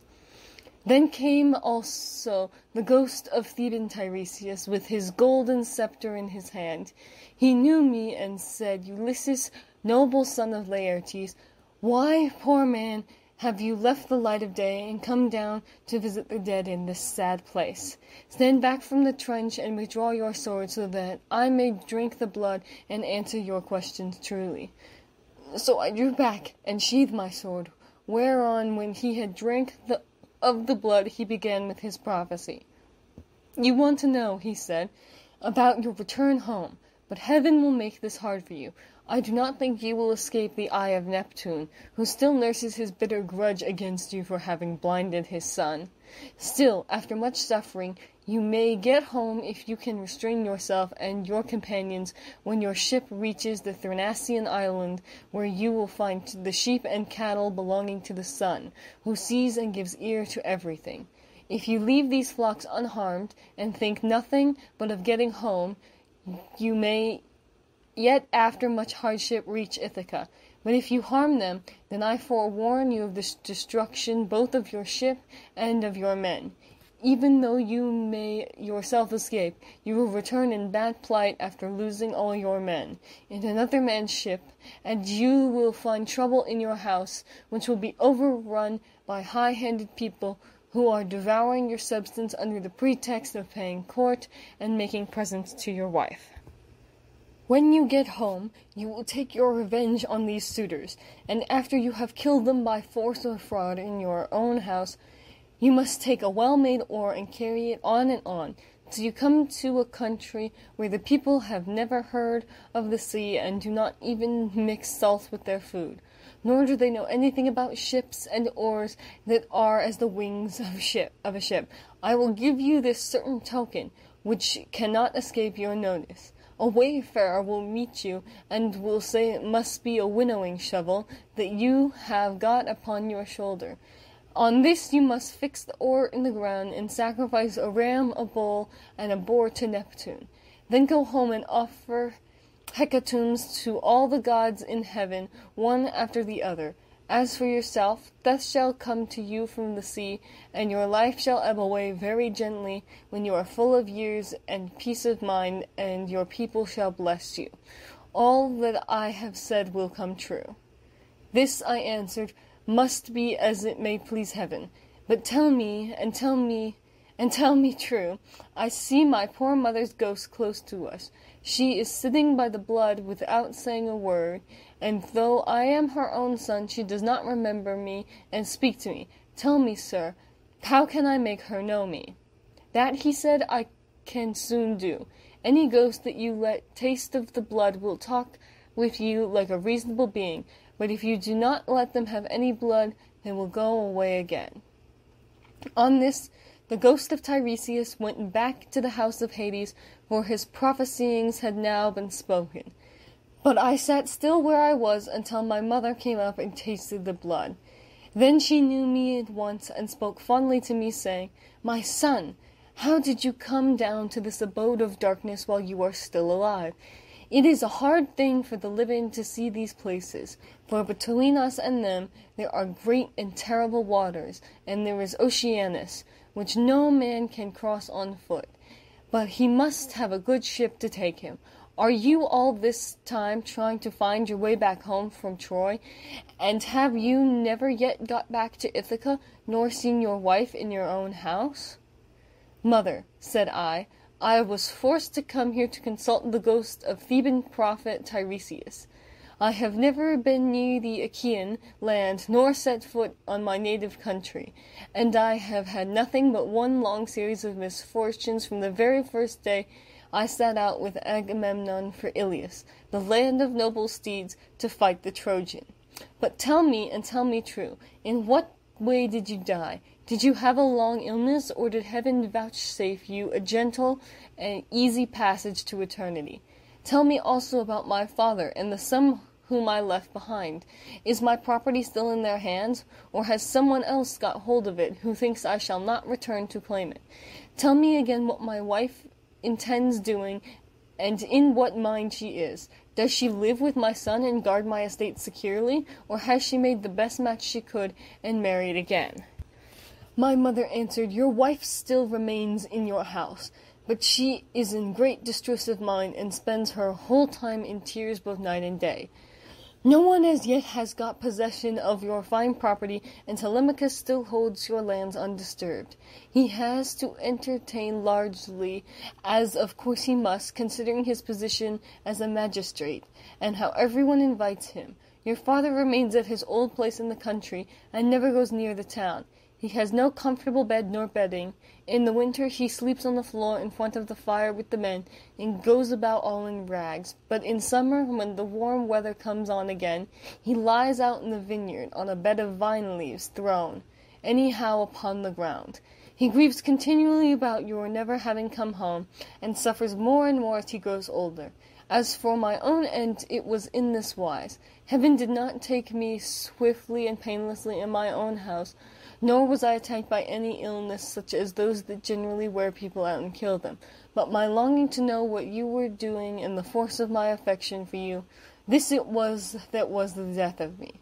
Then came also the ghost of Theban Tiresias with his golden scepter in his hand. He knew me and said, Ulysses, noble son of Laertes, why, poor man, have you left the light of day and come down to visit the dead in this sad place? Stand back from the trench and withdraw your sword so that I may drink the blood and answer your questions truly. So I drew back and sheathed my sword, whereon when he had drank the, of the blood he began with his prophecy. You want to know, he said, about your return home, but heaven will make this hard for you. I do not think you will escape the eye of Neptune, who still nurses his bitter grudge against you for having blinded his son. Still, after much suffering, you may get home if you can restrain yourself and your companions when your ship reaches the Thrinacian island, where you will find the sheep and cattle belonging to the sun, who sees and gives ear to everything. If you leave these flocks unharmed, and think nothing but of getting home, you may yet after much hardship reach Ithaca. But if you harm them, then I forewarn you of the destruction both of your ship and of your men. Even though you may yourself escape, you will return in bad plight after losing all your men, in another man's ship, and you will find trouble in your house, which will be overrun by high-handed people who are devouring your substance under the pretext of paying court and making presents to your wife. When you get home, you will take your revenge on these suitors, and after you have killed them by force or fraud in your own house, you must take a well-made oar and carry it on and on, till you come to a country where the people have never heard of the sea and do not even mix salt with their food, nor do they know anything about ships and oars that are as the wings of, ship, of a ship. I will give you this certain token, which cannot escape your notice. A wayfarer will meet you and will say it must be a winnowing shovel that you have got upon your shoulder. On this you must fix the oar in the ground and sacrifice a ram, a bull, and a boar to Neptune. Then go home and offer hecatombs to all the gods in heaven, one after the other. As for yourself, death shall come to you from the sea, and your life shall ebb away very gently when you are full of years and peace of mind, and your people shall bless you. All that I have said will come true. This, I answered, must be as it may please heaven. But tell me, and tell me, and tell me true. I see my poor mother's ghost close to us. She is sitting by the blood without saying a word, and though I am her own son, she does not remember me and speak to me. Tell me, sir, how can I make her know me? That, he said, I can soon do. Any ghost that you let taste of the blood will talk with you like a reasonable being, but if you do not let them have any blood, they will go away again. On this, the ghost of Tiresias went back to the house of Hades, for his prophesyings had now been spoken. But I sat still where I was until my mother came up and tasted the blood. Then she knew me at once and spoke fondly to me, saying, My son, how did you come down to this abode of darkness while you are still alive? It is a hard thing for the living to see these places, for between us and them there are great and terrible waters, and there is Oceanus, which no man can cross on foot. But he must have a good ship to take him, are you all this time trying to find your way back home from Troy? And have you never yet got back to Ithaca, nor seen your wife in your own house? Mother, said I, I was forced to come here to consult the ghost of Theban prophet Tiresias. I have never been near the Achaean land, nor set foot on my native country, and I have had nothing but one long series of misfortunes from the very first day I set out with Agamemnon for Ilius, the land of noble steeds, to fight the Trojan. But tell me, and tell me true, in what way did you die? Did you have a long illness, or did heaven vouchsafe you a gentle and easy passage to eternity? Tell me also about my father, and the son whom I left behind. Is my property still in their hands, or has someone else got hold of it who thinks I shall not return to claim it? Tell me again what my wife intends doing, and in what mind she is. Does she live with my son and guard my estate securely, or has she made the best match she could and married again? My mother answered, Your wife still remains in your house, but she is in great distress of mind and spends her whole time in tears both night and day. No one as yet has got possession of your fine property, and Telemachus still holds your lands undisturbed. He has to entertain largely, as of course he must, considering his position as a magistrate, and how everyone invites him. Your father remains at his old place in the country, and never goes near the town. He has no comfortable bed nor bedding. In the winter he sleeps on the floor in front of the fire with the men, and goes about all in rags. But in summer, when the warm weather comes on again, he lies out in the vineyard on a bed of vine leaves thrown, anyhow, upon the ground. He grieves continually about your never having come home, and suffers more and more as he grows older. As for my own end, it was in this wise. Heaven did not take me swiftly and painlessly in my own house, nor was I attacked by any illness such as those that generally wear people out and kill them. But my longing to know what you were doing and the force of my affection for you, this it was that was the death of me.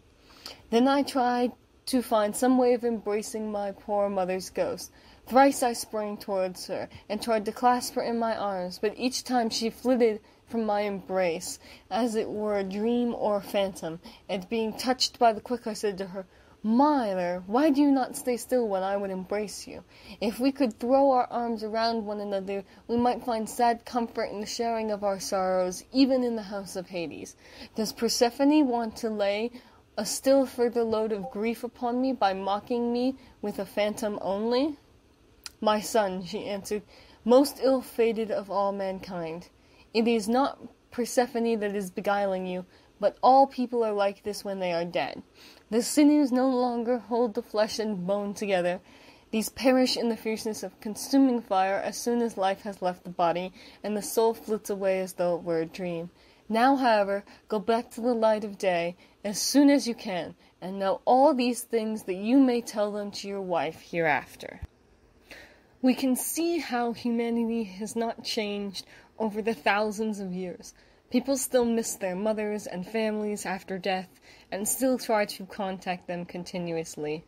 Then I tried to find some way of embracing my poor mother's ghost. Thrice I sprang towards her, and tried to clasp her in my arms, but each time she flitted from my embrace, as it were a dream or a phantom, and being touched by the quick, I said to her, Mother, why do you not stay still when I would embrace you? If we could throw our arms around one another, we might find sad comfort in the sharing of our sorrows, even in the house of Hades. Does Persephone want to lay a still further load of grief upon me by mocking me with a phantom only? My son, she answered, most ill-fated of all mankind. It is not Persephone that is beguiling you, but all people are like this when they are dead. The sinews no longer hold the flesh and bone together. These perish in the fierceness of consuming fire as soon as life has left the body, and the soul flits away as though it were a dream. Now, however, go back to the light of day as soon as you can, and know all these things that you may tell them to your wife hereafter. We can see how humanity has not changed over the thousands of years. People still miss their mothers and families after death, and still try to contact them continuously.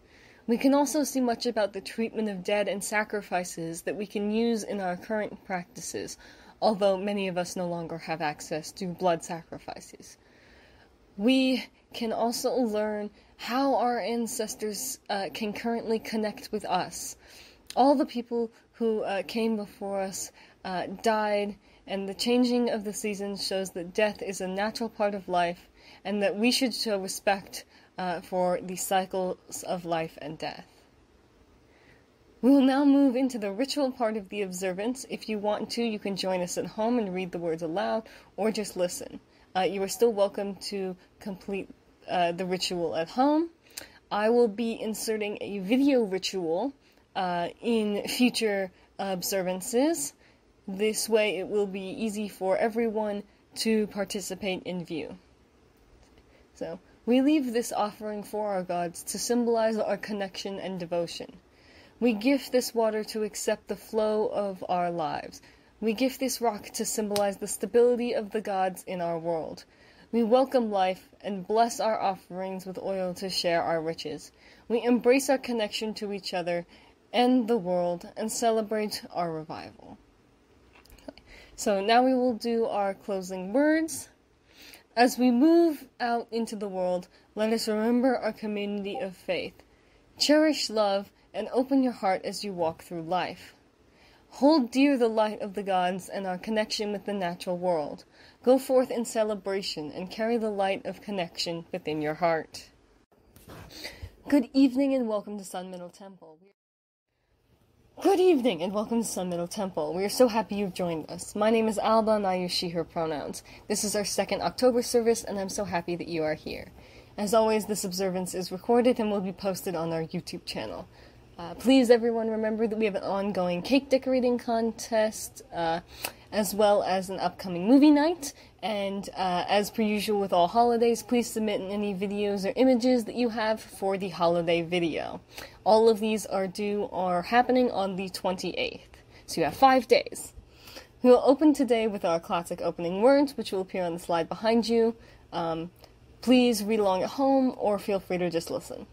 We can also see much about the treatment of dead and sacrifices that we can use in our current practices, although many of us no longer have access to blood sacrifices. We can also learn how our ancestors uh, can currently connect with us. All the people who uh, came before us uh, died, and the changing of the seasons shows that death is a natural part of life and that we should show respect uh, for the cycles of life and death. We will now move into the ritual part of the observance. If you want to, you can join us at home and read the words aloud, or just listen. Uh, you are still welcome to complete uh, the ritual at home. I will be inserting a video ritual uh, in future observances. This way, it will be easy for everyone to participate in view. So, we leave this offering for our gods to symbolize our connection and devotion. We gift this water to accept the flow of our lives. We gift this rock to symbolize the stability of the gods in our world. We welcome life and bless our offerings with oil to share our riches. We embrace our connection to each other and the world and celebrate our revival. So now we will do our closing words. As we move out into the world, let us remember our community of faith. Cherish love and open your heart as you walk through life. Hold dear the light of the gods and our connection with the natural world. Go forth in celebration and carry the light of connection within your heart. Good evening and welcome to Sun Meadow Temple. Good evening and welcome to Sun Meadow Temple. We are so happy you've joined us. My name is Alba and I use she, her pronouns. This is our second October service and I'm so happy that you are here. As always, this observance is recorded and will be posted on our YouTube channel. Uh, please, everyone, remember that we have an ongoing cake decorating contest, uh, as well as an upcoming movie night. And uh, as per usual with all holidays, please submit any videos or images that you have for the holiday video. All of these are due are happening on the 28th. So you have five days. We will open today with our classic opening words, which will appear on the slide behind you. Um, please read along at home or feel free to just listen.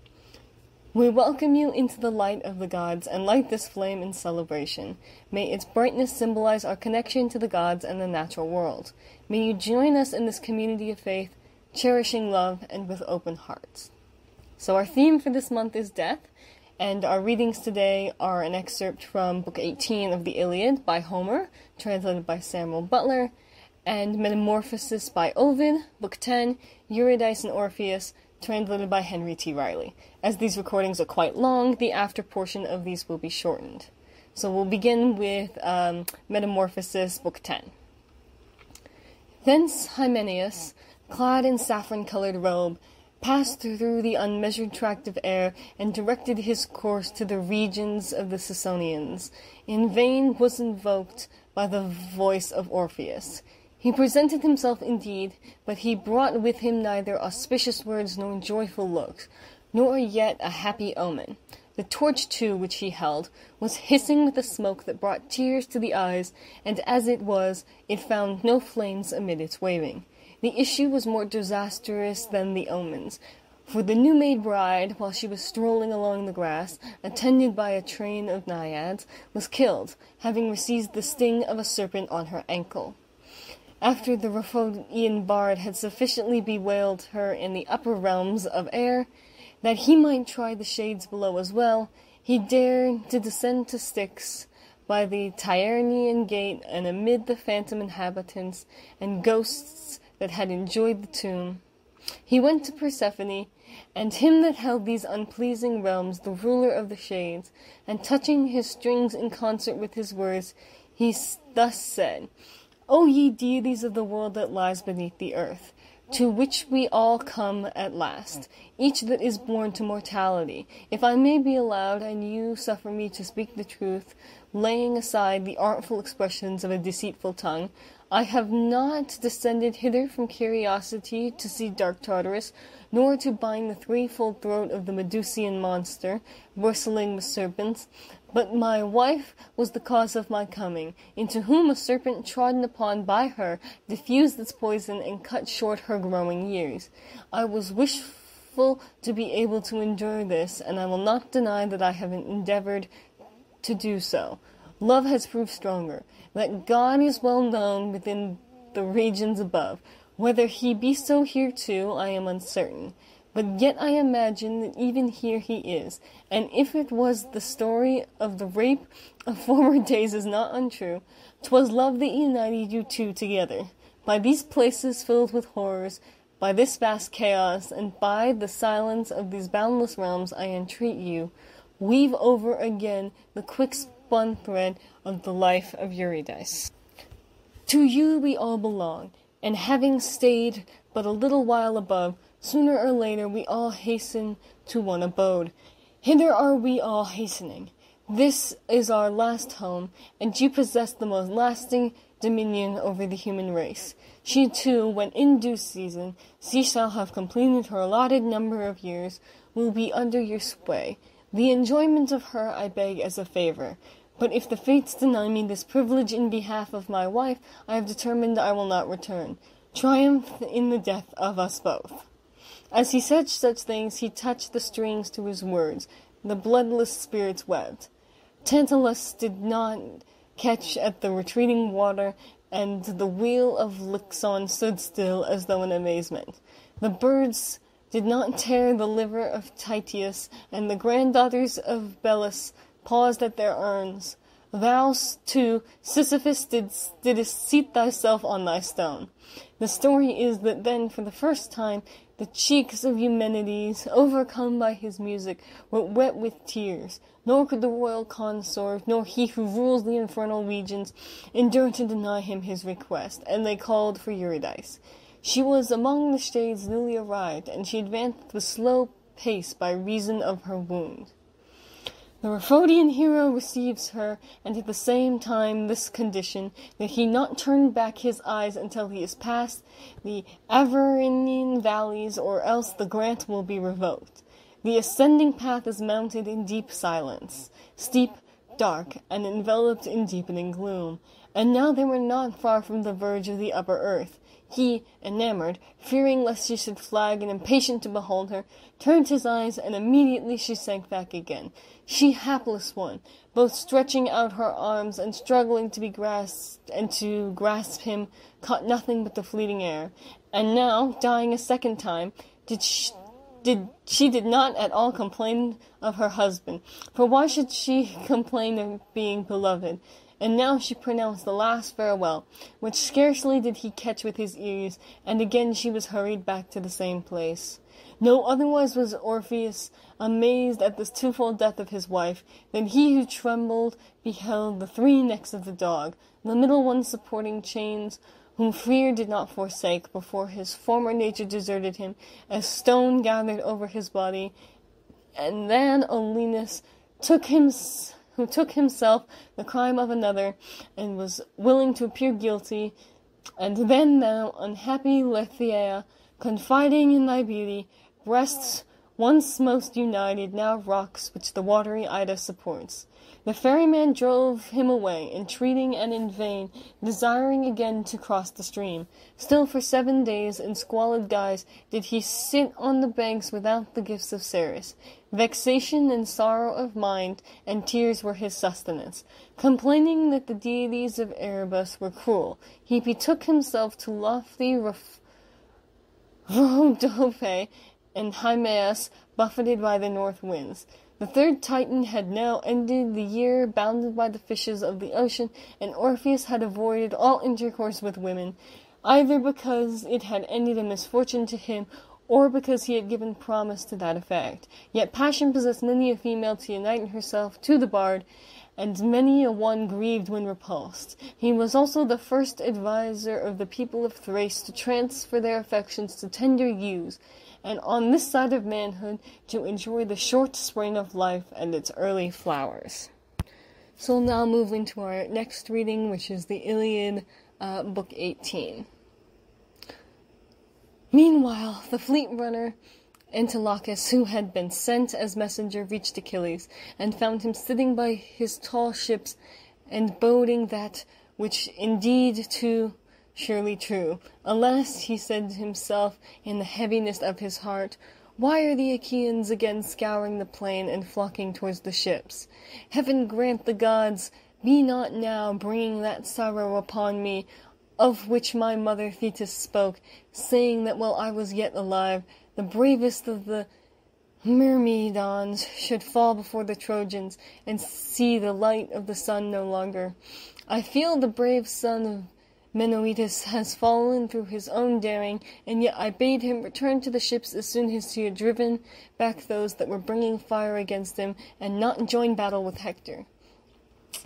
We welcome you into the light of the gods and light this flame in celebration. May its brightness symbolize our connection to the gods and the natural world. May you join us in this community of faith, cherishing love and with open hearts. So, our theme for this month is death, and our readings today are an excerpt from Book 18 of the Iliad by Homer, translated by Samuel Butler, and Metamorphosis by Ovid, Book 10, Eurydice and Orpheus, translated by Henry T. Riley. As these recordings are quite long, the after portion of these will be shortened. So we'll begin with um, Metamorphosis, Book 10. Thence Hymenaeus, clad in saffron colored robe, passed through the unmeasured tract of air and directed his course to the regions of the Ciconians. In vain was invoked by the voice of Orpheus. He presented himself indeed, but he brought with him neither auspicious words nor joyful looks, nor yet a happy omen. The torch, too, which he held, was hissing with a smoke that brought tears to the eyes, and as it was, it found no flames amid its waving. The issue was more disastrous than the omens, for the new made bride, while she was strolling along the grass, attended by a train of naiads, was killed, having received the sting of a serpent on her ankle. After the Rhodopeian bard had sufficiently bewailed her in the upper realms of air, that he might try the shades below as well, he dared to descend to Styx by the Taenarian gate and amid the phantom inhabitants and ghosts that had enjoyed the tomb. He went to Persephone, and him that held these unpleasing realms, the ruler of the shades, and touching his strings in concert with his words, he thus said, O ye deities of the world that lies beneath the earth, to which we all come at last, each that is born to mortality, if I may be allowed, and you suffer me to speak the truth, laying aside the artful expressions of a deceitful tongue, I have not descended hither from curiosity to see dark Tartarus, nor to bind the threefold throat of the Medusian monster, bristling with serpents, but my wife was the cause of my coming, into whom a serpent trodden upon by her diffused its poison and cut short her growing years. I was wishful to be able to endure this, and I will not deny that I have endeavored to do so. Love has proved stronger. That God is well known within the regions above. Whether he be so here too, I am uncertain. But yet I imagine that even here he is, and if it was the story of the rape of former days is not untrue, 'twas love that united you two together. By these places filled with horrors, by this vast chaos, and by the silence of these boundless realms, I entreat you, weave over again the quick spun thread of the life of Eurydice. To you we all belong, and having stayed but a little while above, Sooner or later we all hasten to one abode. Hither are we all hastening. This is our last home, and you possess the most lasting dominion over the human race. She too, when in due season she shall have completed her allotted number of years, will be under your sway. The enjoyment of her I beg as a favor. But if the fates deny me this privilege in behalf of my wife, I have determined I will not return. Triumph in the death of us both. As he said such things, he touched the strings to his words. The bloodless spirits wept. Tantalus did not catch at the retreating water, and the wheel of Lycaon stood still as though in amazement. The birds did not tear the liver of Tityus, and the granddaughters of Belus paused at their urns. Thou, too, Sisyphus, didst, didst seat thyself on thy stone. The story is that then, for the first time, the cheeks of Eumenides, overcome by his music, were wet with tears, nor could the royal consort, nor he who rules the infernal regions, endure to deny him his request, and they called for Eurydice. She was among the shades newly arrived, and she advanced with slow pace by reason of her wound. The Rhodian hero receives her, and at the same time this condition, that he not turn back his eyes until he is past the Avernian valleys, or else the grant will be revoked. The ascending path is mounted in deep silence, steep, dark, and enveloped in deepening gloom. And now they were not far from the verge of the upper earth. He, enamored, fearing lest she should flag and impatient to behold her, turned his eyes, and immediately she sank back again. She, hapless one, both stretching out her arms and struggling to be grasped and to grasp him, caught nothing but the fleeting air. And now, dying a second time, did she, did she did not at all complain of her husband, for why should she complain of being beloved? And now she pronounced the last farewell, which scarcely did he catch with his ears, and again she was hurried back to the same place. No otherwise was Orpheus amazed at this twofold death of his wife, than he who trembled beheld the three necks of the dog, the middle one supporting chains, whom fear did not forsake before his former nature deserted him, as stone gathered over his body, and then Olenus took him who took himself the crime of another, and was willing to appear guilty, and then thou, unhappy Lethaea, confiding in thy beauty, breasts once most united, now rocks which the watery Ida supports. The ferryman drove him away, entreating and in vain, desiring again to cross the stream. Still for seven days, in squalid guise, did he sit on the banks without the gifts of Ceres. Vexation and sorrow of mind and tears were his sustenance. Complaining that the deities of Erebus were cruel, he betook himself to lofty Rhodope and Haemus, buffeted by the north winds. The third Titan had now ended the year bounded by the fishes of the ocean, and Orpheus had avoided all intercourse with women, either because it had ended in misfortune to him, or because he had given promise to that effect. Yet passion possessed many a female to unite herself to the bard, and many a one grieved when repulsed. He was also the first adviser of the people of Thrace to transfer their affections to tender ewes, and on this side of manhood to enjoy the short spring of life and its early flowers. So now move into our next reading, which is the Iliad, uh, Book 18. Meanwhile, the fleet runner Antilochus, who had been sent as messenger, reached Achilles, and found him sitting by his tall ships, and boding that which indeed too surely true. Alas, he said to himself in the heaviness of his heart, why are the Achaeans again scouring the plain and flocking towards the ships? Heaven grant the gods be not now bringing that sorrow upon me, of which my mother Thetis spoke, saying that while I was yet alive, the bravest of the Myrmidons should fall before the Trojans and see the light of the sun no longer. I feel the brave son of Menoetus has fallen through his own daring, and yet I bade him return to the ships as soon as he had driven back those that were bringing fire against him, and not join battle with Hector.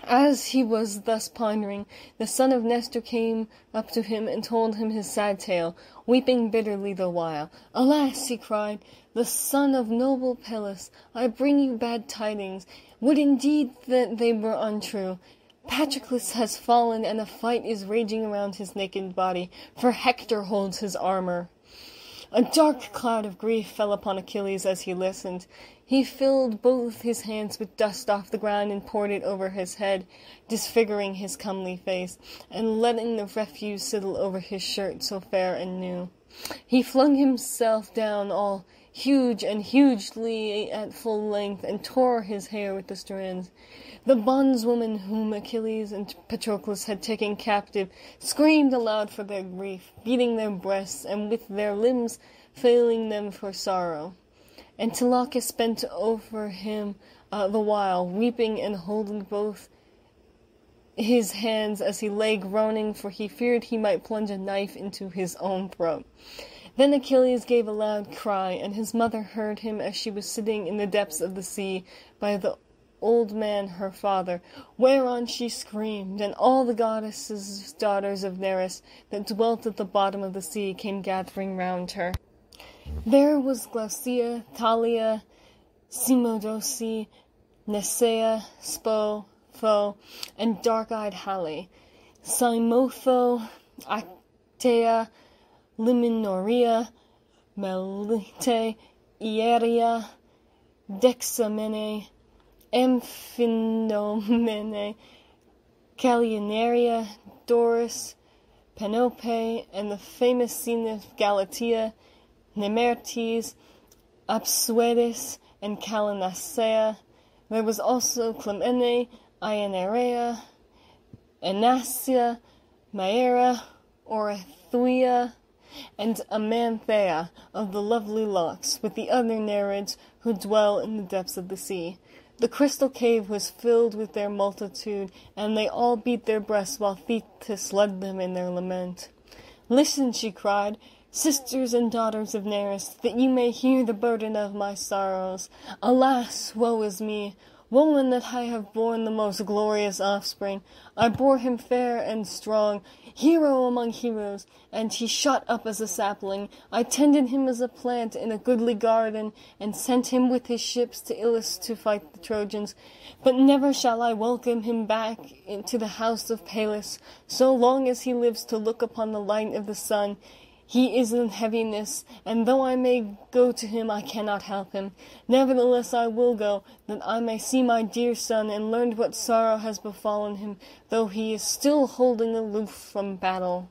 As he was thus pondering, the son of Nestor came up to him and told him his sad tale, weeping bitterly the while. Alas, he cried, the son of noble Peleus, I bring you bad tidings. Would indeed that they were untrue. Patroclus has fallen, and a fight is raging around his naked body, for Hector holds his armor. A dark cloud of grief fell upon Achilles as he listened. He filled both his hands with dust off the ground and poured it over his head, disfiguring his comely face, and letting the refuse settle over his shirt so fair and new. He flung himself down all huge and hugely at full length, and tore his hair with the strands. The bondswoman whom Achilles and Patroclus had taken captive screamed aloud for their grief, beating their breasts, and with their limbs failing them for sorrow. Antilochus bent over him uh, the while, weeping and holding both his hands as he lay groaning, for he feared he might plunge a knife into his own throat. Then Achilles gave a loud cry, and his mother heard him as she was sitting in the depths of the sea by the old man her father, whereon she screamed, and all the goddesses daughters of Nereus that dwelt at the bottom of the sea came gathering round her. There was Glaucia, Thalia, Cymodoce, Nesea, Spo, Pho, and dark-eyed Halle, Cymothoe, Actaea, Limnorea, Melite, Iaera, Dexamene, Amphinomene, Callianeira, Doris, Panope, and the famous scene of Galatea, Nemertes, Apseudes, and Callianassa. There was also Clymene, Ianeira, Anasia, Maera, Oreithuia, and Amatheia of the lovely locks, with the other Nereids who dwell in the depths of the sea. The crystal cave was filled with their multitude, and they all beat their breasts while Thetis led them in their lament. Listen, she cried, sisters and daughters of Nereus, that you may hear the burden of my sorrows. Alas, woe is me! Woe in that I have borne the most glorious offspring. I bore him fair and strong, hero among heroes, and he shot up as a sapling. I tended him as a plant in a goodly garden, and sent him with his ships to Ilus to fight the Trojans. But never shall I welcome him back into the house of Peleus, so long as he lives to look upon the light of the sun. He is in heaviness, and though I may go to him, I cannot help him. Nevertheless, I will go, that I may see my dear son and learn what sorrow has befallen him, though he is still holding aloof from battle.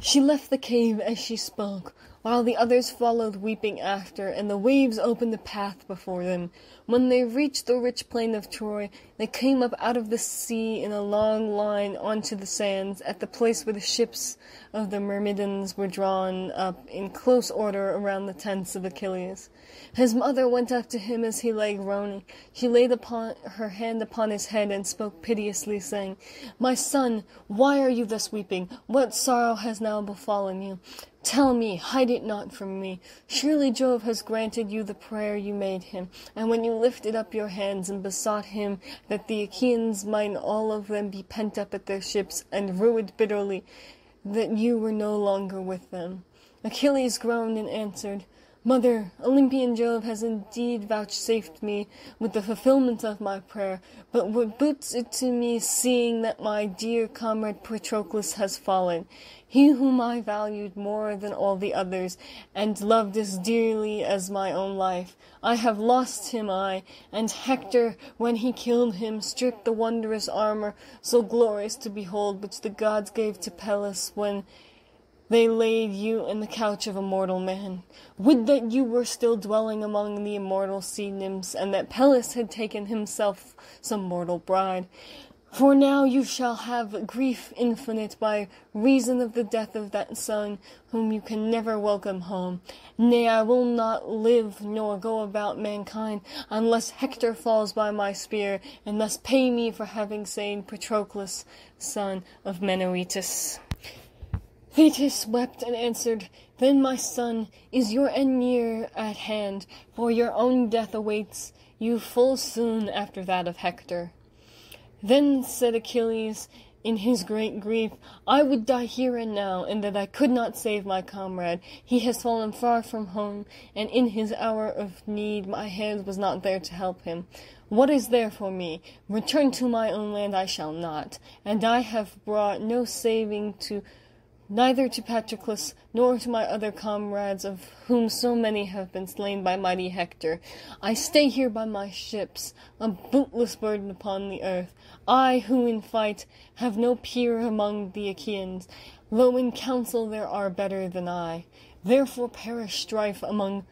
She left the cave as she spoke, while the others followed weeping after, and the waves opened a path before them. When they reached the rich plain of Troy, they came up out of the sea in a long line onto the sands, at the place where the ships of the Myrmidons were drawn up in close order around the tents of Achilles. His mother went up to him as he lay groaning. She laid upon her hand upon his head and spoke piteously, saying, My son, why are you thus weeping? What sorrow has now befallen you? Tell me, hide it not from me. Surely Jove has granted you the prayer you made him, and when you lifted up your hands and besought him that the Achaeans might all of them be pent up at their ships and rued bitterly, that you were no longer with them. Achilles groaned and answered, Mother, Olympian Jove has indeed vouchsafed me with the fulfillment of my prayer, but what boots it to me seeing that my dear comrade Patroclus has fallen, he whom I valued more than all the others, and loved as dearly as my own life. I have lost him, I, and Hector, when he killed him, stripped the wondrous armor, so glorious to behold, which the gods gave to Peleus when they laid you in the couch of a mortal man. Would that you were still dwelling among the immortal sea nymphs, and that Peleus had taken himself some mortal bride. For now you shall have grief infinite by reason of the death of that son, whom you can never welcome home. Nay, I will not live nor go about mankind, unless Hector falls by my spear, and thus pay me for having slain Patroclus, son of Menoetus. Thetis wept and answered, Then, my son, is your end near at hand, for your own death awaits you full soon after that of Hector. Then said Achilles, in his great grief, I would die here and now, and that I could not save my comrade. He has fallen far from home, and in his hour of need my hand was not there to help him. What is there for me? Return to my own land I shall not, and I have brought no saving to neither to Patroclus nor to my other comrades, of whom so many have been slain by mighty Hector. I stay here by my ships, a bootless burden upon the earth. I, who in fight have no peer among the Achaeans, though in council there are better than I. Therefore perish strife among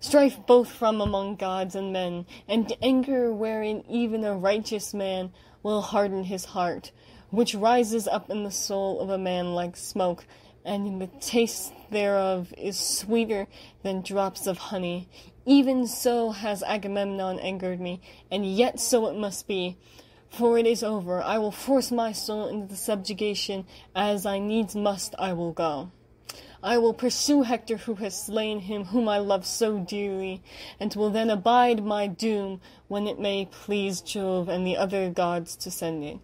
strife both from among gods and men, and anger wherein even a righteous man will harden his heart which rises up in the soul of a man like smoke, and in the taste thereof is sweeter than drops of honey. Even so has Agamemnon angered me, and yet so it must be. For it is over. I will force my soul into the subjugation, as I needs must I will go. I will pursue Hector who has slain him whom I love so dearly, and will then abide my doom when it may please Jove and the other gods to send it.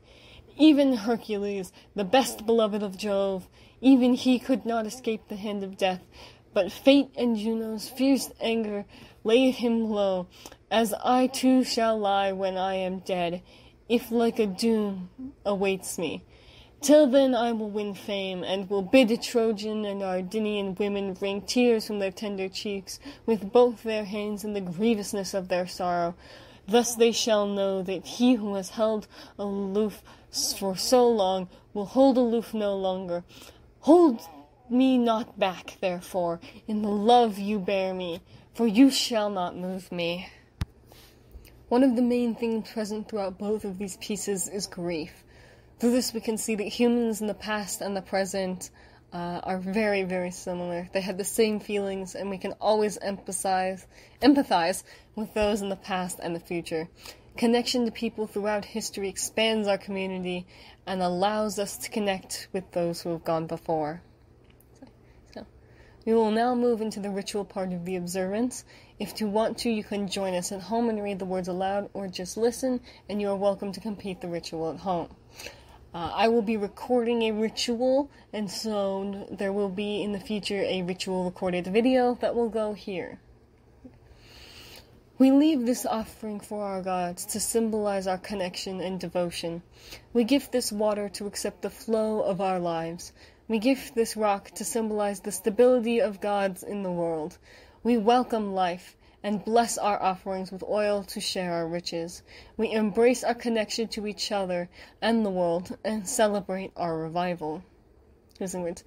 Even Hercules, the best beloved of Jove, even he could not escape the hand of death, but fate and Juno's fierce anger laid him low, as I too shall lie when I am dead, if like a doom awaits me. Till then I will win fame, and will bid Trojan and Dardanian women wring tears from their tender cheeks with both their hands in the grievousness of their sorrow. Thus they shall know that he who has held aloof for so long will hold aloof no longer. Hold me not back, therefore, in the love you bear me, for you shall not move me. One of the main themes present throughout both of these pieces is grief. Through this, we can see that humans in the past and the present uh, are very, very similar. They have the same feelings, and we can always empathize, empathize with those in the past and the future. Connection to people throughout history expands our community and allows us to connect with those who have gone before. So, we will now move into the ritual part of the observance. If you want to, you can join us at home and read the words aloud, or just listen, and you are welcome to complete the ritual at home. Uh, I will be recording a ritual, and so there will be in the future a ritual recorded video that will go here. We leave this offering for our gods to symbolize our connection and devotion. We gift this water to accept the flow of our lives. We gift this rock to symbolize the stability of gods in the world. We welcome life and bless our offerings with oil to share our riches. We embrace our connection to each other and the world and celebrate our revival. Closing words.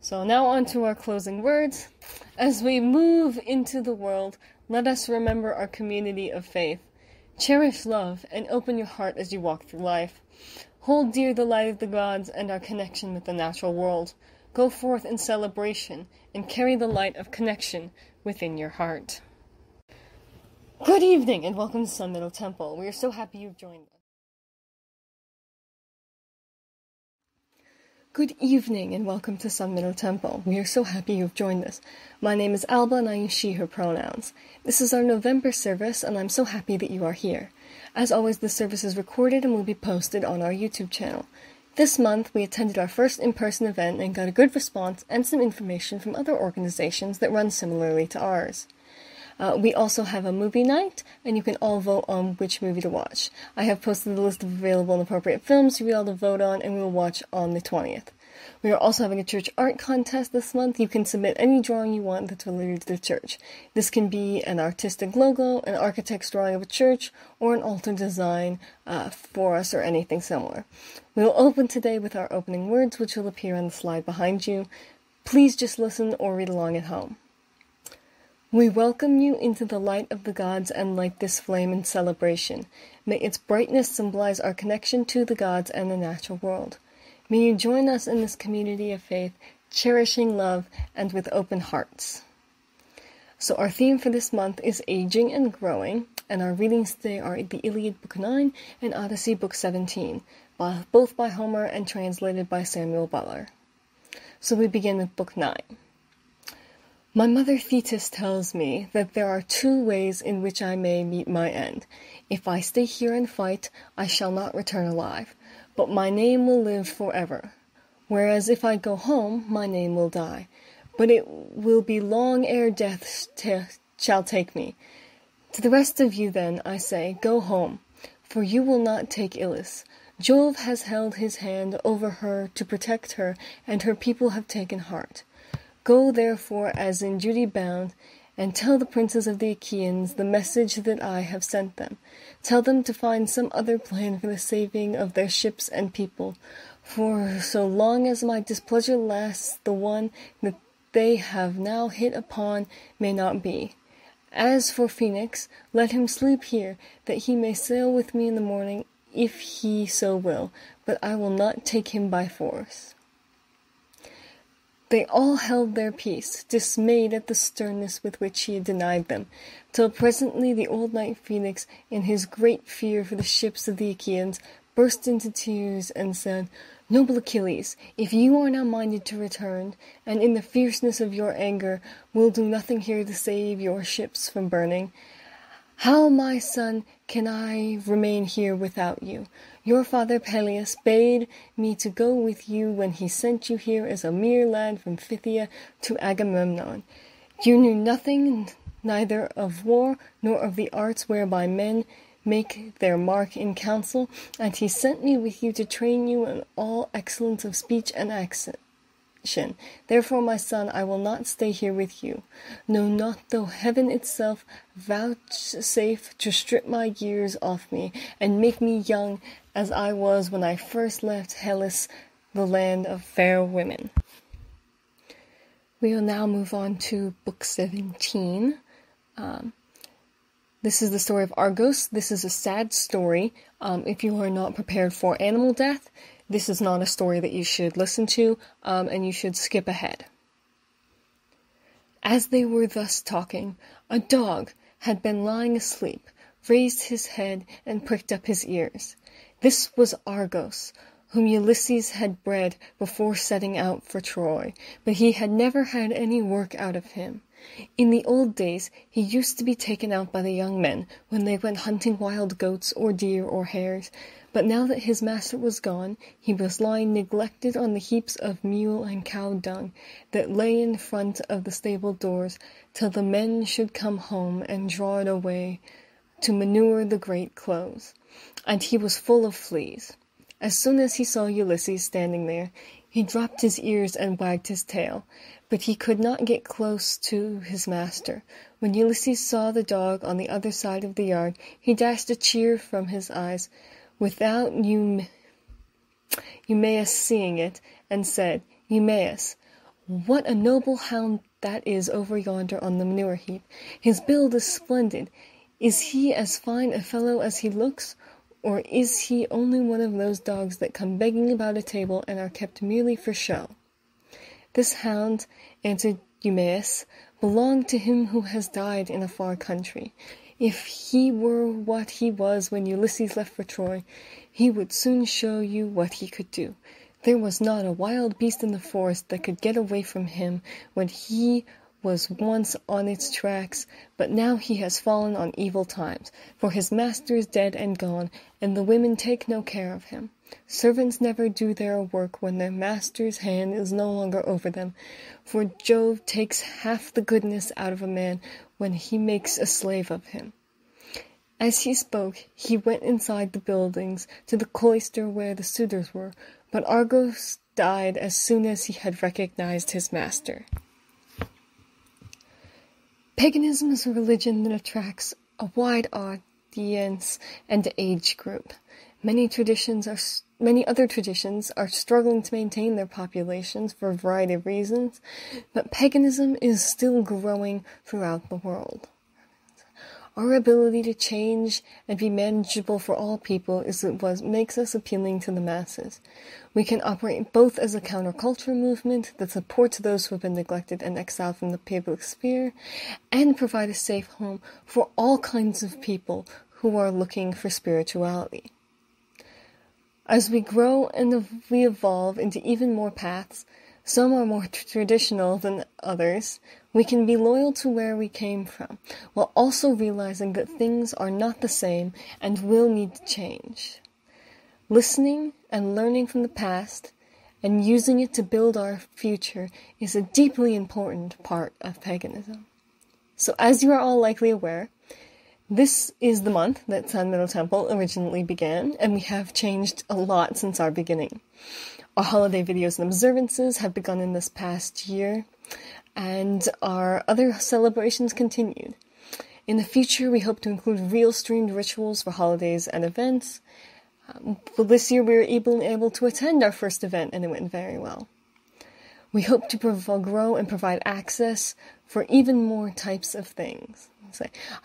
So now on to our closing words. As we move into the world, let us remember our community of faith. Cherish love and open your heart as you walk through life. Hold dear the light of the gods and our connection with the natural world. Go forth in celebration and carry the light of connection within your heart. Good evening and welcome to Sun Meadow Temple. We are so happy you've joined us. Good evening and welcome to Sun Meadow Temple. We are so happy you've joined us. My name is Alba and I use she, her pronouns. This is our November service and I'm so happy that you are here. As always, the service is recorded and will be posted on our YouTube channel. This month, we attended our first in person event and got a good response and some information from other organizations that run similarly to ours. Uh, we also have a movie night, and you can all vote on which movie to watch. I have posted the list of available and appropriate films for you all to vote on, and we will watch on the 20th. We are also having a church art contest this month. You can submit any drawing you want that's related to the church. This can be an artistic logo, an architect's drawing of a church, or an altar design uh, for us, or anything similar. We will open today with our opening words, which will appear on the slide behind you. Please just listen or read along at home. We welcome you into the light of the gods and light this flame in celebration. May its brightness symbolize our connection to the gods and the natural world. May you join us in this community of faith, cherishing love and with open hearts. So, our theme for this month is aging and growing, and our readings today are the Iliad, Book 9, and Odyssey, Book 17, both by Homer and translated by Samuel Butler. So, we begin with Book 9. My mother Thetis tells me that there are two ways in which I may meet my end. If I stay here and fight, I shall not return alive, but my name will live forever. Whereas if I go home, my name will die, but it will be long ere death shall take me. To the rest of you, then, I say, go home, for you will not take Ilius. Jove has held his hand over her to protect her, and her people have taken heart. Go therefore as in duty bound, and tell the princes of the Achaeans the message that I have sent them. Tell them to find some other plan for the saving of their ships and people, for so long as my displeasure lasts, the one that they have now hit upon may not be. As for Phoenix, let him sleep here, that he may sail with me in the morning, if he so will, but I will not take him by force. They all held their peace, dismayed at the sternness with which he had denied them, till presently the old knight Phoenix, in his great fear for the ships of the Achaeans, burst into tears and said, Noble Achilles, if you are now minded to return, and in the fierceness of your anger will do nothing here to save your ships from burning, how, my son, can I remain here without you? Your father Peleus bade me to go with you when he sent you here as a mere lad from Phthia to Agamemnon. You knew nothing neither of war nor of the arts whereby men make their mark in council, and he sent me with you to train you in all excellence of speech and action. Therefore, my son, I will not stay here with you. No, not though heaven itself vouchsafe to strip my years off me, and make me young as I was when I first left Hellas, the land of fair women. We will now move on to book 17. Um, this is the story of Argos. This is a sad story. Um, if you are not prepared for animal death, this is not a story that you should listen to, um, and you should skip ahead. As they were thus talking, a dog had been lying asleep, raised his head, and pricked up his ears. This was Argos, whom Ulysses had bred before setting out for Troy, but he had never had any work out of him. In the old days he used to be taken out by the young men when they went hunting wild goats or deer or hares, but now that his master was gone, he was lying neglected on the heaps of mule and cow dung that lay in front of the stable doors till the men should come home and draw it away to manure the great clothes. And he was full of fleas. As soon as he saw Ulysses standing there, he dropped his ears and wagged his tail, but he could not get close to his master. When Ulysses saw the dog on the other side of the yard, he dashed a tear from his eyes without Eumaeus seeing it, and said, Eumaeus, what a noble hound that is over yonder on the manure heap. His build is splendid. Is he as fine a fellow as he looks? Or is he only one of those dogs that come begging about a table and are kept merely for show? This hound, answered Eumaeus, belonged to him who has died in a far country. If he were what he was when Ulysses left for Troy, he would soon show you what he could do. There was not a wild beast in the forest that could get away from him when he was once on its tracks, but now he has fallen on evil times, for his master is dead and gone, and the women take no care of him. Servants never do their work when their master's hand is no longer over them, for Jove takes half the goodness out of a man when he makes a slave of him. As he spoke, he went inside the buildings to the cloister where the suitors were, but Argos died as soon as he had recognized his master. Paganism is a religion that attracts a wide audience and age group. Many traditions are many other traditions are struggling to maintain their populations for a variety of reasons, but paganism is still growing throughout the world. Our ability to change and be manageable for all people is what makes us appealing to the masses. We can operate both as a counterculture movement that supports those who have been neglected and exiled from the public sphere, and provide a safe home for all kinds of people who are looking for spirituality. As we grow and we evolve into even more paths, some are more traditional than others, we can be loyal to where we came from, while also realizing that things are not the same and will need to change. Listening and learning from the past and using it to build our future is a deeply important part of paganism. So, as you are all likely aware, this is the month that Sun Meadow Temple originally began, and we have changed a lot since our beginning. Our holiday videos and observances have begun in this past year, and our other celebrations continued. In the future, we hope to include real streamed rituals for holidays and events. Um, well, this year we were able, able to attend our first event, and it went very well. We hope to grow and provide access for even more types of things.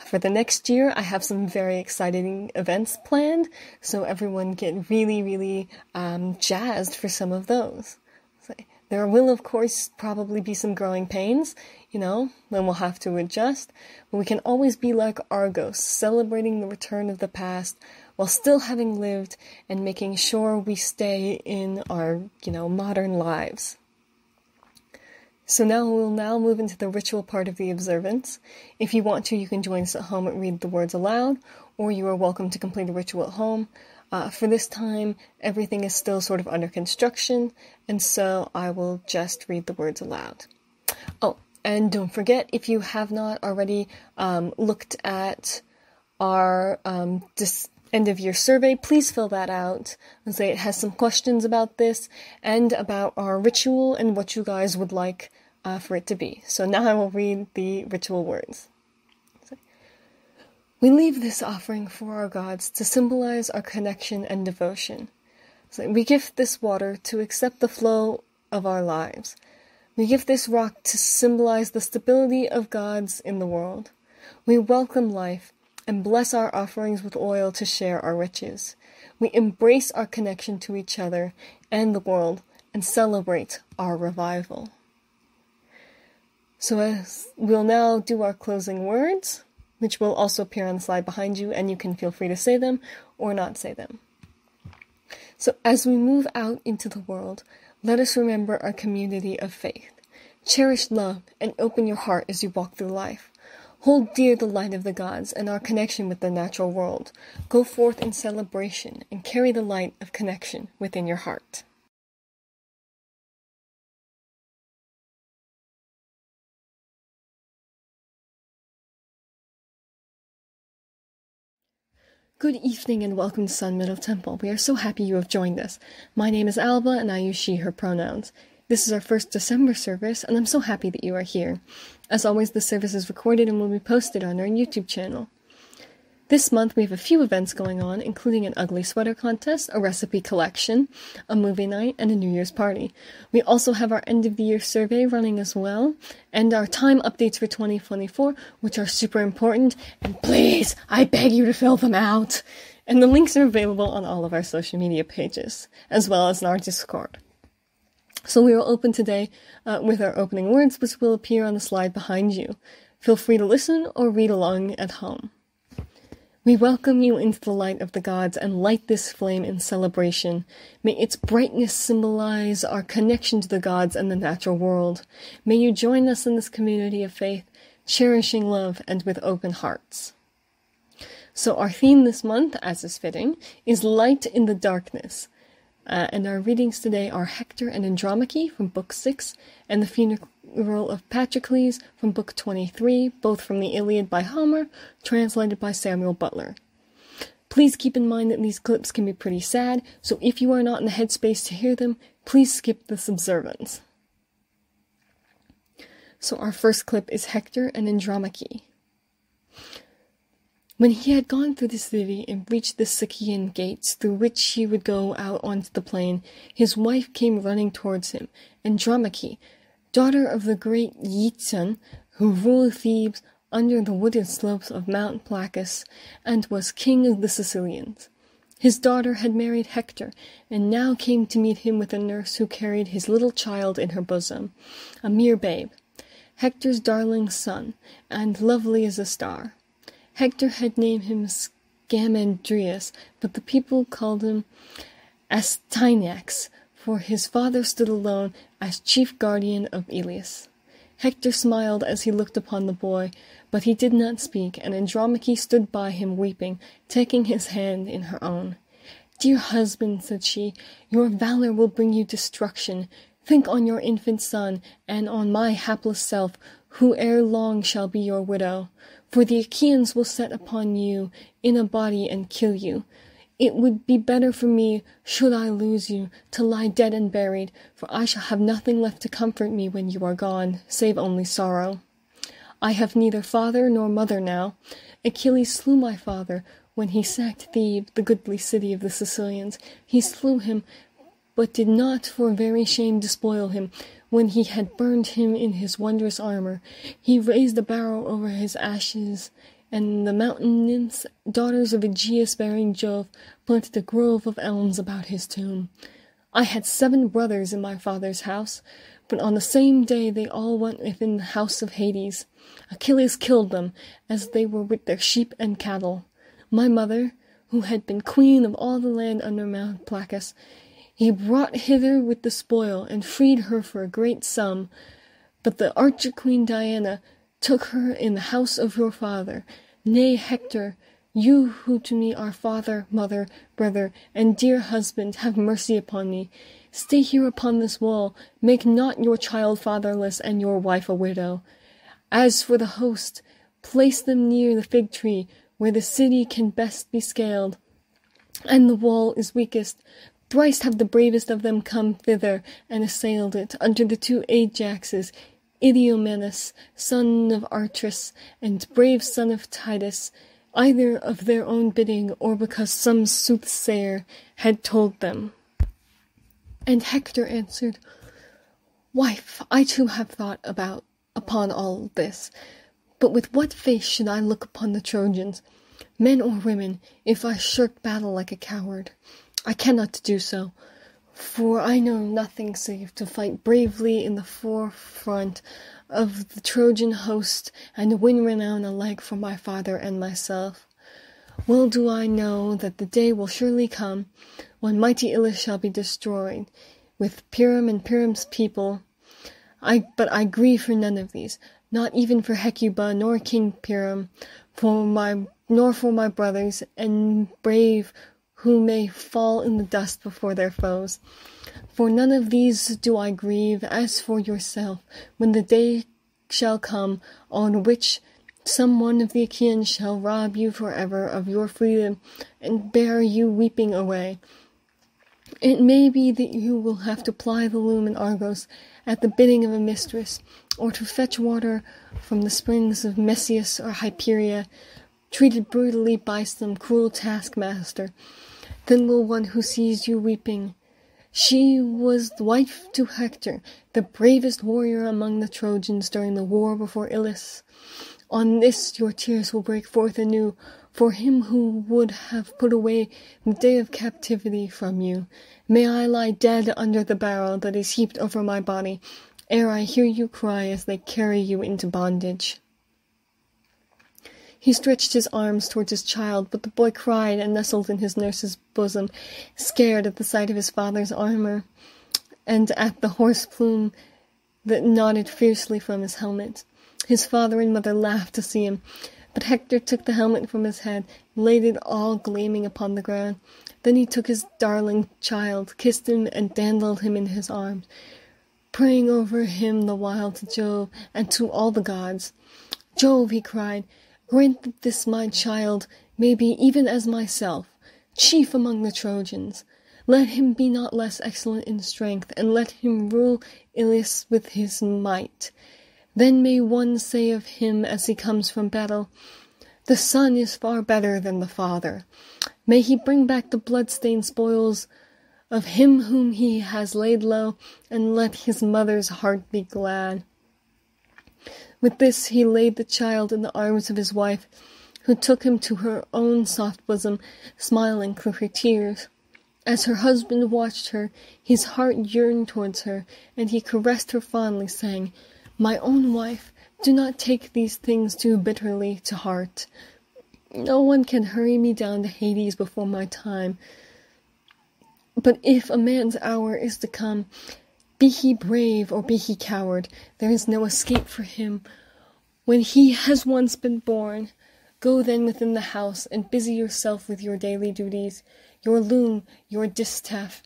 For the next year, I have some very exciting events planned, so everyone get really, really um, jazzed for some of those. So there will, of course, probably be some growing pains, you know, then we'll have to adjust, but we can always be like Argos, celebrating the return of the past while still having lived and making sure we stay in our, you know, modern lives. So now we'll now move into the ritual part of the observance. If you want to, you can join us at home and read the words aloud, or you are welcome to complete a ritual at home. Uh, for this time, everything is still sort of under construction, and so I will just read the words aloud. Oh, And don't forget, if you have not already um, looked at our um, dis- end of year survey, please fill that out. And say it has some questions about this and about our ritual and what you guys would like uh, for it to be. So now I will read the ritual words. We leave this offering for our gods to symbolize our connection and devotion. So we gift this water to accept the flow of our lives. We give this rock to symbolize the stability of gods in the world. We welcome life and bless our offerings with oil to share our riches. We embrace our connection to each other and the world and celebrate our revival. So as we'll now do our closing words, which will also appear on the slide behind you, and you can feel free to say them or not say them. So as we move out into the world, let us remember our community of faith. Cherish love and open your heart as you walk through life. Hold dear the light of the gods and our connection with the natural world. Go forth in celebration and carry the light of connection within your heart. Good evening and welcome to Sun Meadow Temple. We are so happy you have joined us. My name is Alba and I use she, her pronouns. This is our first December service and I'm so happy that you are here. As always, the service is recorded and will be posted on our YouTube channel. This month we have a few events going on, including an ugly sweater contest, a recipe collection, a movie night, and a New Year's party. We also have our end of the year survey running as well, and our time updates for 2024, which are super important. And please, I beg you to fill them out. And the links are available on all of our social media pages, as well as in our Discord. So we will open today uh, with our opening words, which will appear on the slide behind you. Feel free to listen or read along at home. We welcome you into the light of the gods and light this flame in celebration. May its brightness symbolize our connection to the gods and the natural world. May you join us in this community of faith, cherishing love and with open hearts. So our theme this month, as is fitting, is light in the darkness. Uh, and our readings today are Hector and Andromache from Book 6 and the funeral of Patroclus from Book 23, both from the Iliad by Homer, translated by Samuel Butler. Please keep in mind that these clips can be pretty sad, so if you are not in the headspace to hear them, please skip this observance. So our first clip is Hector and Andromache. When he had gone through the city and reached the Scaean gates through which he would go out onto the plain, his wife came running towards him, Andromache, daughter of the great Eetion, who ruled Thebes under the wooded slopes of Mount Placus, and was king of the Cilicians. His daughter had married Hector, and now came to meet him with a nurse who carried his little child in her bosom, a mere babe, Hector's darling son, and lovely as a star. Hector had named him Scamandrius, but the people called him Astyanax, for his father stood alone as chief guardian of Ilius. Hector smiled as he looked upon the boy, but he did not speak, and Andromache stood by him weeping, taking his hand in her own. Dear husband, said she, your valor will bring you destruction. Think on your infant son, and on my hapless self, who ere long shall be your widow for the Achaeans will set upon you in a body and kill you. It would be better for me, should I lose you, to lie dead and buried, for I shall have nothing left to comfort me when you are gone, save only sorrow. I have neither father nor mother now. Achilles slew my father when he sacked Thebes, the goodly city of the Cilicians. He slew him, but did not for very shame despoil him, when he had burned him in his wondrous armor, he raised a barrow over his ashes, and the mountain nymphs, daughters of aegis bearing Jove, planted a grove of elms about his tomb. I had seven brothers in my father's house, but on the same day they all went within the house of Hades. Achilles killed them, as they were with their sheep and cattle. My mother, who had been queen of all the land under Mount Placus, he brought hither with the spoil, and freed her for a great sum. But the archer queen Diana took her in the house of your father. Nay, Hector, you who to me are father, mother, brother, and dear husband, have mercy upon me. Stay here upon this wall. Make not your child fatherless and your wife a widow. As for the host, place them near the fig tree, where the city can best be scaled, and the wall is weakest. Thrice have the bravest of them come thither and assailed it, under the two Ajaxes, Idomeneus, son of Atreus, and brave son of Tydeus, either of their own bidding or because some soothsayer had told them. And Hector answered, Wife, I too have thought about upon all this, but with what face should I look upon the Trojans, men or women, if I shirk battle like a coward? I cannot do so, for I know nothing save to fight bravely in the forefront of the Trojan host and win renown alike for my father and myself. Well do I know that the day will surely come when mighty Ilus shall be destroyed, with Priam and Priam's people. I but I grieve for none of these, not even for Hecuba nor King Priam, for my nor for my brothers and brave who may fall in the dust before their foes. For none of these do I grieve, as for yourself, when the day shall come on which some one of the Achaeans shall rob you forever of your freedom and bear you weeping away. It may be that you will have to ply the loom in Argos at the bidding of a mistress, or to fetch water from the springs of Messius or Hyperia, treated brutally by some cruel taskmaster. Then will one who sees you weeping. She was the wife to Hector, the bravest warrior among the Trojans during the war before Ilus. On this your tears will break forth anew, for him who would have put away the day of captivity from you. May I lie dead under the barrel that is heaped over my body, ere I hear you cry as they carry you into bondage. He stretched his arms towards his child, but the boy cried and nestled in his nurse's bosom, scared at the sight of his father's armor, and at the horse plume that nodded fiercely from his helmet. His father and mother laughed to see him, but Hector took the helmet from his head, laid it all gleaming upon the ground. Then he took his darling child, kissed him, and dandled him in his arms, praying over him the while to Jove and to all the gods. Jove, he cried, Grant that this my child may be even as myself, chief among the Trojans. Let him be not less excellent in strength, and let him rule Ilius with his might. Then may one say of him as he comes from battle, The son is far better than the father. May he bring back the blood-stained spoils of him whom he has laid low, and let his mother's heart be glad. With this he laid the child in the arms of his wife, who took him to her own soft bosom, smiling through her tears. As her husband watched her, his heart yearned towards her, and he caressed her fondly, saying, My own wife, do not take these things too bitterly to heart. No one can hurry me down to Hades before my time. But if a man's hour is to come, be he brave or be he coward, there is no escape for him. When he has once been born, go then within the house and busy yourself with your daily duties, your loom, your distaff,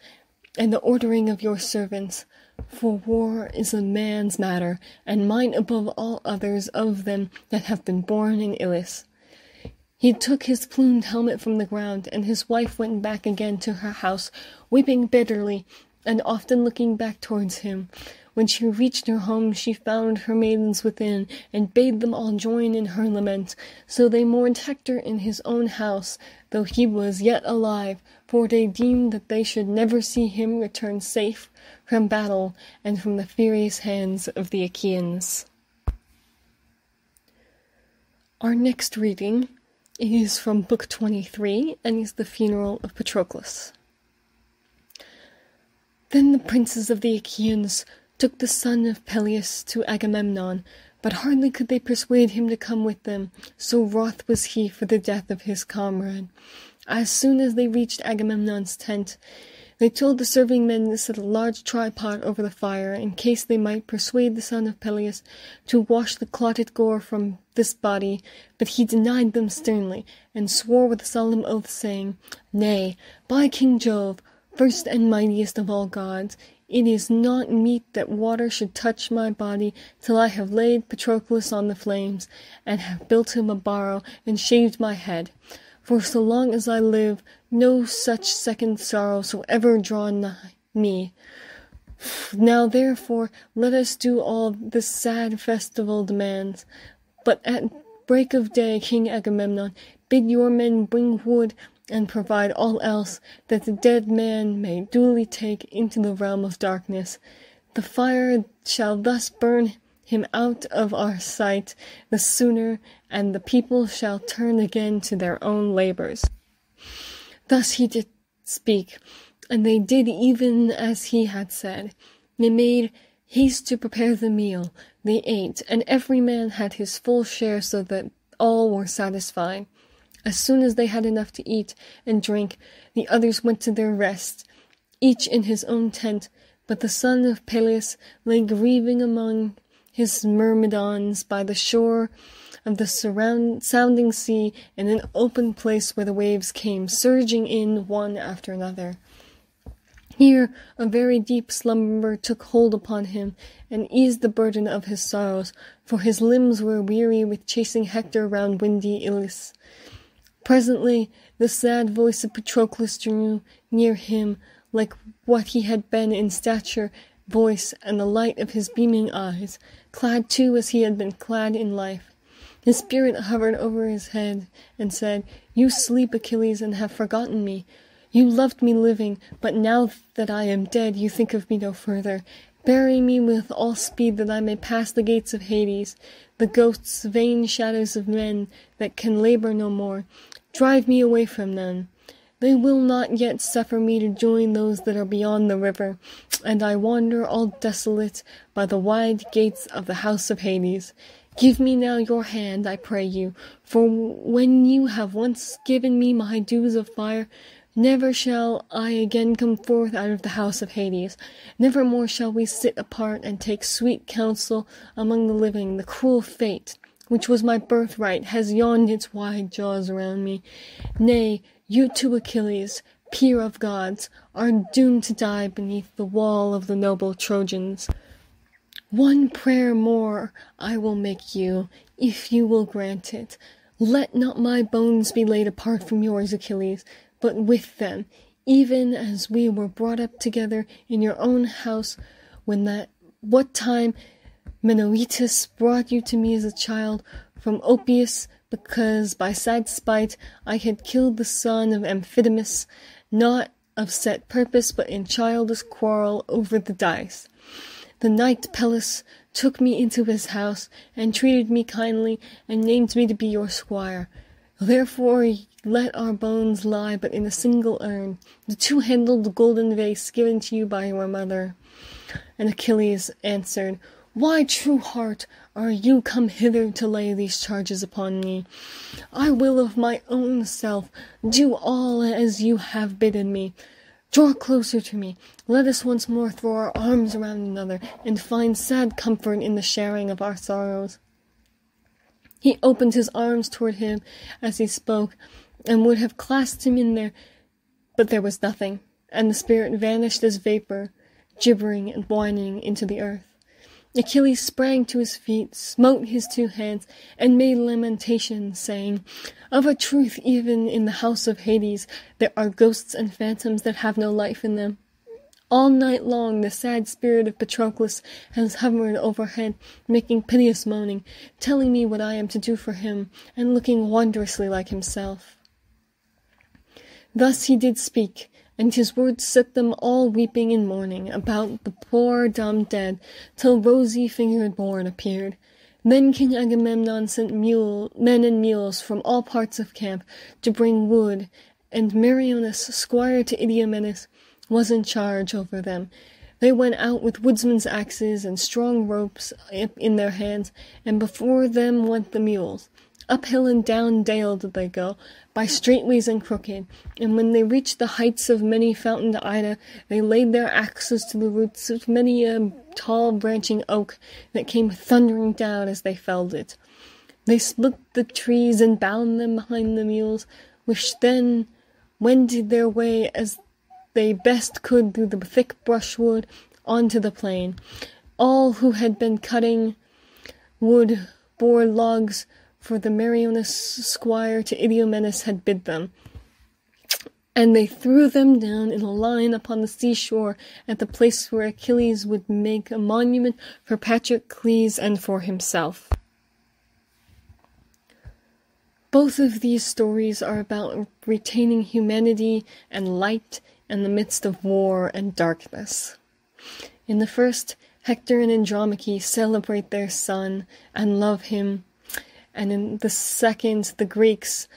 and the ordering of your servants. For war is a man's matter, and mine above all others of them that have been born in Ilus. He took his plumed helmet from the ground, and his wife went back again to her house, weeping bitterly and often looking back towards him. When she reached her home, she found her maidens within, and bade them all join in her lament. So they mourned Hector in his own house, though he was yet alive, for they deemed that they should never see him return safe from battle and from the furious hands of the Achaeans. Our next reading is from Book 23 and is the funeral of Patroclus. Then the princes of the Achaeans took the son of Peleus to Agamemnon, but hardly could they persuade him to come with them, so wroth was he for the death of his comrade. As soon as they reached Agamemnon's tent, they told the serving men to set a large tripod over the fire, in case they might persuade the son of Peleus to wash the clotted gore from this body, but he denied them sternly, and swore with a solemn oath, saying, Nay, by King Jove, first and mightiest of all gods, it is not meet that water should touch my body till I have laid Patroclus on the flames, and have built him a barrow, and shaved my head. For so long as I live, no such second sorrow shall ever draw nigh me. Now therefore let us do all this sad festival demands. But at break of day, King Agamemnon, bid your men bring wood and provide all else that the dead man may duly take into the realm of darkness. The fire shall thus burn him out of our sight the sooner, and the people shall turn again to their own labors. Thus he did speak, and they did even as he had said. They made haste to prepare the meal. They ate, and every man had his full share so that all were satisfied. As soon as they had enough to eat and drink, the others went to their rest, each in his own tent, but the son of Peleus lay grieving among his myrmidons by the shore of the surround, sounding sea in an open place where the waves came surging in one after another. Here a very deep slumber took hold upon him, and eased the burden of his sorrows, for his limbs were weary with chasing Hector round windy Ilus. Presently the sad voice of Patroclus drew near him, like what he had been in stature, voice, and the light of his beaming eyes, clad too as he had been clad in life. His spirit hovered over his head, and said, You sleep, Achilles, and have forgotten me. You loved me living, but now that I am dead, you think of me no further. Bury me with all speed that I may pass the gates of Hades, the ghosts, vain shadows of men that can labor no more. Drive me away from them. They will not yet suffer me to join those that are beyond the river, and I wander all desolate by the wide gates of the house of Hades. Give me now your hand, I pray you, for when you have once given me my dues of fire, Never shall I again come forth out of the house of Hades. Never more shall we sit apart and take sweet counsel among the living. The cruel fate, which was my birthright, has yawned its wide jaws around me. Nay, you too, Achilles, peer of gods, are doomed to die beneath the wall of the noble Trojans. One prayer more I will make you, if you will grant it. Let not my bones be laid apart from yours, Achilles but with them, even as we were brought up together in your own house when that what time Menoetius brought you to me as a child from Opoeis because by sad spite I had killed the son of Amphidamas, not of set purpose but in childish quarrel over the dice. The knight Peleus took me into his house and treated me kindly and named me to be your squire. Therefore let our bones lie but in a single urn, the two-handled golden vase given to you by your mother. And Achilles answered, Why, true heart, are you come hither to lay these charges upon me? I will of my own self do all as you have bidden me. Draw closer to me. Let us once more throw our arms around another, and find sad comfort in the sharing of our sorrows. He opened his arms toward him as he spoke, and would have clasped him in there, but there was nothing, and the spirit vanished as vapor, gibbering and whining into the earth. Achilles sprang to his feet, smote his two hands, and made lamentation, saying, Of a truth, even in the house of Hades there are ghosts and phantoms that have no life in them. All night long the sad spirit of Patroclus has hovered overhead, making piteous moaning, telling me what I am to do for him, and looking wondrously like himself. Thus he did speak, and his words set them all weeping and mourning about the poor dumb dead, till rosy-fingered morn appeared. Then King Agamemnon sent mule, men and mules from all parts of camp to bring wood, and Meriones, squire to Idomeneus, was in charge over them. They went out with woodsmen's axes and strong ropes in their hands, and before them went the mules. Up hill and down dale did they go, by straight ways and crooked, and when they reached the heights of many fountained Ida, they laid their axes to the roots of many a tall branching oak that came thundering down as they felled it. They split the trees and bound them behind the mules, which then wended their way as they best could through the thick brushwood onto the plain. All who had been cutting wood bore logs for the Meriones squire to Idomeneus had bid them. And they threw them down in a line upon the seashore at the place where Achilles would make a monument for Patroclus and for himself. Both of these stories are about retaining humanity and light in the midst of war and darkness. In the first, Hector and Andromache celebrate their son and love him, and in the second, the Greeks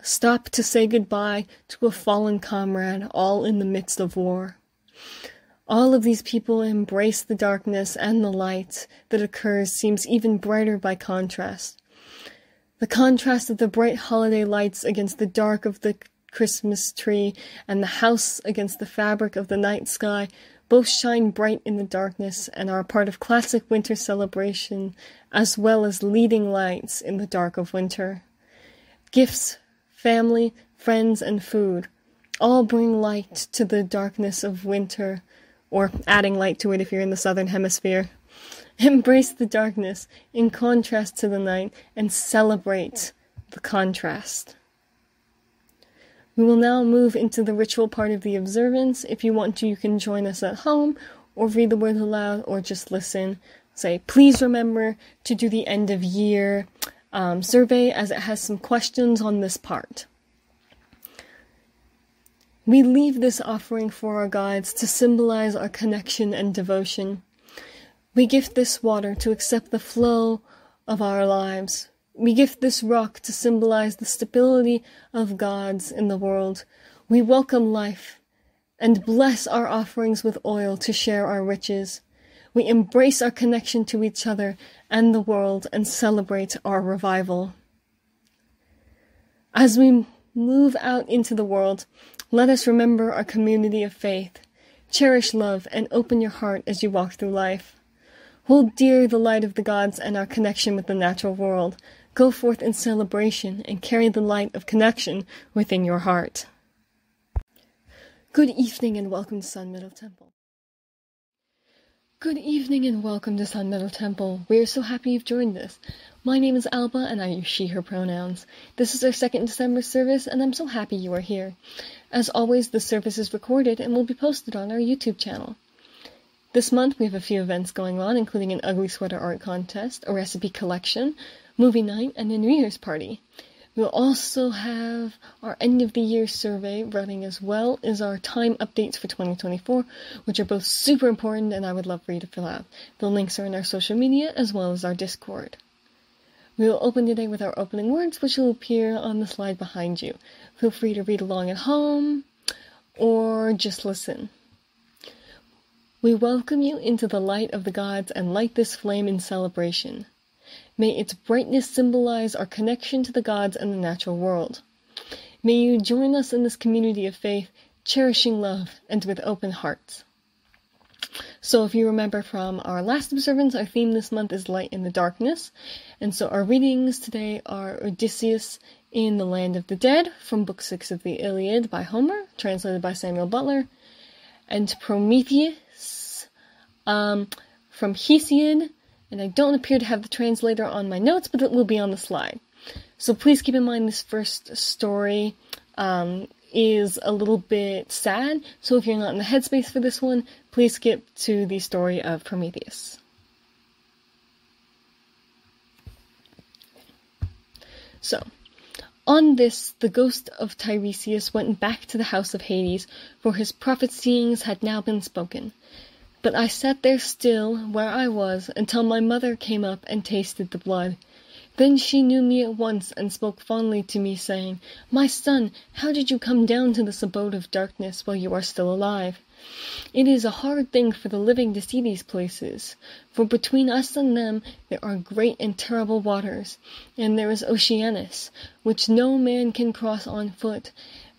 stop to say goodbye to a fallen comrade, all in the midst of war. All of these people embrace the darkness, and the light that occurs seems even brighter by contrast. The contrast of the bright holiday lights against the dark of the Christmas tree and the house against the fabric of the night sky both shine bright in the darkness and are a part of classic winter celebration as well as leading lights in the dark of winter. Gifts, family, friends, and food all bring light to the darkness of winter, or adding light to it if you're in the southern hemisphere. Embrace the darkness in contrast to the night and celebrate the contrast. We will now move into the ritual part of the observance. If you want to, you can join us at home or read the words aloud or just listen. Say, please remember to do the end of year um, survey as it has some questions on this part. We leave this offering for our gods to symbolize our connection and devotion. We gift this water to accept the flow of our lives. We gift this rock to symbolize the stability of gods in the world. We welcome life and bless our offerings with oil to share our riches. We embrace our connection to each other and the world and celebrate our revival. As we move out into the world, let us remember our community of faith. Cherish love and open your heart as you walk through life. Hold dear the light of the gods and our connection with the natural world. Go forth in celebration and carry the light of connection within your heart. Good evening and welcome to Sun Meadow Temple. Good evening and welcome to Sun Meadow Temple. We are so happy you've joined us. My name is Alba and I use she, her pronouns. This is our second December service and I'm so happy you are here. As always, the service is recorded and will be posted on our YouTube channel. This month we have a few events going on, including an ugly sweater art contest, a recipe collection, movie night, and a New Year's party. We'll also have our end of the year survey running as well as our time updates for 2024, which are both super important and I would love for you to fill out. The links are in our social media as well as our Discord. We will open today with our opening words, which will appear on the slide behind you. Feel free to read along at home or just listen. We welcome you into the light of the gods and light this flame in celebration. May its brightness symbolize our connection to the gods and the natural world. May you join us in this community of faith, cherishing love and with open hearts. So, if you remember from our last observance, our theme this month is light in the darkness. And so, our readings today are Odysseus in the Land of the Dead from Book 6 of the Iliad by Homer, translated by Samuel Butler, and Prometheus um, from Hesiod, and I don't appear to have the translator on my notes, but it will be on the slide. So please keep in mind this first story um, is a little bit sad, so if you're not in the headspace for this one, please skip to the story of Prometheus. So, on this, the ghost of Tiresias went back to the house of Hades, for his prophecyings had now been spoken. But I sat there still, where I was, until my mother came up and tasted the blood. Then she knew me at once and spoke fondly to me, saying, My son, how did you come down to this abode of darkness while you are still alive? It is a hard thing for the living to see these places, for between us and them there are great and terrible waters, and there is Oceanus, which no man can cross on foot,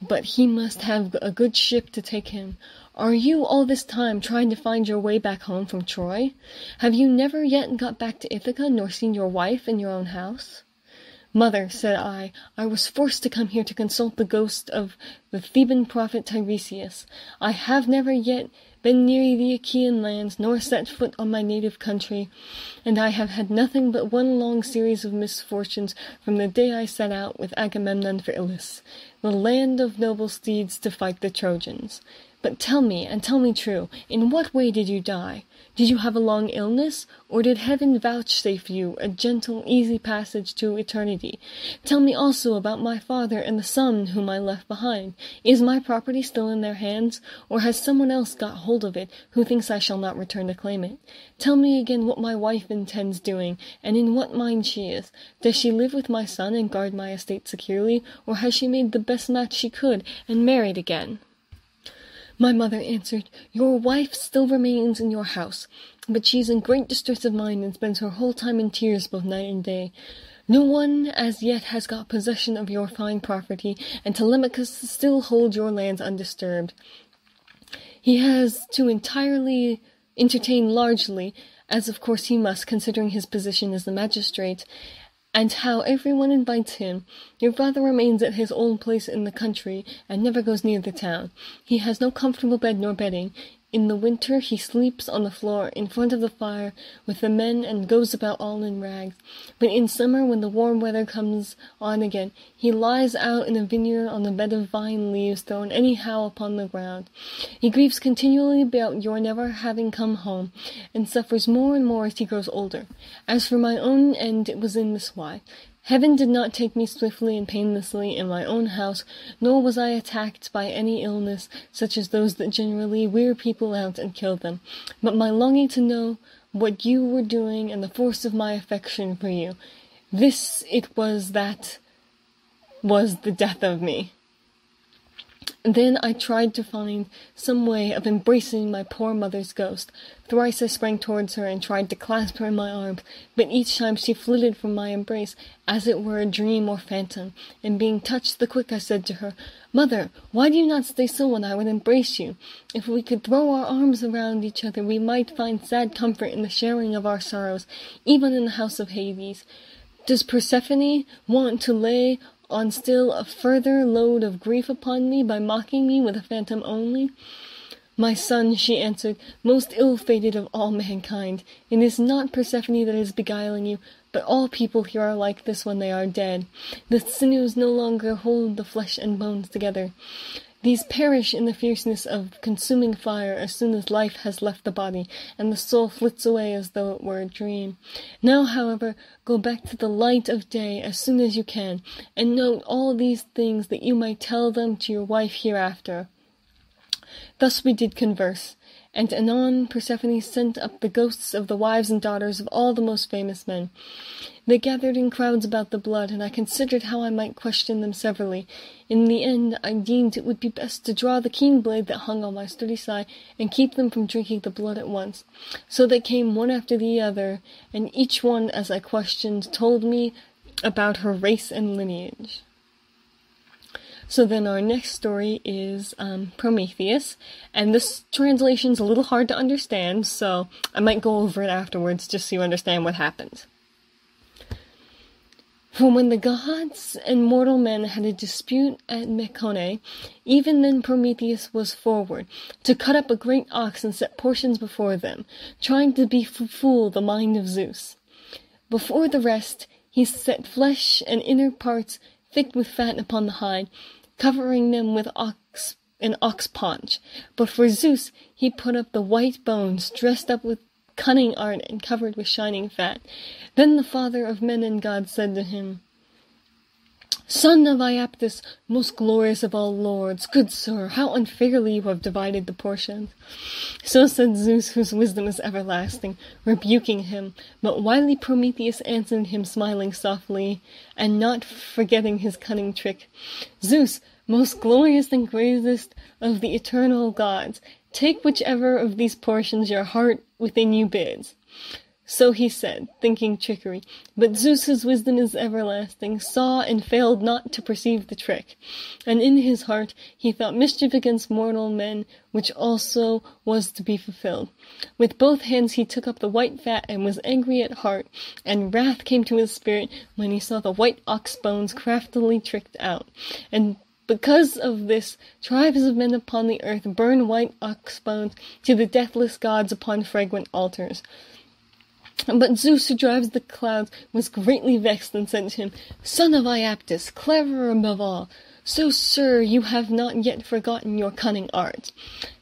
but he must have a good ship to take him, are you all this time trying to find your way back home from Troy? Have you never yet got back to Ithaca nor seen your wife in your own house? Mother, said I, I was forced to come here to consult the ghost of the Theban prophet Tiresias. I have never yet been near the Achaean lands, nor set foot on my native country, and I have had nothing but one long series of misfortunes from the day I set out with Agamemnon for Ilius, the land of noble steeds, to fight the Trojans. But tell me, and tell me true, in what way did you die? Did you have a long illness, or did heaven vouchsafe you a gentle, easy passage to eternity? Tell me also about my father and the son whom I left behind. Is my property still in their hands, or has someone else got hold of it who thinks I shall not return to claim it? Tell me again what my wife intends doing, and in what mind she is. Does she live with my son and guard my estate securely, or has she made the best match she could and married again? My mother answered, Your wife still remains in your house, but she is in great distress of mind and spends her whole time in tears both night and day. No one as yet has got possession of your fine property, and Telemachus still holds your lands undisturbed. He has to entirely entertain largely, as of course he must, considering his position as the magistrate, and how everyone invites him. Your father remains at his old place in the country, and never goes near the town. He has no comfortable bed nor bedding. In the winter he sleeps on the floor in front of the fire with the men and goes about all in rags. But in summer, when the warm weather comes on again, he lies out in a vineyard on a bed of vine leaves thrown anyhow upon the ground. He grieves continually about your never having come home, and suffers more and more as he grows older. As for my own end, it was in this wise. Heaven did not take me swiftly and painlessly in my own house, nor was I attacked by any illness such as those that generally wear people out and kill them, but my longing to know what you were doing and the force of my affection for you. This it was that was the death of me. Then I tried to find some way of embracing my poor mother's ghost. Thrice I sprang towards her and tried to clasp her in my arms, but each time she flitted from my embrace, as it were a dream or phantom, and being touched the quick I said to her, Mother, why do you not stay still when I would embrace you? If we could throw our arms around each other, we might find sad comfort in the sharing of our sorrows, even in the house of Hades. Does Persephone want to lay on still a further load of grief upon me by mocking me with a phantom only? My son, she answered, most ill-fated of all mankind, it is not Persephone that is beguiling you, but all people here are like this when they are dead. The sinews no longer hold the flesh and bones together. These perish in the fierceness of consuming fire as soon as life has left the body, and the soul flits away as though it were a dream. Now, however, go back to the light of day as soon as you can, and note all these things that you may tell them to your wife hereafter. Thus we did converse, and anon Persephone sent up the ghosts of the wives and daughters of all the most famous men. They gathered in crowds about the blood, and I considered how I might question them severally. In the end, I deemed it would be best to draw the keen blade that hung on my sturdy side, and keep them from drinking the blood at once. So they came one after the other, and each one, as I questioned, told me about her race and lineage. So then our next story is um, Prometheus, and this translation's a little hard to understand, so I might go over it afterwards just so you understand what happens. For when the gods and mortal men had a dispute at Mecone, even then Prometheus was forward, to cut up a great ox and set portions before them, trying to befool the mind of Zeus. Before the rest, he set flesh and inner parts thick with fat upon the hide, covering them with ox an ox paunch. But for Zeus he put up the white bones, dressed up with cunning art and covered with shining fat. Then the father of men and gods said to him, Son of Iapetus, most glorious of all lords, good sir, how unfairly you have divided the portions. So said Zeus, whose wisdom is everlasting, rebuking him. But wily Prometheus answered him, smiling softly, and not forgetting his cunning trick. Zeus, most glorious and greatest of the eternal gods, take whichever of these portions your heart within you bids. So he said, thinking trickery. But Zeus's wisdom is everlasting, saw and failed not to perceive the trick. And in his heart he thought mischief against mortal men, which also was to be fulfilled. With both hands he took up the white fat and was angry at heart, and wrath came to his spirit when he saw the white ox bones craftily tricked out. And Because of this, tribes of men upon the earth burn white ox bones to the deathless gods upon fragrant altars. But Zeus, who drives the clouds, was greatly vexed and said to him, Son of Iapetus, clever above all, so, sir, you have not yet forgotten your cunning art.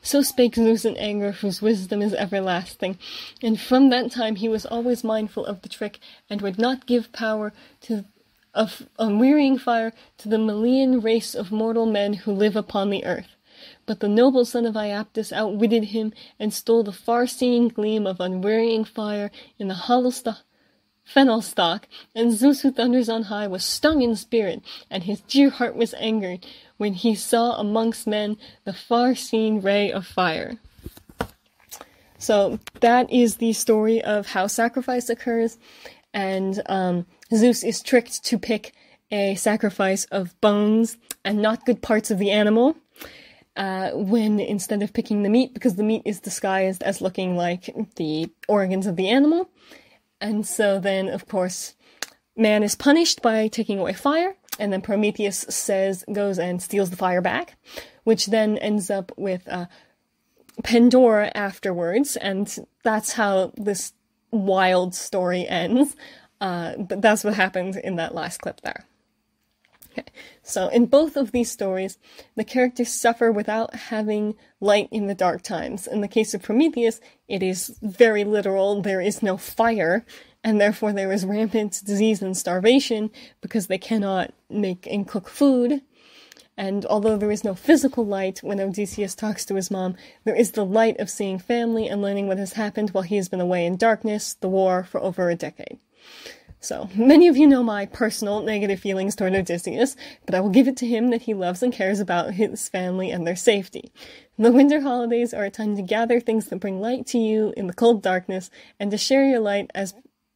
So spake Zeus in anger, whose wisdom is everlasting. And from that time he was always mindful of the trick, and would not give power to of unwearying fire to the Melian race of mortal men who live upon the earth. But the noble son of Iapetus outwitted him, and stole the far-seeing gleam of unwearying fire in the hollow st- fennel stalk, and Zeus who thunders on high was stung in spirit, and his dear heart was angered when he saw amongst men the far-seeing ray of fire. So that is the story of how sacrifice occurs, and um, Zeus is tricked to pick a sacrifice of bones and not good parts of the animal. Uh, when instead of picking the meat, because the meat is disguised as looking like the organs of the animal, and so then, of course, man is punished by taking away fire, and then Prometheus says, goes and steals the fire back, which then ends up with uh, Pandora afterwards, and that's how this wild story ends. Uh, but that's what happened in that last clip there. Okay. So in both of these stories, the characters suffer without having light in the dark times. In the case of Prometheus, it is very literal. There is no fire, and therefore there is rampant disease and starvation because they cannot make and cook food. And although there is no physical light when Odysseus talks to his mom, there is the light of seeing family and learning what has happened while he has been away in darkness, the war, for over a decade. So, many of you know my personal negative feelings toward Odysseus, but I will give it to him that he loves and cares about his family and their safety. The winter holidays are a time to gather things that bring light to you in the cold darkness and to share your light as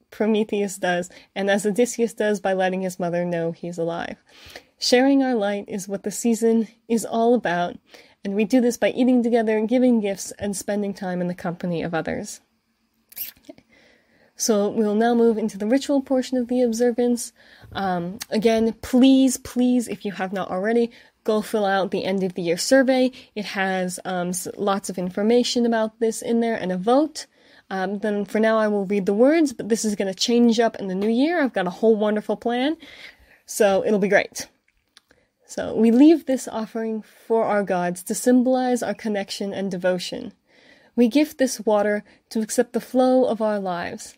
Prometheus does and as Odysseus does by letting his mother know he's alive. Sharing our light is what the season is all about, and we do this by eating together, giving gifts, and spending time in the company of others. So we will now move into the ritual portion of the observance. Um, again, please, please, if you have not already, go fill out the end of the year survey. It has um, lots of information about this in there and a vote. Um, then for now, I will read the words, but this is going to change up in the new year. I've got a whole wonderful plan, so it'll be great. So we leave this offering for our gods to symbolize our connection and devotion. We gift this water to accept the flow of our lives.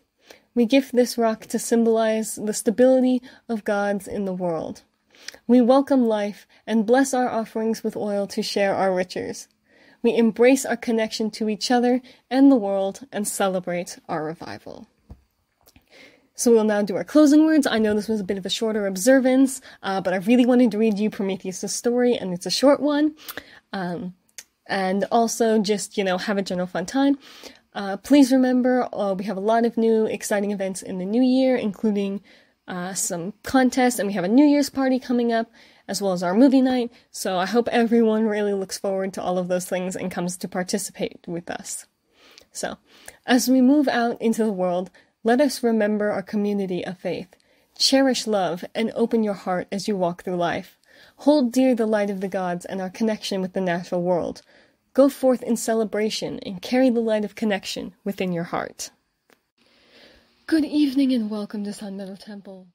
We gift this rock to symbolize the stability of gods in the world. We welcome life and bless our offerings with oil to share our riches. We embrace our connection to each other and the world and celebrate our revival. So we'll now do our closing words. I know this was a bit of a shorter observance, uh, but I really wanted to read you Prometheus' story, and it's a short one. Um, and also just, you know, have a general fun time. Uh, please remember, uh, we have a lot of new exciting events in the new year, including uh, some contests, and we have a New Year's party coming up, as well as our movie night. So I hope everyone really looks forward to all of those things and comes to participate with us. So, as we move out into the world, let us remember our community of faith. Cherish love and open your heart as you walk through life. Hold dear the light of the gods and our connection with the natural world. Go forth in celebration and carry the light of connection within your heart. Good evening and welcome to Sun Meadow Temple.